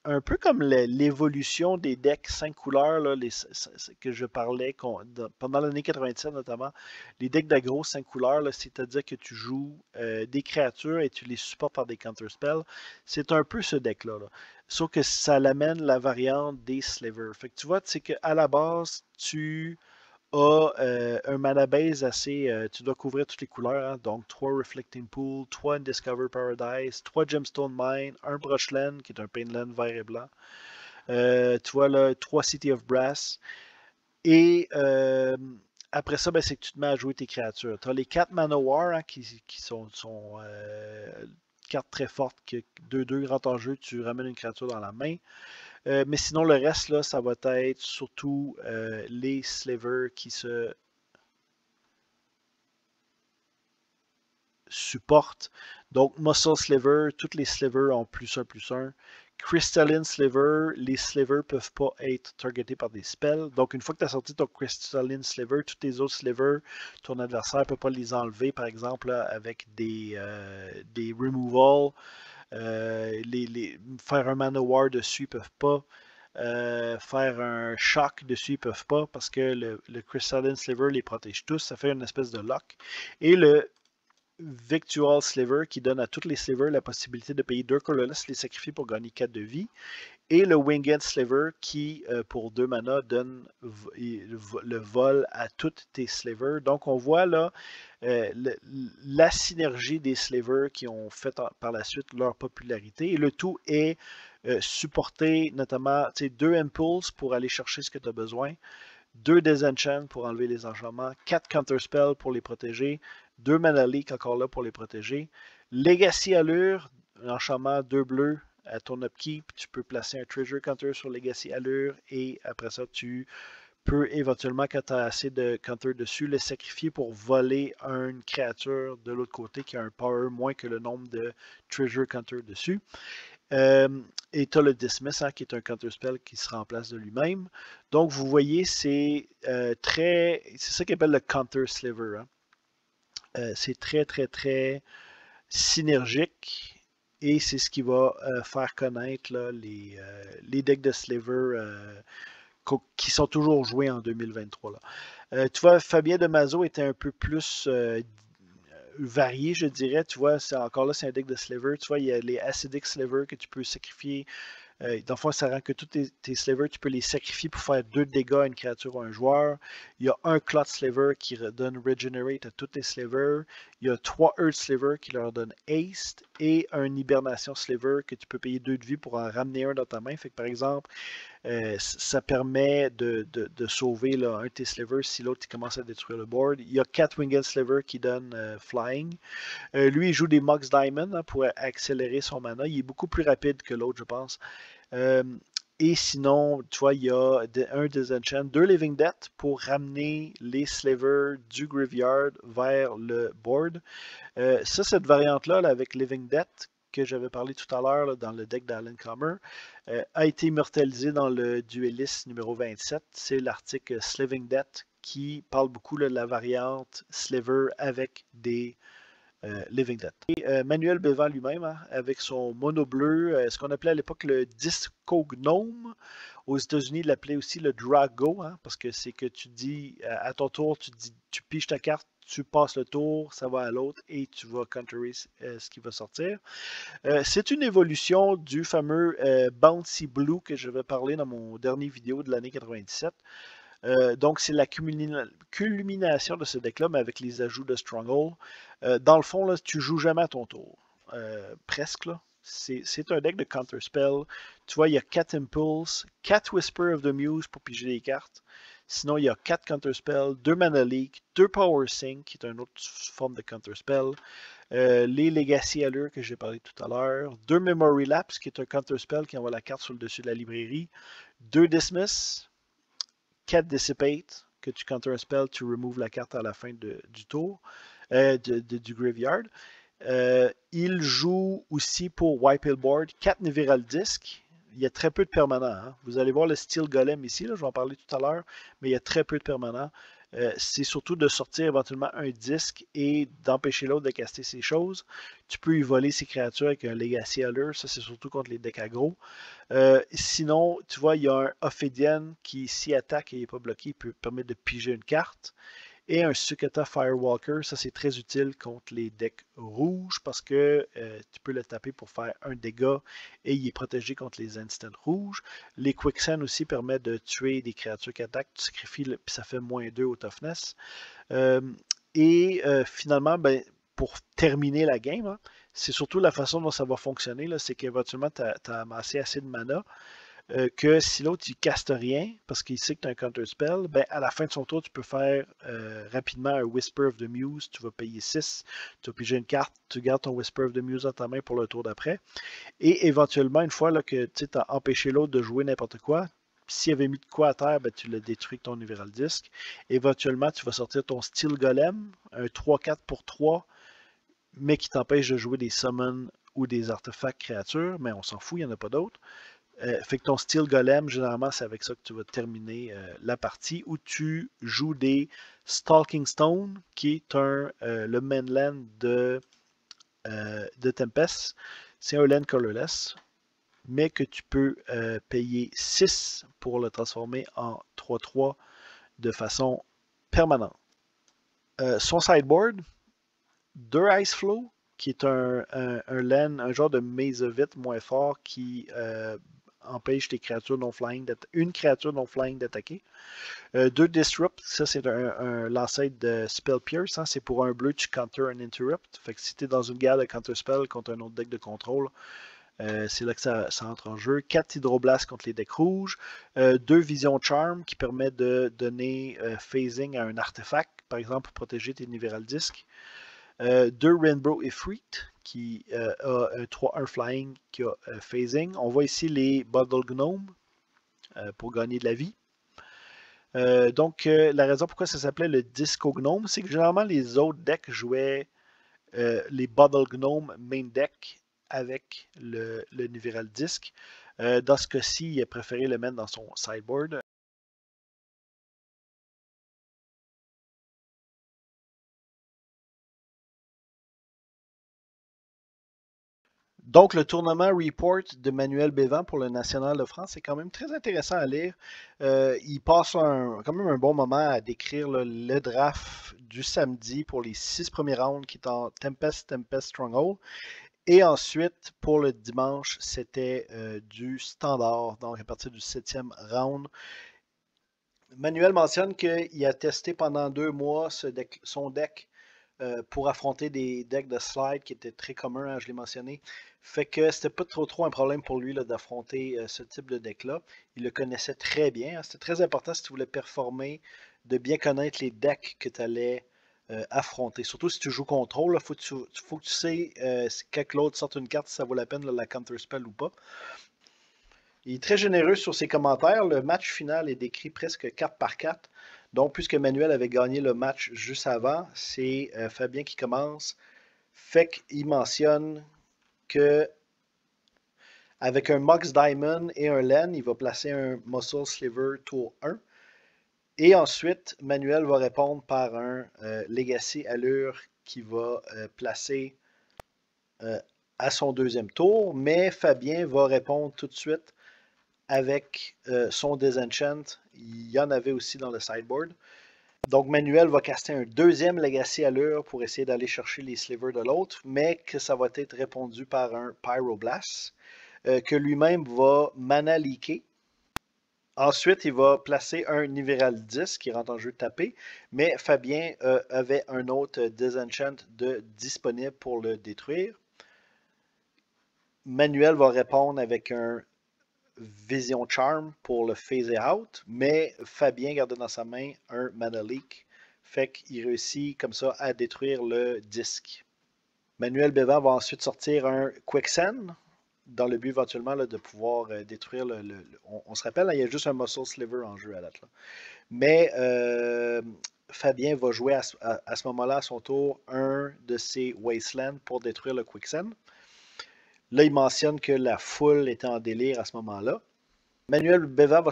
S1: un peu comme l'évolution des decks 5 couleurs là, que je parlais pendant l'année 97 notamment, les decks d'agro 5 couleurs, c'est-à-dire que tu joues euh, des créatures et tu les supportes par des counter spells. C'est un peu ce deck-là. Sauf que ça l'amène la variante des slivers. Fait que tu vois, c'est qu'à la base, tu a euh, un mana base assez. Euh, tu dois couvrir toutes les couleurs. Hein. donc 3 Reflecting Pool, 3 Discover Paradise, 3 Gemstone Mine, 1 Brushland qui est un Painland vert et blanc. Euh, tu vois là, 3 City of Brass. Et après ça, ben, c'est que tu te mets à jouer tes créatures. Tu as les 4 Manowar hein, qui, sont, sont cartes très fortes. 2-2 grand enjeu, tu ramènes une créature dans la main. Euh, mais sinon, le reste, là, ça va être surtout euh, les slivers qui se supportent. Donc, Muscle Sliver, toutes les slivers ont plus 1, plus 1. Crystalline Sliver, les slivers ne peuvent pas être targetés par des spells. Donc, une fois que tu as sorti ton Crystalline Sliver, tous tes autres slivers, ton adversaire ne peut pas les enlever, par exemple, avec des, euh, des removal. Euh, les, faire un manowar dessus, ils peuvent pas. Euh, faire un choc dessus, ils peuvent pas parce que le, le Sliver les protège tous. Ça fait une espèce de lock. Et le Victual Sliver qui donne à tous les slivers la possibilité de payer deux colorless, les sacrifier pour gagner 4 de vie. Et le Winged Sliver qui, euh, pour 2 mana, donne le vol à toutes tes slivers. Donc on voit là euh, la synergie des slivers qui ont fait par la suite leur popularité. Et le tout est euh, supporté notamment deux impulses pour aller chercher ce que tu as besoin, deux Desenchant pour enlever les enchantements, quatre Counterspell pour les protéger, deux Mana Leak encore là pour les protéger, Legacy Allure, enchantement, deux bleus à ton upkeep, tu peux placer un Treasure Counter sur Legacy Allure et après ça tu peux éventuellement, quand tu as assez de counter dessus, le sacrifier pour voler une créature de l'autre côté qui a un power moins que le nombre de treasure counter dessus. Euh, et tu as le Dismiss, hein, qui est un counter spell qui se remplace de lui-même. Donc, vous voyez, c'est euh, très. C'est ça qu'on appelle le counter sliver. Hein. Euh, c'est très, très, très synergique. Et c'est ce qui va faire connaître les, les, decks de sliver qui sont toujours joués en 2023. Là. Euh, tu vois, Fabien Demazo était un peu plus euh, varié, je dirais. Tu vois, encore là, c'est un deck de sliver. Tu vois, il y a les acidic sliver que tu peux sacrifier. Dans le fond, ça rend que tous tes, slivers, tu peux les sacrifier pour faire deux dégâts à une créature ou à un joueur. Il y a un clot sliver qui donne regenerate à tous tes slivers. Il y a trois earth sliver qui leur donnent haste et un hibernation sliver que tu peux payer deux de vie pour en ramener un dans ta main. Fait que par exemple, euh, ça permet de, sauver un de tes slivers si l'autre commence à détruire le board. Il y a 4 Winged Sliver qui donnent euh, Flying. Euh, lui, il joue des Mox Diamond hein, pour accélérer son mana. Il est beaucoup plus rapide que l'autre, je pense. et sinon, tu vois, il y a un Disenchant, deux Living Death pour ramener les slivers du graveyard vers le board. ça, cette variante-là, avec Living Death, que j'avais parlé tout à l'heure dans le deck d'Alan Comer, euh, a été immortalisé dans le Duelist numéro 27. C'est l'article Sliving Death qui parle beaucoup de la variante Sliver avec des euh, Living Death. Et euh, Manuel Bévan lui-même, hein, avec son mono bleu, ce qu'on appelait à l'époque le Disco Gnome. Aux États-Unis, il l'appelait aussi le Drago, hein, parce que c'est que tu dis à ton tour, tu, dis, tu piches ta carte, tu passes le tour, ça va à l'autre et tu vas counterer euh, ce qui va sortir. Euh, c'est une évolution du fameux euh, Bouncy Blue que je vais parler dans mon dernier vidéo de l'année 97. Euh, donc, c'est la culmination de ce deck-là, mais avec les ajouts de Stronghold. Dans le fond, là, tu joues jamais à ton tour. Presque, là. C'est un deck de Counterspell. Tu vois, il y a 4 Impulse, 4 Whisper of the Muse pour piger les cartes. Sinon, il y a 4 Counterspell, 2 Mana Leak, 2 Power Sync, qui est une autre forme de Counterspell. les Legacy Allure que j'ai parlé tout à l'heure. 2 Memory Lapse, qui est un Counterspell qui envoie la carte sur le dessus de la librairie. 2 Dismiss, 4 Dissipate, que tu counter un spell, tu removes la carte à la fin du tour, euh, du graveyard. Euh, il joue aussi pour Wipe Board 4 Neviral Disc. Il y a très peu de permanents. Hein. Vous allez voir le Steel Golem ici, là, je vais en parler tout à l'heure, mais il y a très peu de permanents. Euh, c'est surtout de sortir éventuellement un disque et d'empêcher l'autre de caster ses choses. Tu peux y voler ses créatures avec un Legacy Allure, ça c'est surtout contre les decks aggro. Euh, sinon, tu vois, il y a un Ophidian qui, s'y attaque et n'est pas bloqué, il peut permettre de piger une carte et un Sukata Firewalker. Ça, c'est très utile contre les decks rouges parce que euh, tu peux le taper pour faire un dégât et il est protégé contre les instants rouges. Les Quicksand aussi permettent de tuer des créatures qui attaquent. Tu sacrifies, puis ça fait moins 2 au toughness. Euh, et euh, finalement, ben, pour terminer la game, hein, c'est surtout la façon dont ça va fonctionner. C'est qu'éventuellement, tu as, amassé assez de mana. Euh, que si l'autre il caste rien, parce qu'il sait que tu as un counter spell, ben, à la fin de son tour, tu peux faire euh, rapidement un Whisper of the Muse, tu vas payer 6, tu vas piger une carte, tu gardes ton Whisper of the Muse dans ta main pour le tour d'après. Et éventuellement, une fois que tu as empêché l'autre de jouer n'importe quoi, s'il avait mis de quoi à terre, ben, tu détruis avec ton Numeral Disc. Éventuellement, tu vas sortir ton Steel Golem, un 3-4 pour 3, mais qui t'empêche de jouer des summons ou des artefacts créatures, mais on s'en fout, il n'y en a pas d'autres. Euh, fait que ton style golem, généralement, c'est avec ça que tu vas terminer euh, la partie où tu joues des Stalking Stone, qui est un, euh, le mainland de, de Tempest. C'est un land colorless, mais que tu peux payer 6 pour le transformer en 3-3 de façon permanente. son sideboard, 2 Ice Flow, qui est un, un, un, un genre de Mesovite moins fort qui empêche les créatures non flying une créature non flying d'attaquer. Euh, deux disrupt, ça c'est un, l'ancêtre de Spell Pierce, hein. c'est pour un bleu tu counter un interrupt. Fait que si tu es dans une guerre de counter spell contre un autre deck de contrôle, euh, c'est là que ça, entre en jeu. 4 Hydroblast contre les decks rouges. 2 euh, Vision Charm qui permet de donner phasing à un artefact, par exemple pour protéger tes Niveral Disc. 2 Rainbow Ifrit qui euh, a un 3-1 flying qui a euh, phasing. On voit ici les Bottle Gnome euh, pour gagner de la vie. donc, la raison pourquoi ça s'appelait le Disco Gnome, c'est que généralement les autres decks jouaient les Bottle Gnome main deck avec le, le Niveral Disc. dans ce cas-ci, il a préféré le mettre dans son sideboard. Donc, le tournement Report de Manuel Bévan pour le National de France, c'est quand même très intéressant à lire. Euh, il passe quand même un bon moment à décrire le draft du samedi pour les six premiers rounds qui est en Tempest, Tempest, Stronghold. Et ensuite, pour le dimanche, c'était euh, du standard, donc à partir du septième round. Manuel mentionne qu'il a testé pendant deux mois son deck euh, pour affronter des decks de slide qui étaient très communs, hein, je l'ai mentionné. Fait que c'était pas trop trop un problème pour lui d'affronter euh, ce type de deck-là. Il le connaissait très bien. Hein. C'était très important si tu voulais performer, de bien connaître les decks que tu allais euh, affronter. Surtout si tu joues contrôle, il faut, faut, que tu sais si quand l'autre sort une carte, si ça vaut la peine la counter spell ou pas. Il est très généreux sur ses commentaires. Le match final est décrit presque 4 par 4. Donc, puisque Manuel avait gagné le match juste avant, c'est euh, Fabien qui commence. Fait qu'il mentionne que avec un Mox Diamond et un Len, il va placer un Muscle Sliver tour 1. Et ensuite, Manuel va répondre par un euh, Legacy Allure qui va euh, placer à son deuxième tour. Mais Fabien va répondre tout de suite avec euh, son Disenchant. Il y en avait aussi dans le sideboard. Donc Manuel va caster un deuxième Legacy Allure pour essayer d'aller chercher les slivers de l'autre, mais que ça va être répondu par un Pyroblast, euh, que lui-même va mana leaker Ensuite, il va placer un Niveral 10 qui rentre en jeu tapé, mais Fabien euh, avait un autre Disenchant de disponible pour le détruire. Manuel va répondre avec un Vision Charm pour le phaser out, mais Fabien garde dans sa main un Mana Leak. Fait qu'il réussit comme ça à détruire le disque. Manuel Bévan va ensuite sortir un Quicksand dans le but éventuellement de pouvoir euh, détruire le. on, se rappelle, il y a juste un Muscle Sliver en jeu à date. Mais euh, Fabien va jouer à, ce moment-là à son tour un de ses Wastelands pour détruire le Quicksand. Là, il mentionne que la foule était en délire à ce moment-là. Manuel Beva va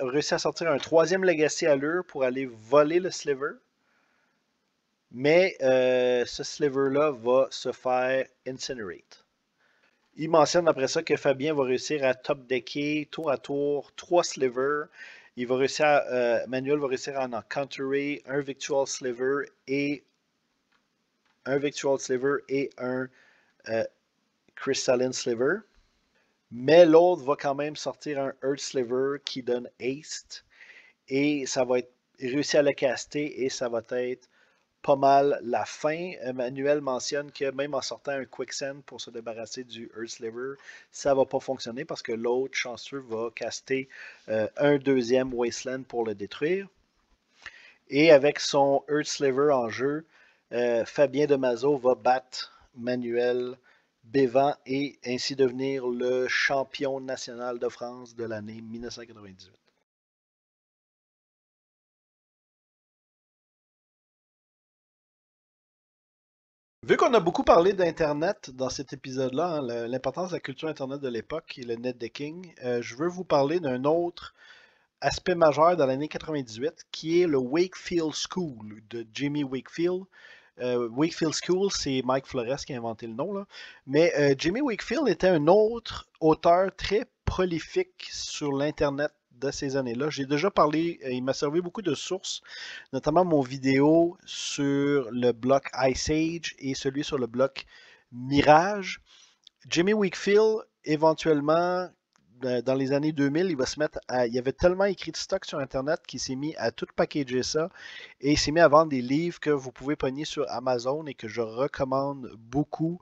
S1: réussir à sortir un troisième Legacy à l'heure pour aller voler le Sliver. Mais euh, ce Sliver-là va se faire incinerate. Il mentionne après ça que Fabien va réussir à top decker tour à tour trois slivers. Il va réussir à, euh, Manuel va réussir à en counterer un Victual Sliver et un Victual Sliver et un euh, Crystalline Sliver. Mais l'autre va quand même sortir un Earth Sliver qui donne Haste. Et ça va être réussi à le caster et ça va être pas mal la fin. Emmanuel mentionne que même en sortant un Quicksand pour se débarrasser du Earth Sliver, ça va pas fonctionner parce que l'autre chanceux va caster euh, un deuxième Wasteland pour le détruire. Et avec son Earth Sliver en jeu, euh, Fabien Demazo va battre Manuel Bévan et ainsi devenir le champion national de France de l'année 1998. Vu qu'on a beaucoup parlé d'Internet dans cet épisode-là, hein, l'importance de la culture Internet de l'époque et le netdecking, euh, je veux vous parler d'un autre aspect majeur dans l'année 98 qui est le Wakefield School de Jimmy Wakefield. Euh, Wakefield School, c'est Mike Flores qui a inventé le nom. Là. Mais euh, Jimmy Wakefield était un autre auteur très prolifique sur l'Internet de ces années-là. J'ai déjà parlé, euh, il m'a servi beaucoup de sources, notamment mon vidéo sur le bloc Ice Age et celui sur le bloc Mirage. Jimmy Wakefield, éventuellement, dans les années 2000, il va se mettre à. Il y avait tellement écrit de stock sur Internet qu'il s'est mis à tout packager ça et il s'est mis à vendre des livres que vous pouvez pogner sur Amazon et que je recommande beaucoup.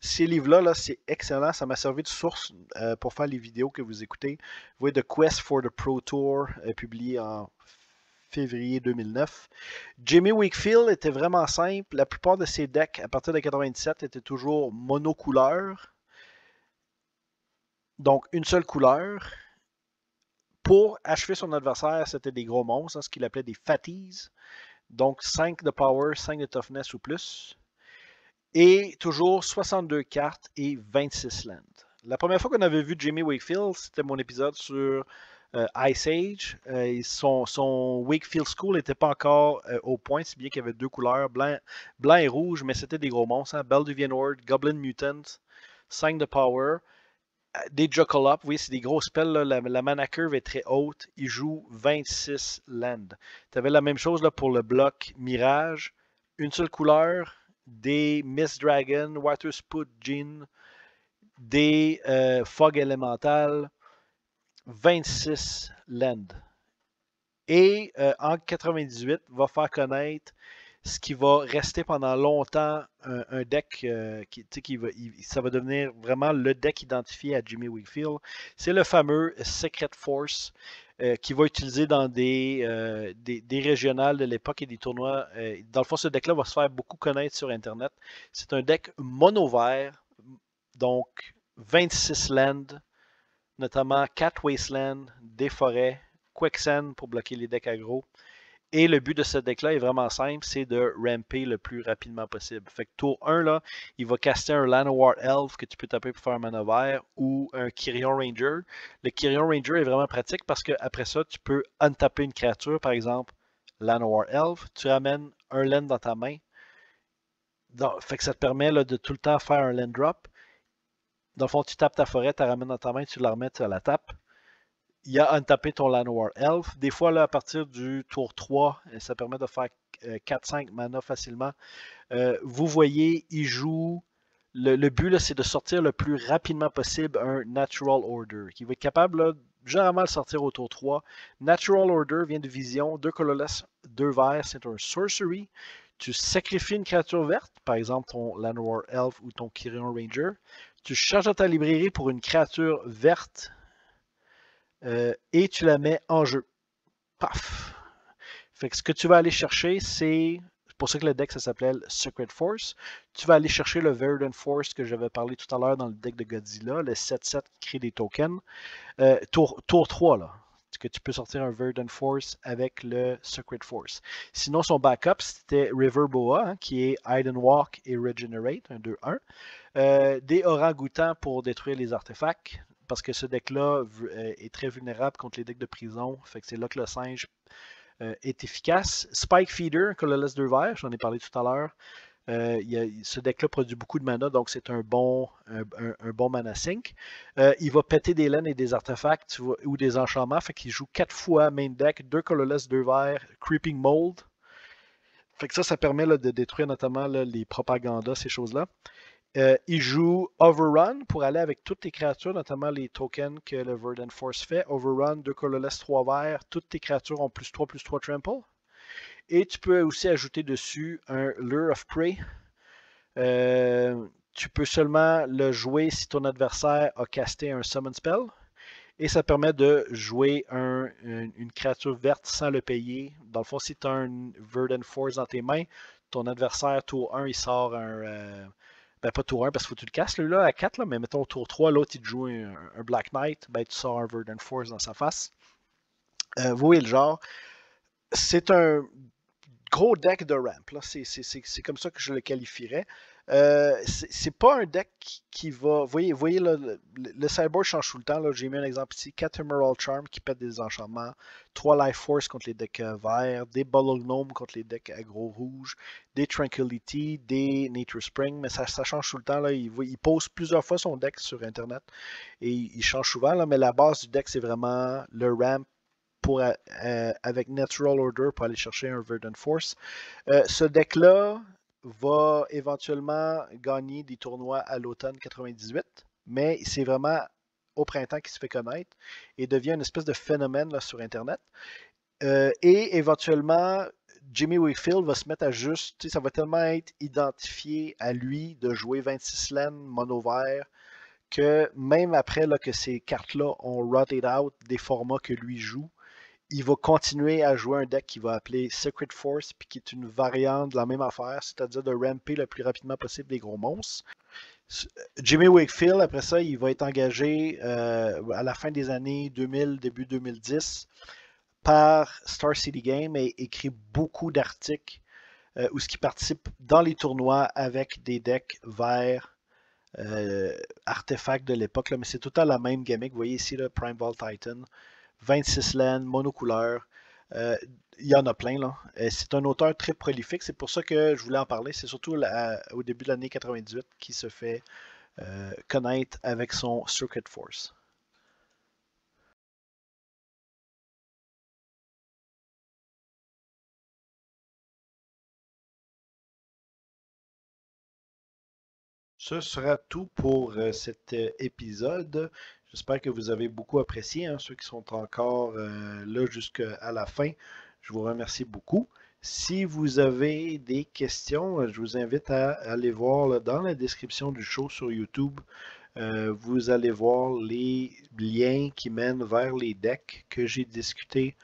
S1: Ces livres-là, -là, c'est excellent. Ça m'a servi de source euh, pour faire les vidéos que vous écoutez. Vous voyez The Quest for the Pro Tour, euh, publié en février 2009. Jimmy Wakefield était vraiment simple. La plupart de ses decks, à partir de 97, étaient toujours monocouleurs donc, une seule couleur. Pour achever son adversaire, c'était des gros monstres, hein, ce qu'il appelait des fatties. Donc, 5 de power, 5 de toughness ou plus. Et toujours 62 cartes et 26 lands. La première fois qu'on avait vu Jimmy Wakefield, c'était mon épisode sur euh, Ice Age. Euh, son, Wakefield School n'était pas encore euh, au point, si bien qu'il y avait deux couleurs, blanc, et rouge, mais c'était des gros monstres. Hein? Belduvian Horde, Goblin Mutant, 5 de power des Jocolop, voyez, c'est des gros spells. La, mana curve est très haute. Il joue 26 land. Tu avais la même chose là, pour le bloc Mirage. Une seule couleur, des Mist Dragon, Water Spout Jean, des euh, Fog Elemental, 26 land. Et euh, en 98, va faire connaître ce qui va rester pendant longtemps un, deck euh, qui, qui ça va devenir vraiment le deck identifié à Jimmy Wakefield. C'est le fameux Secret Force euh, qui va utiliser dans des, euh, des, régionales de l'époque et des tournois. dans le fond, ce deck-là va se faire beaucoup connaître sur Internet. C'est un deck mono vert, donc 26 lands, notamment 4 Wasteland, des forêts, Quicksand pour bloquer les decks aggro. Et le but de ce deck-là est vraiment simple, c'est de ramper le plus rapidement possible. Fait que tour 1, là, il va caster un Llanowar Elf que tu peux taper pour faire un mana vert ou un Kyrion Ranger. Le Kyrion Ranger est vraiment pratique parce qu'après ça, tu peux untaper une créature, par exemple Llanowar Elf, tu ramènes un land dans ta main. fait que ça te permet de tout le temps faire un land drop. Dans le fond, tu tapes ta forêt, tu la ramènes dans ta main, tu la remets, tu la tapes il y a untapé ton Llanowar Elf. Des fois, là, à partir du tour 3, euh, ça permet de faire 4-5 euh, mana facilement. Euh, vous voyez, il joue. Le, but, c'est de sortir le plus rapidement possible un Natural Order, qui va être capable généralement le sortir au tour 3. Natural Order vient de Vision, deux colorless, deux verts, c'est un sorcery. Tu sacrifies une créature verte, par exemple ton Llanowar Elf ou ton Kyrian Ranger. Tu charges dans ta librairie pour une créature verte euh, et tu la mets en jeu. Paf! Fait que ce que tu vas aller chercher, c'est pour ça que le deck, ça s'appelait Secret Force. Tu vas aller chercher le Verdant Force que j'avais parlé tout à l'heure dans le deck de Godzilla, le 7-7 qui crée des tokens. Euh, tour, tour 3, là que tu peux sortir un Verdant Force avec le Secret Force. Sinon, son backup, c'était River Boa, hein, qui est Hide Walk et Regenerate, un 2-1. Euh, des orang-outans pour détruire les artefacts, parce que ce deck-là euh, est très vulnérable contre les decks de prison. C'est là que le singe euh, est efficace. Spike Feeder, colorless 2 vert, j'en ai parlé tout à l'heure. Euh, ce deck-là produit beaucoup de mana, donc c'est un bon, un, bon mana sync. Il va péter des laines et des artefacts ou des enchantements. Fait qu'il joue 4 fois main deck, 2 colorless, 2 verts, Creeping Mold. Fait que ça, ça permet de détruire notamment les propagandas, ces choses-là. Euh, il joue Overrun pour aller avec toutes tes créatures, notamment les tokens que le Verdant Force fait. Overrun, 2 colorless, 3 verts. Toutes tes créatures ont plus 3, plus 3 trample. Et tu peux aussi ajouter dessus un Lure of Prey. Euh, tu peux seulement le jouer si ton adversaire a casté un Summon Spell. Et ça permet de jouer une, créature verte sans le payer. Dans le fond, si tu as un Verdant Force dans tes mains, ton adversaire, tour 1, il sort un. Euh, ben, pas tour 1 parce qu'il faut que tu le casses là, à 4, là, mais mettons tour 3, l'autre il te joue un, Black Knight, ben, tu sors un Verdant Force dans sa face. Euh, vous voyez le genre. C'est un gros deck de ramp. C'est comme ça que je le qualifierais. Euh, c'est pas un deck qui va. Vous voyez, voyez le, le, cyborg change tout le temps. J'ai mis un exemple ici 4 Emerald Charm qui pète des enchantements, 3 Life Force contre les decks euh, verts, des Bottle Gnome contre les decks agro rouges, des Tranquility, des Nature Spring, mais ça, change tout le temps. Là. Il, pose plusieurs fois son deck sur Internet et il, change souvent. Là, mais la base du deck, c'est vraiment le ramp euh, avec Natural Order pour aller chercher un Verdant Force. Euh, ce deck-là va éventuellement gagner des tournois à l'automne 98, mais c'est vraiment au printemps qu'il se fait connaître et devient une espèce de phénomène sur Internet. Euh, et éventuellement, Jimmy Wakefield va se mettre à juste, ça va tellement être identifié à lui de jouer 26 lanes mono vert que même après là, que ces cartes-là ont rotted out des formats que lui joue, il va continuer à jouer un deck qu'il va appeler Secret Force, puis qui est une variante de la même affaire, c'est-à-dire de ramper le plus rapidement possible des gros monstres. Jimmy Wakefield, après ça, il va être engagé euh, à la fin des années 2000, début 2010, par Star City Game et écrit beaucoup d'articles euh, où ce qui participe dans les tournois avec des decks verts euh, artefacts de l'époque. Mais c'est tout à la même gimmick. Vous voyez ici le Prime Ball Titan. 26 laines, monocouleur. Euh, il y en a plein. là. Euh, c'est un auteur très prolifique. C'est pour ça que je voulais en parler. C'est surtout au début de l'année 98 qui se fait euh, connaître avec son Circuit Force. Ce sera tout pour cet épisode. J'espère que vous avez beaucoup apprécié, hein, ceux qui sont encore euh, là jusqu'à la fin. Je vous remercie beaucoup. Si vous avez des questions, euh, je vous invite à aller voir dans la description du show sur YouTube. Euh, vous allez voir les liens qui mènent vers les decks que j'ai discutés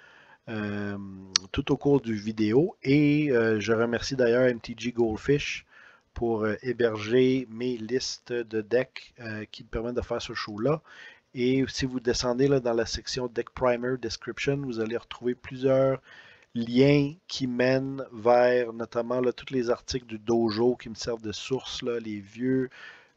S1: tout au cours du vidéo. Et je remercie d'ailleurs MTG Goldfish pour héberger mes listes de decks qui me permettent de faire ce show-là. Et si vous descendez là, dans la section Deck Primer Description, vous allez retrouver plusieurs liens qui mènent vers notamment tous les articles du dojo qui me servent de source, les vieux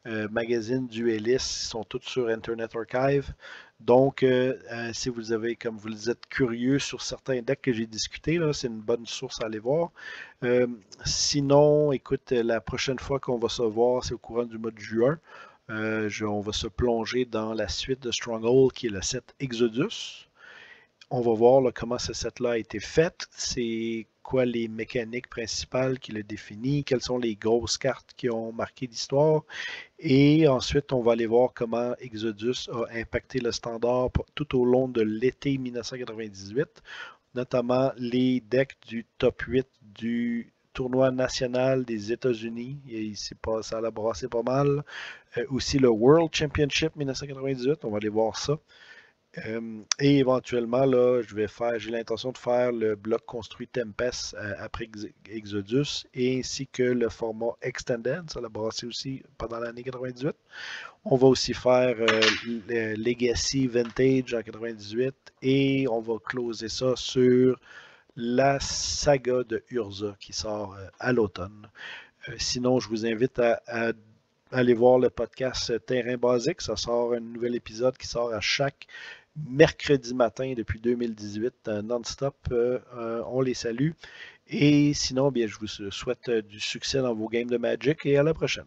S1: euh, magazines du Ellis sont tous sur Internet Archive. Donc, euh, euh, si vous avez, comme vous le êtes curieux sur certains decks que j'ai discutés, c'est une bonne source à aller voir. sinon, écoute, la prochaine fois qu'on va se voir, c'est au courant du mois de juin. Euh, on va se plonger dans la suite de Stronghold qui est le set Exodus. on va voir comment ce set-là a été fait, c'est quoi les mécaniques principales qui le définissent, quelles sont les grosses cartes qui ont marqué l'histoire? Et ensuite, on va aller voir comment Exodus a impacté le standard tout au long de l'été 1998, notamment les decks du top 8 du tournoi national des États-Unis. Ça a brassé pas mal. Euh, aussi le World Championship 1998, on va aller voir ça. Euh, et éventuellement, là, je vais faire, j'ai l'intention de faire le bloc construit Tempest euh, après Exodus, et ainsi que le format Extended, ça l'a brassé aussi pendant l'année 98. On va aussi faire le Legacy Vintage en 98, et on va closer ça sur la saga de Urza qui sort à l'automne. sinon, je vous invite à, aller voir le podcast Terrain Basique. Ça sort un nouvel épisode qui sort à chaque mercredi matin depuis 2018, euh, non-stop. Euh, euh, on les salue. Et sinon, bien, je vous souhaite du succès dans vos games de Magic et à la prochaine.